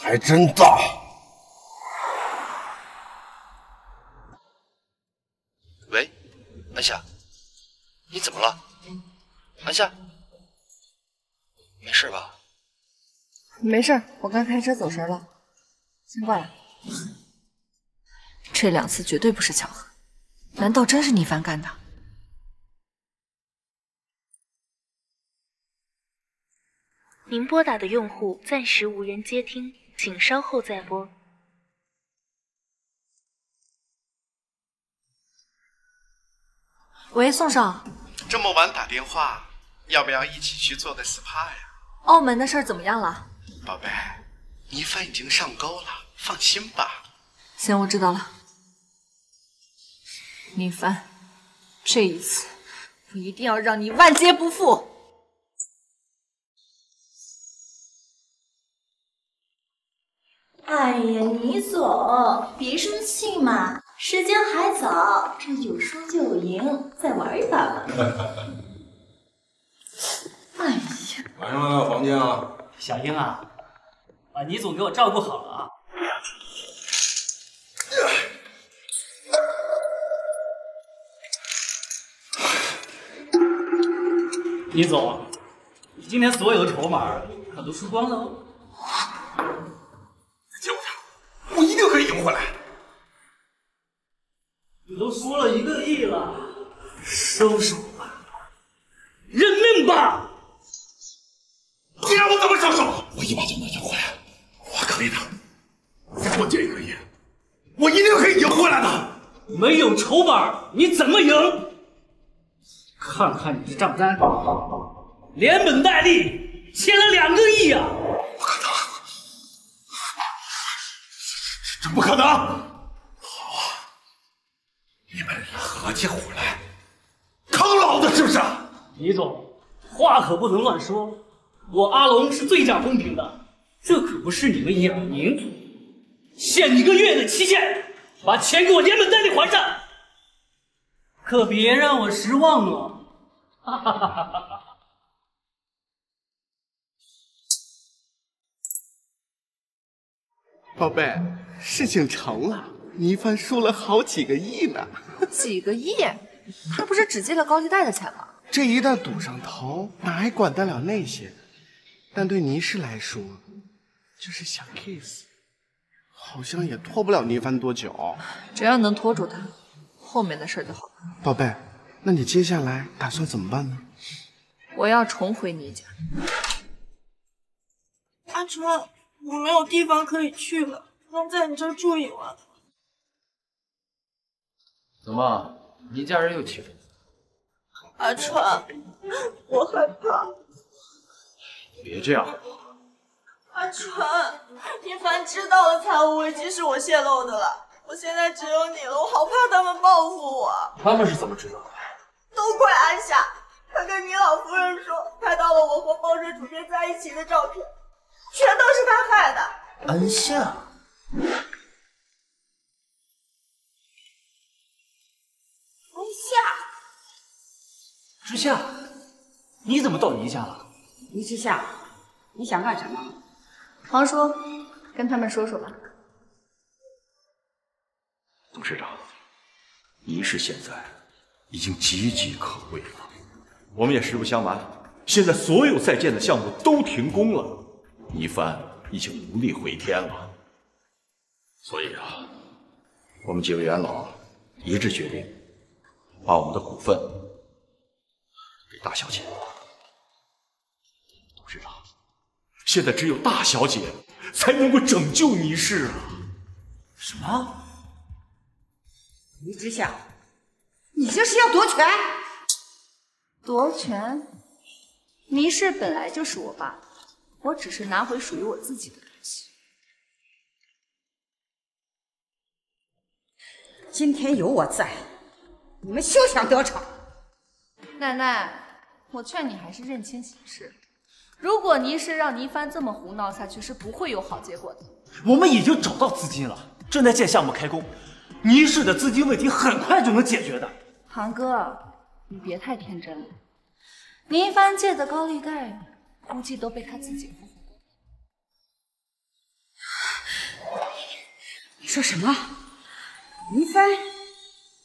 还真大。喂，安夏，你怎么了？安夏，没事吧？没事，我刚开车走神了。先挂了。这两次绝对不是巧合，难道真是倪帆干的？您拨打的用户暂时无人接听，请稍后再拨。喂，宋少，这么晚打电话，要不要一起去做个 SPA 呀？澳门的事儿怎么样了？宝贝，倪帆已经上钩了，放心吧。行，我知道了。倪帆，这一次我一定要让你万劫不复。哎呀，倪总，别生气嘛，时间还早，这有输就有赢，再玩一把吧。哎呀，晚上到房间啊。小英啊，把倪总给我照顾好了啊。倪总，你今天所有的筹码可都输光了哦。我一定可以赢回来。你都输了一个亿了，收手吧，认命吧！你让我怎么收手？我一把就能赢回来，我可以的。再给我借一个亿，我一定可以赢回来的。没有筹码，你怎么赢？看看你的账单，连本带利欠了两个亿啊！不可能，这不可能！好啊，你们合起伙来坑老子是不是？李总，话可不能乱说。我阿龙是最讲公平的，这可不是你们养宁。限一个月的期限，把钱给我连本带利还上，可别让我失望了。哈哈哈哈哈！宝贝，事情成了，倪帆输了好几个亿呢。几个亿？他不是只借了高利贷的钱吗？这一旦赌上头，哪还管得了那些？但对倪氏来说，就是想 kiss，好像也拖不了倪帆多久。只要能拖住他，后面的事就好了。宝贝，那你接下来打算怎么办呢？我要重回倪家。阿川，我没有地方可以去了，能在你这儿住一晚？怎么，倪家人又欺负你？阿川，我害怕。别这样，阿川，倪凡知道了财务危机是我泄露的了，我现在只有你了，我好怕他们报复我。他们是怎么知道的？都怪安夏，她跟你老夫人说，拍到了我和报社主编在一起的照片，全都是她害的。安夏，安夏，之夏，你怎么到倪家了？倪之夏，你想干什么？皇叔，跟他们说说吧。董事长，倪氏现在已经岌岌可危了。我们也实不相瞒，现在所有在建的项目都停工了，倪帆已经无力回天了。所以啊，我们几位元老一致决定，把我们的股份给大小姐。董事长，现在只有大小姐才能够拯救倪氏啊！什么？倪之夏，你这是要夺权？夺权？倪氏本来就是我爸，我只是拿回属于我自己的东西。今天有我在，你们休想得逞！奶奶，我劝你还是认清形势。如果倪氏让倪帆这么胡闹下去，是不会有好结果的。我们已经找到资金了，正在建项目开工，倪氏的资金问题很快就能解决的。航哥，你别太天真了。倪帆借的高利贷，估计都被他自己付光。你说什么？倪帆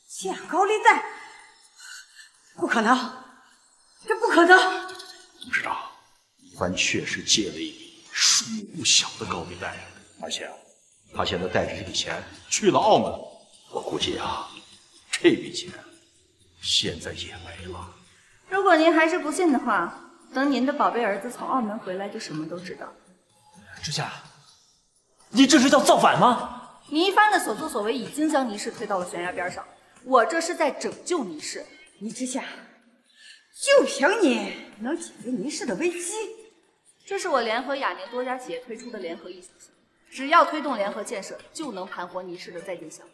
借高利贷？不可能，这不可能！董事长，倪帆确实借了一笔数目不小的高利贷，而且他现在带着这笔钱去了澳门，我估计啊，这笔钱现在也没了。如果您还是不信的话，等您的宝贝儿子从澳门回来，就什么都知道。之夏，你这是要造反吗？倪帆的所作所为已经将倪氏推到了悬崖边上，我这是在拯救倪氏。倪之夏，就凭你能解决倪氏的危机？这是我联合雅宁多家企业推出的联合异想项，只要推动联合建设，就能盘活倪氏的在建项目。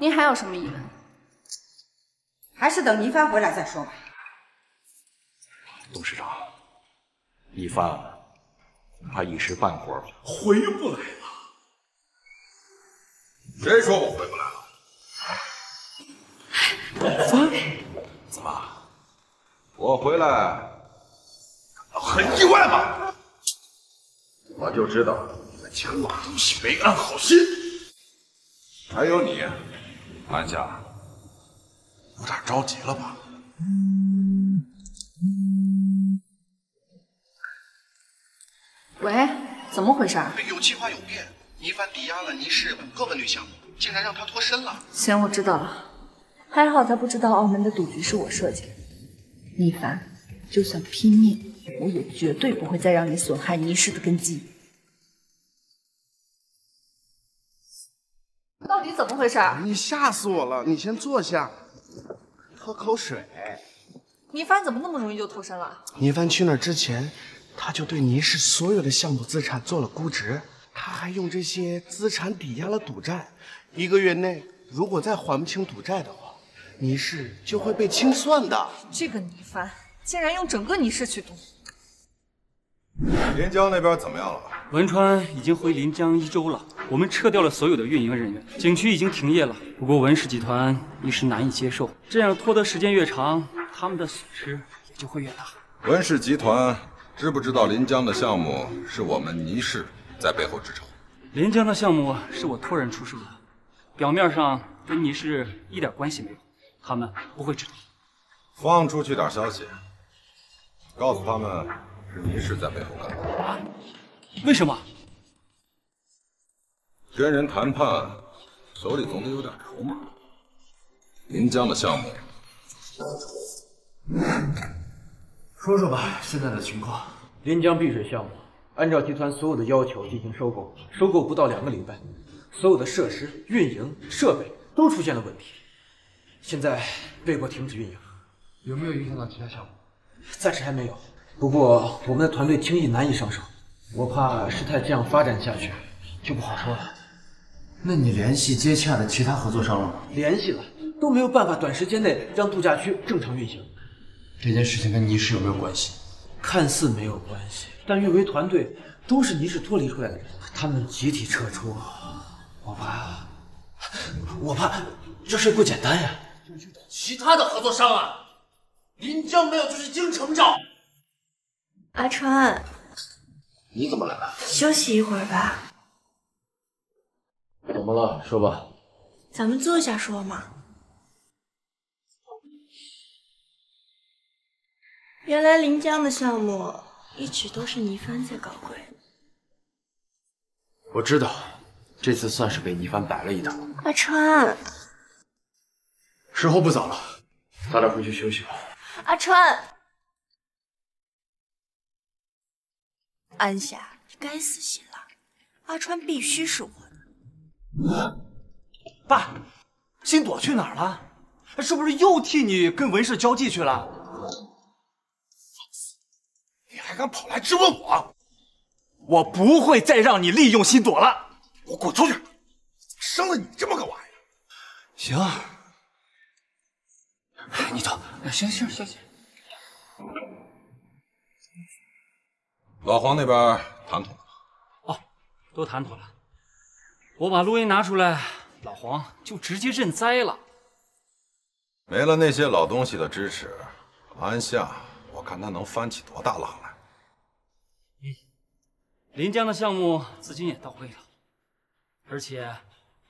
您还有什么疑问？还是等倪帆回来再说吧。董事长，一帆恐怕一时半会儿回不来了。谁说我回不来了？帆，怎么？我回来很意外吧？我就知道你们家老东西没安好心。还有你，安夏，有点着急了吧？喂，怎么回事？有计划有变，倪凡抵押了倪氏五个文旅项目，竟然让他脱身了。行，我知道了。还好他不知道澳门的赌局是我设计的。倪凡，就算拼命，我也绝对不会再让你损害倪氏的根基。到底怎么回事？你吓死我了！你先坐下，喝口水。倪凡怎么那么容易就脱身了？倪凡去那之前，他就对倪氏所有的项目资产做了估值，他还用这些资产抵押了赌债。一个月内如果再还不清赌债的话，倪氏就会被清算的。这个倪凡竟然用整个倪氏去赌！临江那边怎么样了？文川已经回临江一周了，我们撤掉了所有的运营人员，景区已经停业了。不过文氏集团一时难以接受，这样拖的时间越长，他们的损失也就会越大。文氏集团知不知道临江的项目是我们倪氏在背后支撑？临江的项目是我托人出售的，表面上跟倪氏一点关系没有，他们不会知道。放出去点消息，告诉他们是倪氏在背后干的。啊？为什么？跟人谈判，手里总得有点筹码。临江的项目，说说吧，现在的情况。临江碧水项目，按照集团所有的要求进行收购，收购不到两个礼拜，所有的设施、运营设备都出现了问题，现在被迫停止运营。有没有影响到其他项目？暂时还没有，不过我们的团队轻易难以上手，我怕事态这样发展下去就不好说了。那你联系接洽的其他合作商了吗？联系了，都没有办法短时间内让度假区正常运行。这件事情跟倪氏有没有关系？看似没有关系，但运维团队都是倪氏脱离出来的人，他们集体撤出，我怕，我怕这事不简单呀。其他的合作商啊，临江没有就是京城找。阿川，你怎么来了？休息一会儿吧。怎么了？说吧。咱们坐下说嘛。原来临江的项目一直都是倪帆在搞鬼。我知道，这次算是被倪帆摆了一道。阿川，时候不早了，早点回去休息吧。阿川，安夏，你该死心了。阿川必须是我的。爸，新朵去哪儿了？是不是又替你跟文氏交际去了？你还敢跑来质问我？我不会再让你利用新朵了。给我滚出去！生了你这么个玩意儿！行，你走。行行行行。老黄那边谈妥了？哦，都谈妥了。我把录音拿出来，老黄就直接认栽了。没了那些老东西的支持，安夏，我看他能翻起多大浪来。嗯，临江的项目资金也到位了，而且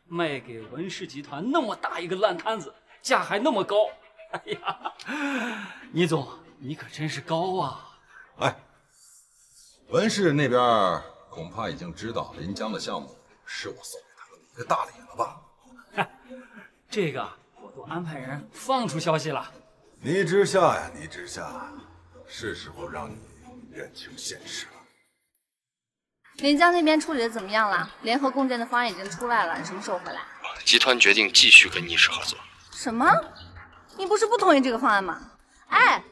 卖给文氏集团那么大一个烂摊子，价还那么高。哎呀，倪总，你可真是高啊！哎，文氏那边恐怕已经知道临江的项目是我送给他的一个大礼了吧？这个我都安排人放出消息了。倪之夏呀，倪之夏，是时候让你认清现实了。临江那边处理的怎么样了？联合共建的方案已经出来了，你什么时候回来？集团决定继续跟倪氏合作。什么？你不是不同意这个方案吗？哎，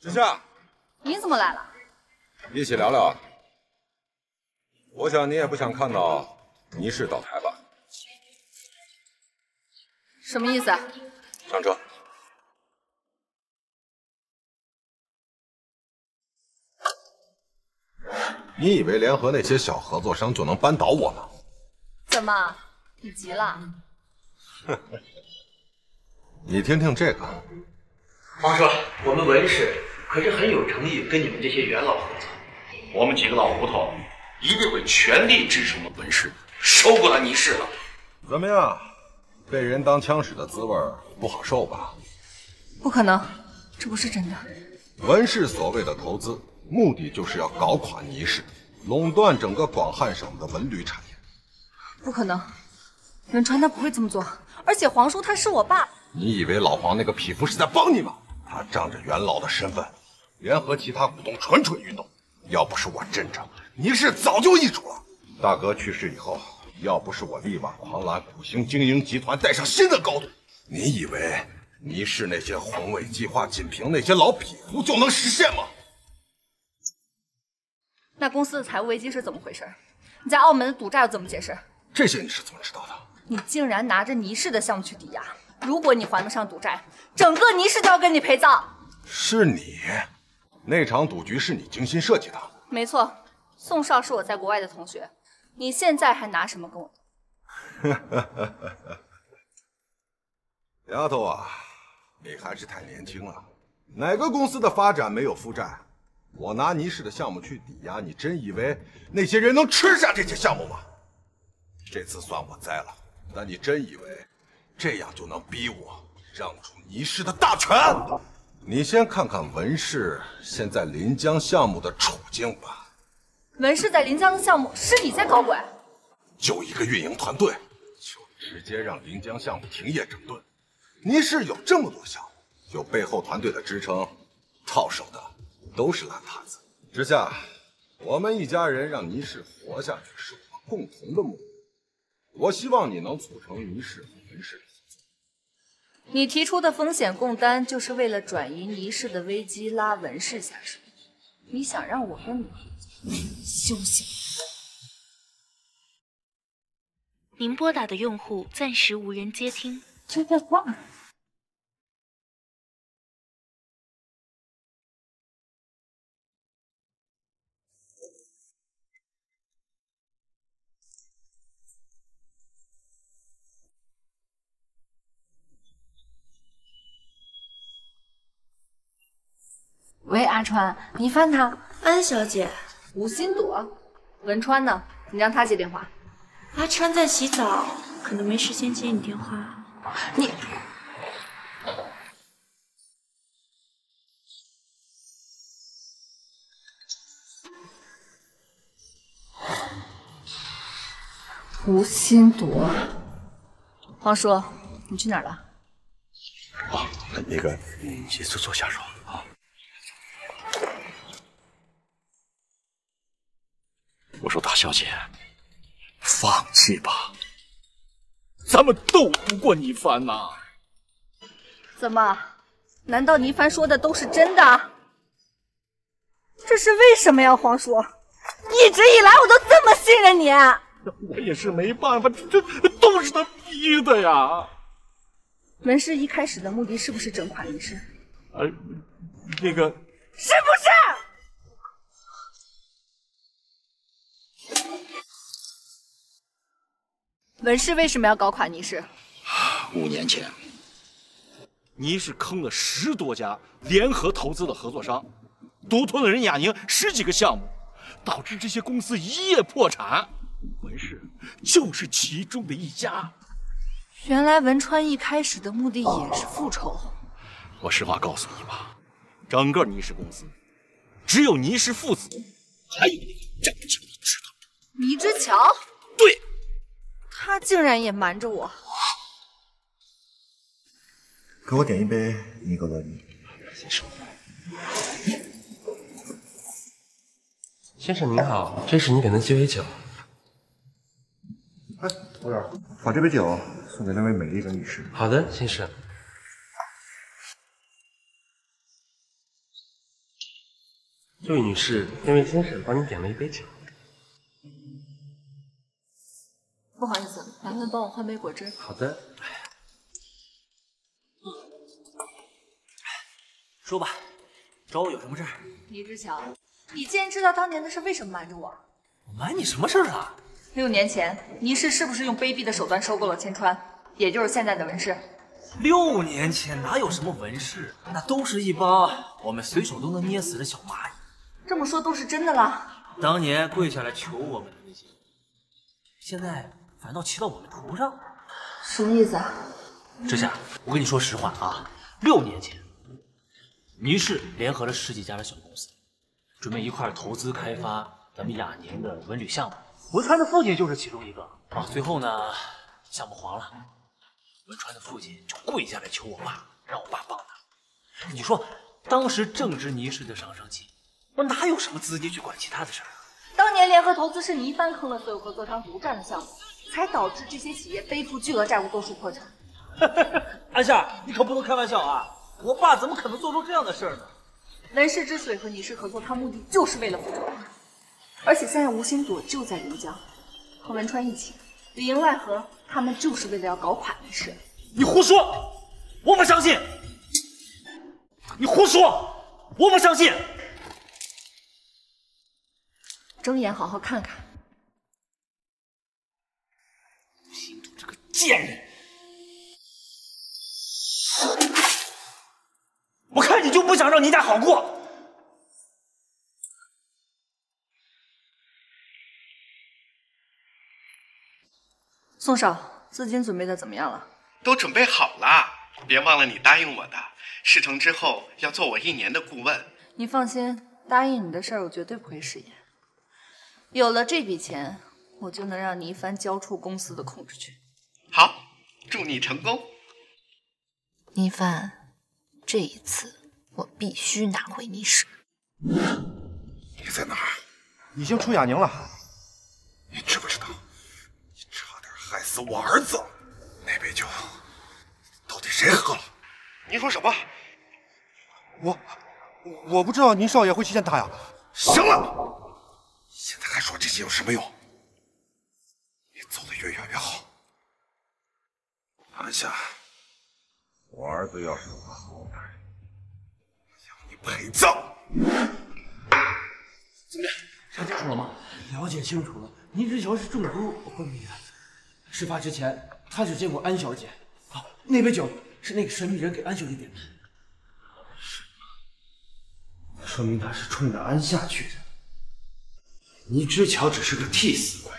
之夏，你怎么来了？一起聊聊。我想你也不想看到倪氏倒台吧？什么意思啊？上车。你以为联合那些小合作商就能扳倒我吗？怎么，你急了？你听听这个，皇叔，我们文氏可是很有诚意跟你们这些元老合作。我们几个老胡头一定会全力支持我们文氏收过来倪氏的。怎么样？被人当枪使的滋味不好受吧？不可能，这不是真的。文氏所谓的投资，目的就是要搞垮倪氏，垄断整个广汉省的文旅产业。不可能，文川他不会这么做。而且皇叔他是我爸，你以为老黄那个匹夫是在帮你吗？他仗着元老的身份，联合其他股东蠢蠢欲动。要不是我镇着，倪氏早就易主了。大哥去世以后，要不是我力挽狂澜，苦心经营集团带上新的高度，你以为倪氏那些宏伟计划，仅凭那些老匹夫就能实现吗？那公司的财务危机是怎么回事？你在澳门的赌债又怎么解释？这些你是怎么知道的？你竟然拿着倪氏的项目去抵押，如果你还不上赌债，整个倪氏都要跟你陪葬。是你，那场赌局是你精心设计的。没错，宋少是我在国外的同学，你现在还拿什么跟我斗？丫头啊，你还是太年轻了。哪个公司的发展没有负债？我拿倪氏的项目去抵押，你真以为那些人能吃下这些项目吗？这次算我栽了。但你真以为这样就能逼我让出倪氏的大权？你先看看文氏现在临江项目的处境吧。文氏在临江的项目是你在搞鬼？就一个运营团队，就直接让临江项目停业整顿。倪氏有这么多项目，有背后团队的支撑，到手的都是烂摊子。之下，我们一家人让倪氏活下去是我们共同的目的。我希望你能促成倪氏和文氏的合作。你提出的风险共担，就是为了转移倪氏的危机，拉文氏下水。你想让我跟你合作？休想！您拨打的用户暂时无人接听。接电话。喂，阿川，你翻他。安小姐，吴心朵，文川呢？你让他接电话。阿川在洗澡，可能没时间接你电话。你，吴心朵，黄叔，你去哪儿了？哦，那个，你先坐坐下说我说大小姐，放弃吧，咱们斗不过倪帆呐。怎么？难道倪帆说的都是真的？这是为什么呀，皇叔？一直以来我都这么信任你。我也是没办法，这都是他逼的呀。文氏一开始的目的是不是整垮倪氏？呃，那个是不是？文氏为什么要搞垮倪氏？五年前，倪氏坑了十多家联合投资的合作商，独吞了任雅宁十几个项目，导致这些公司一夜破产。文氏就是其中的一家。原来文川一开始的目的也是复仇。我实话告诉你吧，整个倪氏公司，只有倪氏父子，还有那个张强知道。倪之乔？对。他竟然也瞒着我。给我点一杯尼格罗尼。先生。先生您好，这是您点的鸡尾酒。哎，服务员，把这杯酒送给那位美丽的女士。好的，先生。这位女士，那位先生帮您点了一杯酒。帮我换杯果汁。好的。说吧找我有什么事儿？倪志强你既然知道当年的事为什么瞒着我？我瞒你什么事儿了六年前倪氏是不是用卑鄙的手段收购了千川？也就是现在的文氏。六年前哪有什么文氏？那都是一帮我们随手都能捏死的小蚂蚁。这么说都是真的了当年跪下来求我们的那些人现在反倒骑到我们头上？什么意思啊？志夏，我跟你说实话啊，六年前，倪氏联合了十几家的小公司，准备一块投资开发咱们雅宁的文旅项目。文川的父亲就是其中一个啊。最后呢，项目黄了，文川的父亲就跪下来求我爸，让我爸帮他。你说，当时正值倪氏的上升期，我哪有什么资金去管其他的事儿啊？当年联合投资是倪帆坑了所有合作商独占的项目，才导致这些企业背负巨额债务，多数破产。安夏，你可不能开玩笑啊！我爸怎么可能做出这样的事儿呢？文氏之所以和倪氏合作，他目的就是为了复仇。而且现在吴兴朵就在临江，和文川一起，里应外合，他们就是为了要搞垮倪氏。你胡说，我不相信！你胡说，我不相信！睁眼好好看看，吴兴朵这个贱人！我看你就不想让倪家好过。宋少，资金准备的怎么样了？都准备好了，别忘了你答应我的，事成之后要做我一年的顾问。你放心，答应你的事儿我绝对不会食言。有了这笔钱，我就能让倪帆交出公司的控制权。好，祝你成功。倪帆，这一次我必须拿回你手。你在哪儿？已经出雅宁了。你知不知道？你差点害死我儿子。那杯酒到底谁喝了？您说什么？我我不知道您少爷会去见他呀。行了，现在还说这些有什么用？你走得越远越好。安夏，我儿子要是有个好歹，要你陪葬。怎么样？查清楚了吗？了解清楚了。倪志乔是中毒昏迷的。事发之前，他只见过安小姐。啊，那杯酒是那个神秘人给安小姐点的。说明他是冲着安夏去的。倪之乔只是个替死鬼。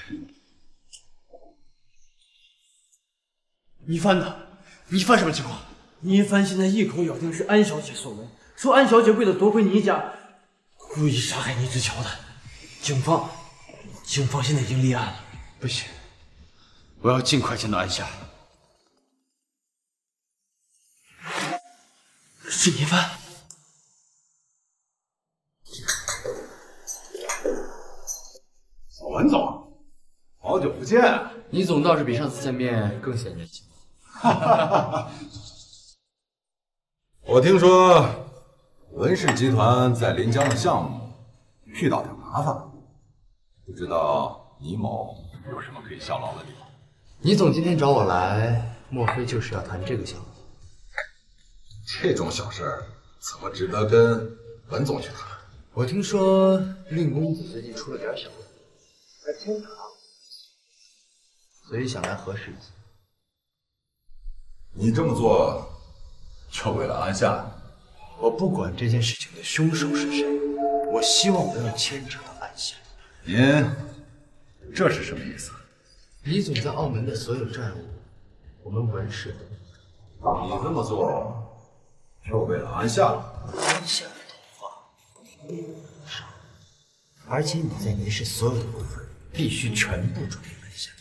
倪帆呢？倪帆什么情况？倪帆现在一口咬定是安小姐所为，说安小姐为了夺回倪家，故意杀害倪之乔的。警方，警方现在已经立案了。不行，我要尽快见到安夏。是倪帆。小文总，好久不见。你总倒是比上次见面更显年轻。哈哈哈哈！我听说文氏集团在临江的项目遇到点麻烦，不知道倪某有什么可以效劳的地方？倪总今天找我来，莫非就是要谈这个项目？这种小事儿怎么值得跟文总去谈？我听说令公子最近出了点小问题，所以想来核实一下。你这么做，就为了安夏？我不管这件事情的凶手是谁，我希望不要牵扯到安夏。您这是什么意思？李总在澳门的所有债务，我们文氏都。你这么做，就为了安夏？安夏的头发少，而且你在林氏所有的股份必须全部转给安夏。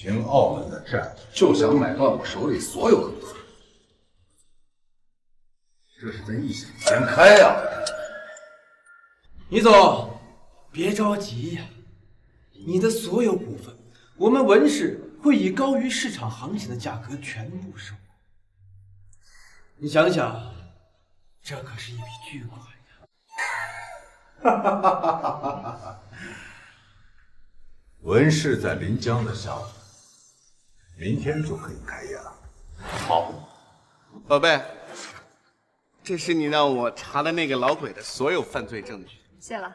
凭澳门的债就想买断我手里所有的股份，这是在异想天开呀！倪总，别着急呀，你的所有股份，我们文氏会以高于市场行情的价格全部收购。你想想，这可是一笔巨款呀！哈哈哈哈哈哈！文氏在临江的项目。明天就可以开业了。好，宝贝，这是你让我查的那个老鬼的所有犯罪证据。谢了。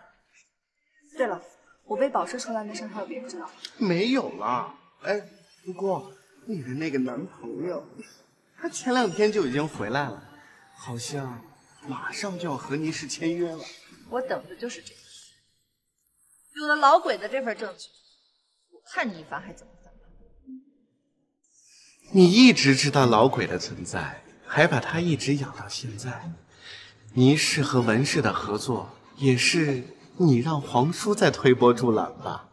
对了，我被保释出来那事还有别人知道吗？没有了。哎，不过你的那个男朋友，他前两天就已经回来了，好像马上就要和倪氏签约了。我等的就是这个。有了老鬼的这份证据，我看你一凡还怎么。你一直知道老鬼的存在，还把他一直养到现在。倪氏和文氏的合作，也是你让皇叔在推波助澜吧？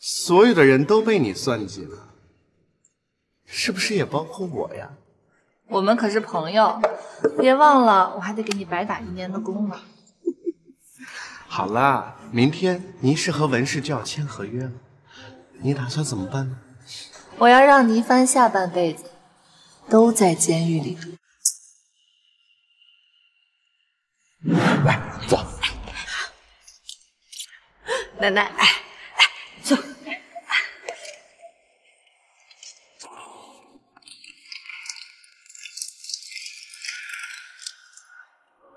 所有的人都被你算计了，是不是也包括我呀？我们可是朋友，别忘了，我还得给你白打一年的工呢。好啦，明天倪氏和文氏就要签合约了，你打算怎么办呢？我要让倪帆下半辈子都在监狱里住。来，坐。奶奶，哎哎，坐。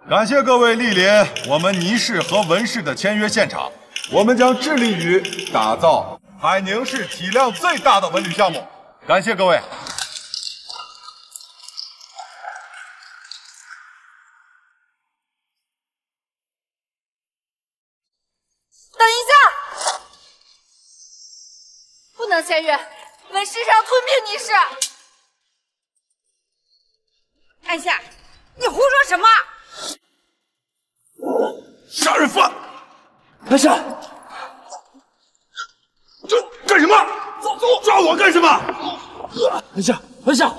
感谢各位莅临我们倪氏和文氏的签约现场，我们将致力于打造海宁市体量最大的文旅项目。感谢各位。等一下，不能签约，文市要吞并你市。安夏，你胡说什么？杀人犯！安夏，这干什么？走走，抓我干什么？安夏，安夏，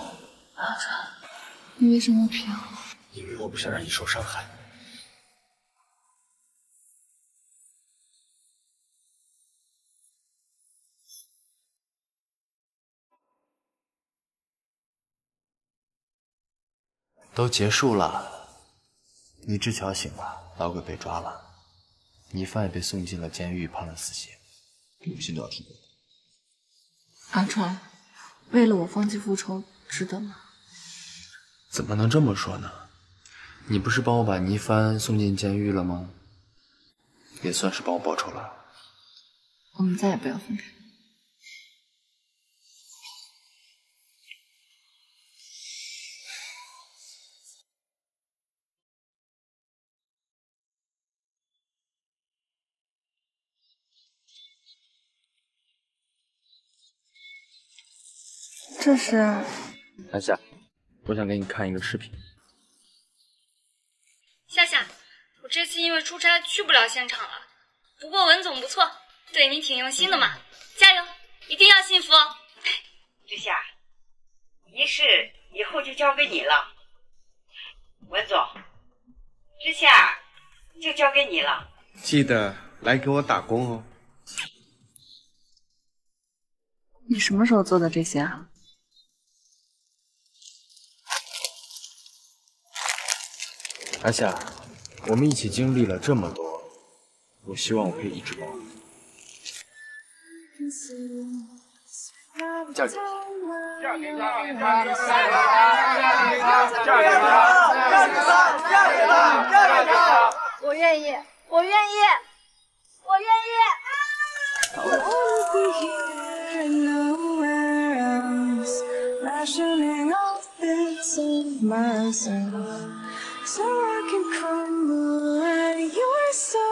你为什么骗我？因为我不想让你受伤害。都结束了，李志乔醒了，老鬼被抓了，疑犯也被送进了监狱，判了死刑。我们现在要出国。阿川，为了我放弃复仇，值得吗？怎么能这么说呢？你不是帮我把倪帆送进监狱了吗？也算是帮我报仇了。我们再也不要分开。这是夏夏，我想给你看一个视频。夏夏，我这次因为出差去不了现场了，不过文总不错，对你挺用心的嘛，加油，一定要幸福哦。志夏，仪式以后就交给你了。文总，志夏就交给你了。记得来给我打工哦。你什么时候做的这些啊？阿夏，我们一起经历了这么多，我希望我可以一直帮你。嫁给嫁给他，嫁给他，嫁给他，嫁给他，嫁给他，嫁给他，嫁给他。我愿意，我愿意，我愿意。Rationing off bits of myself. so I can crumble at your soul.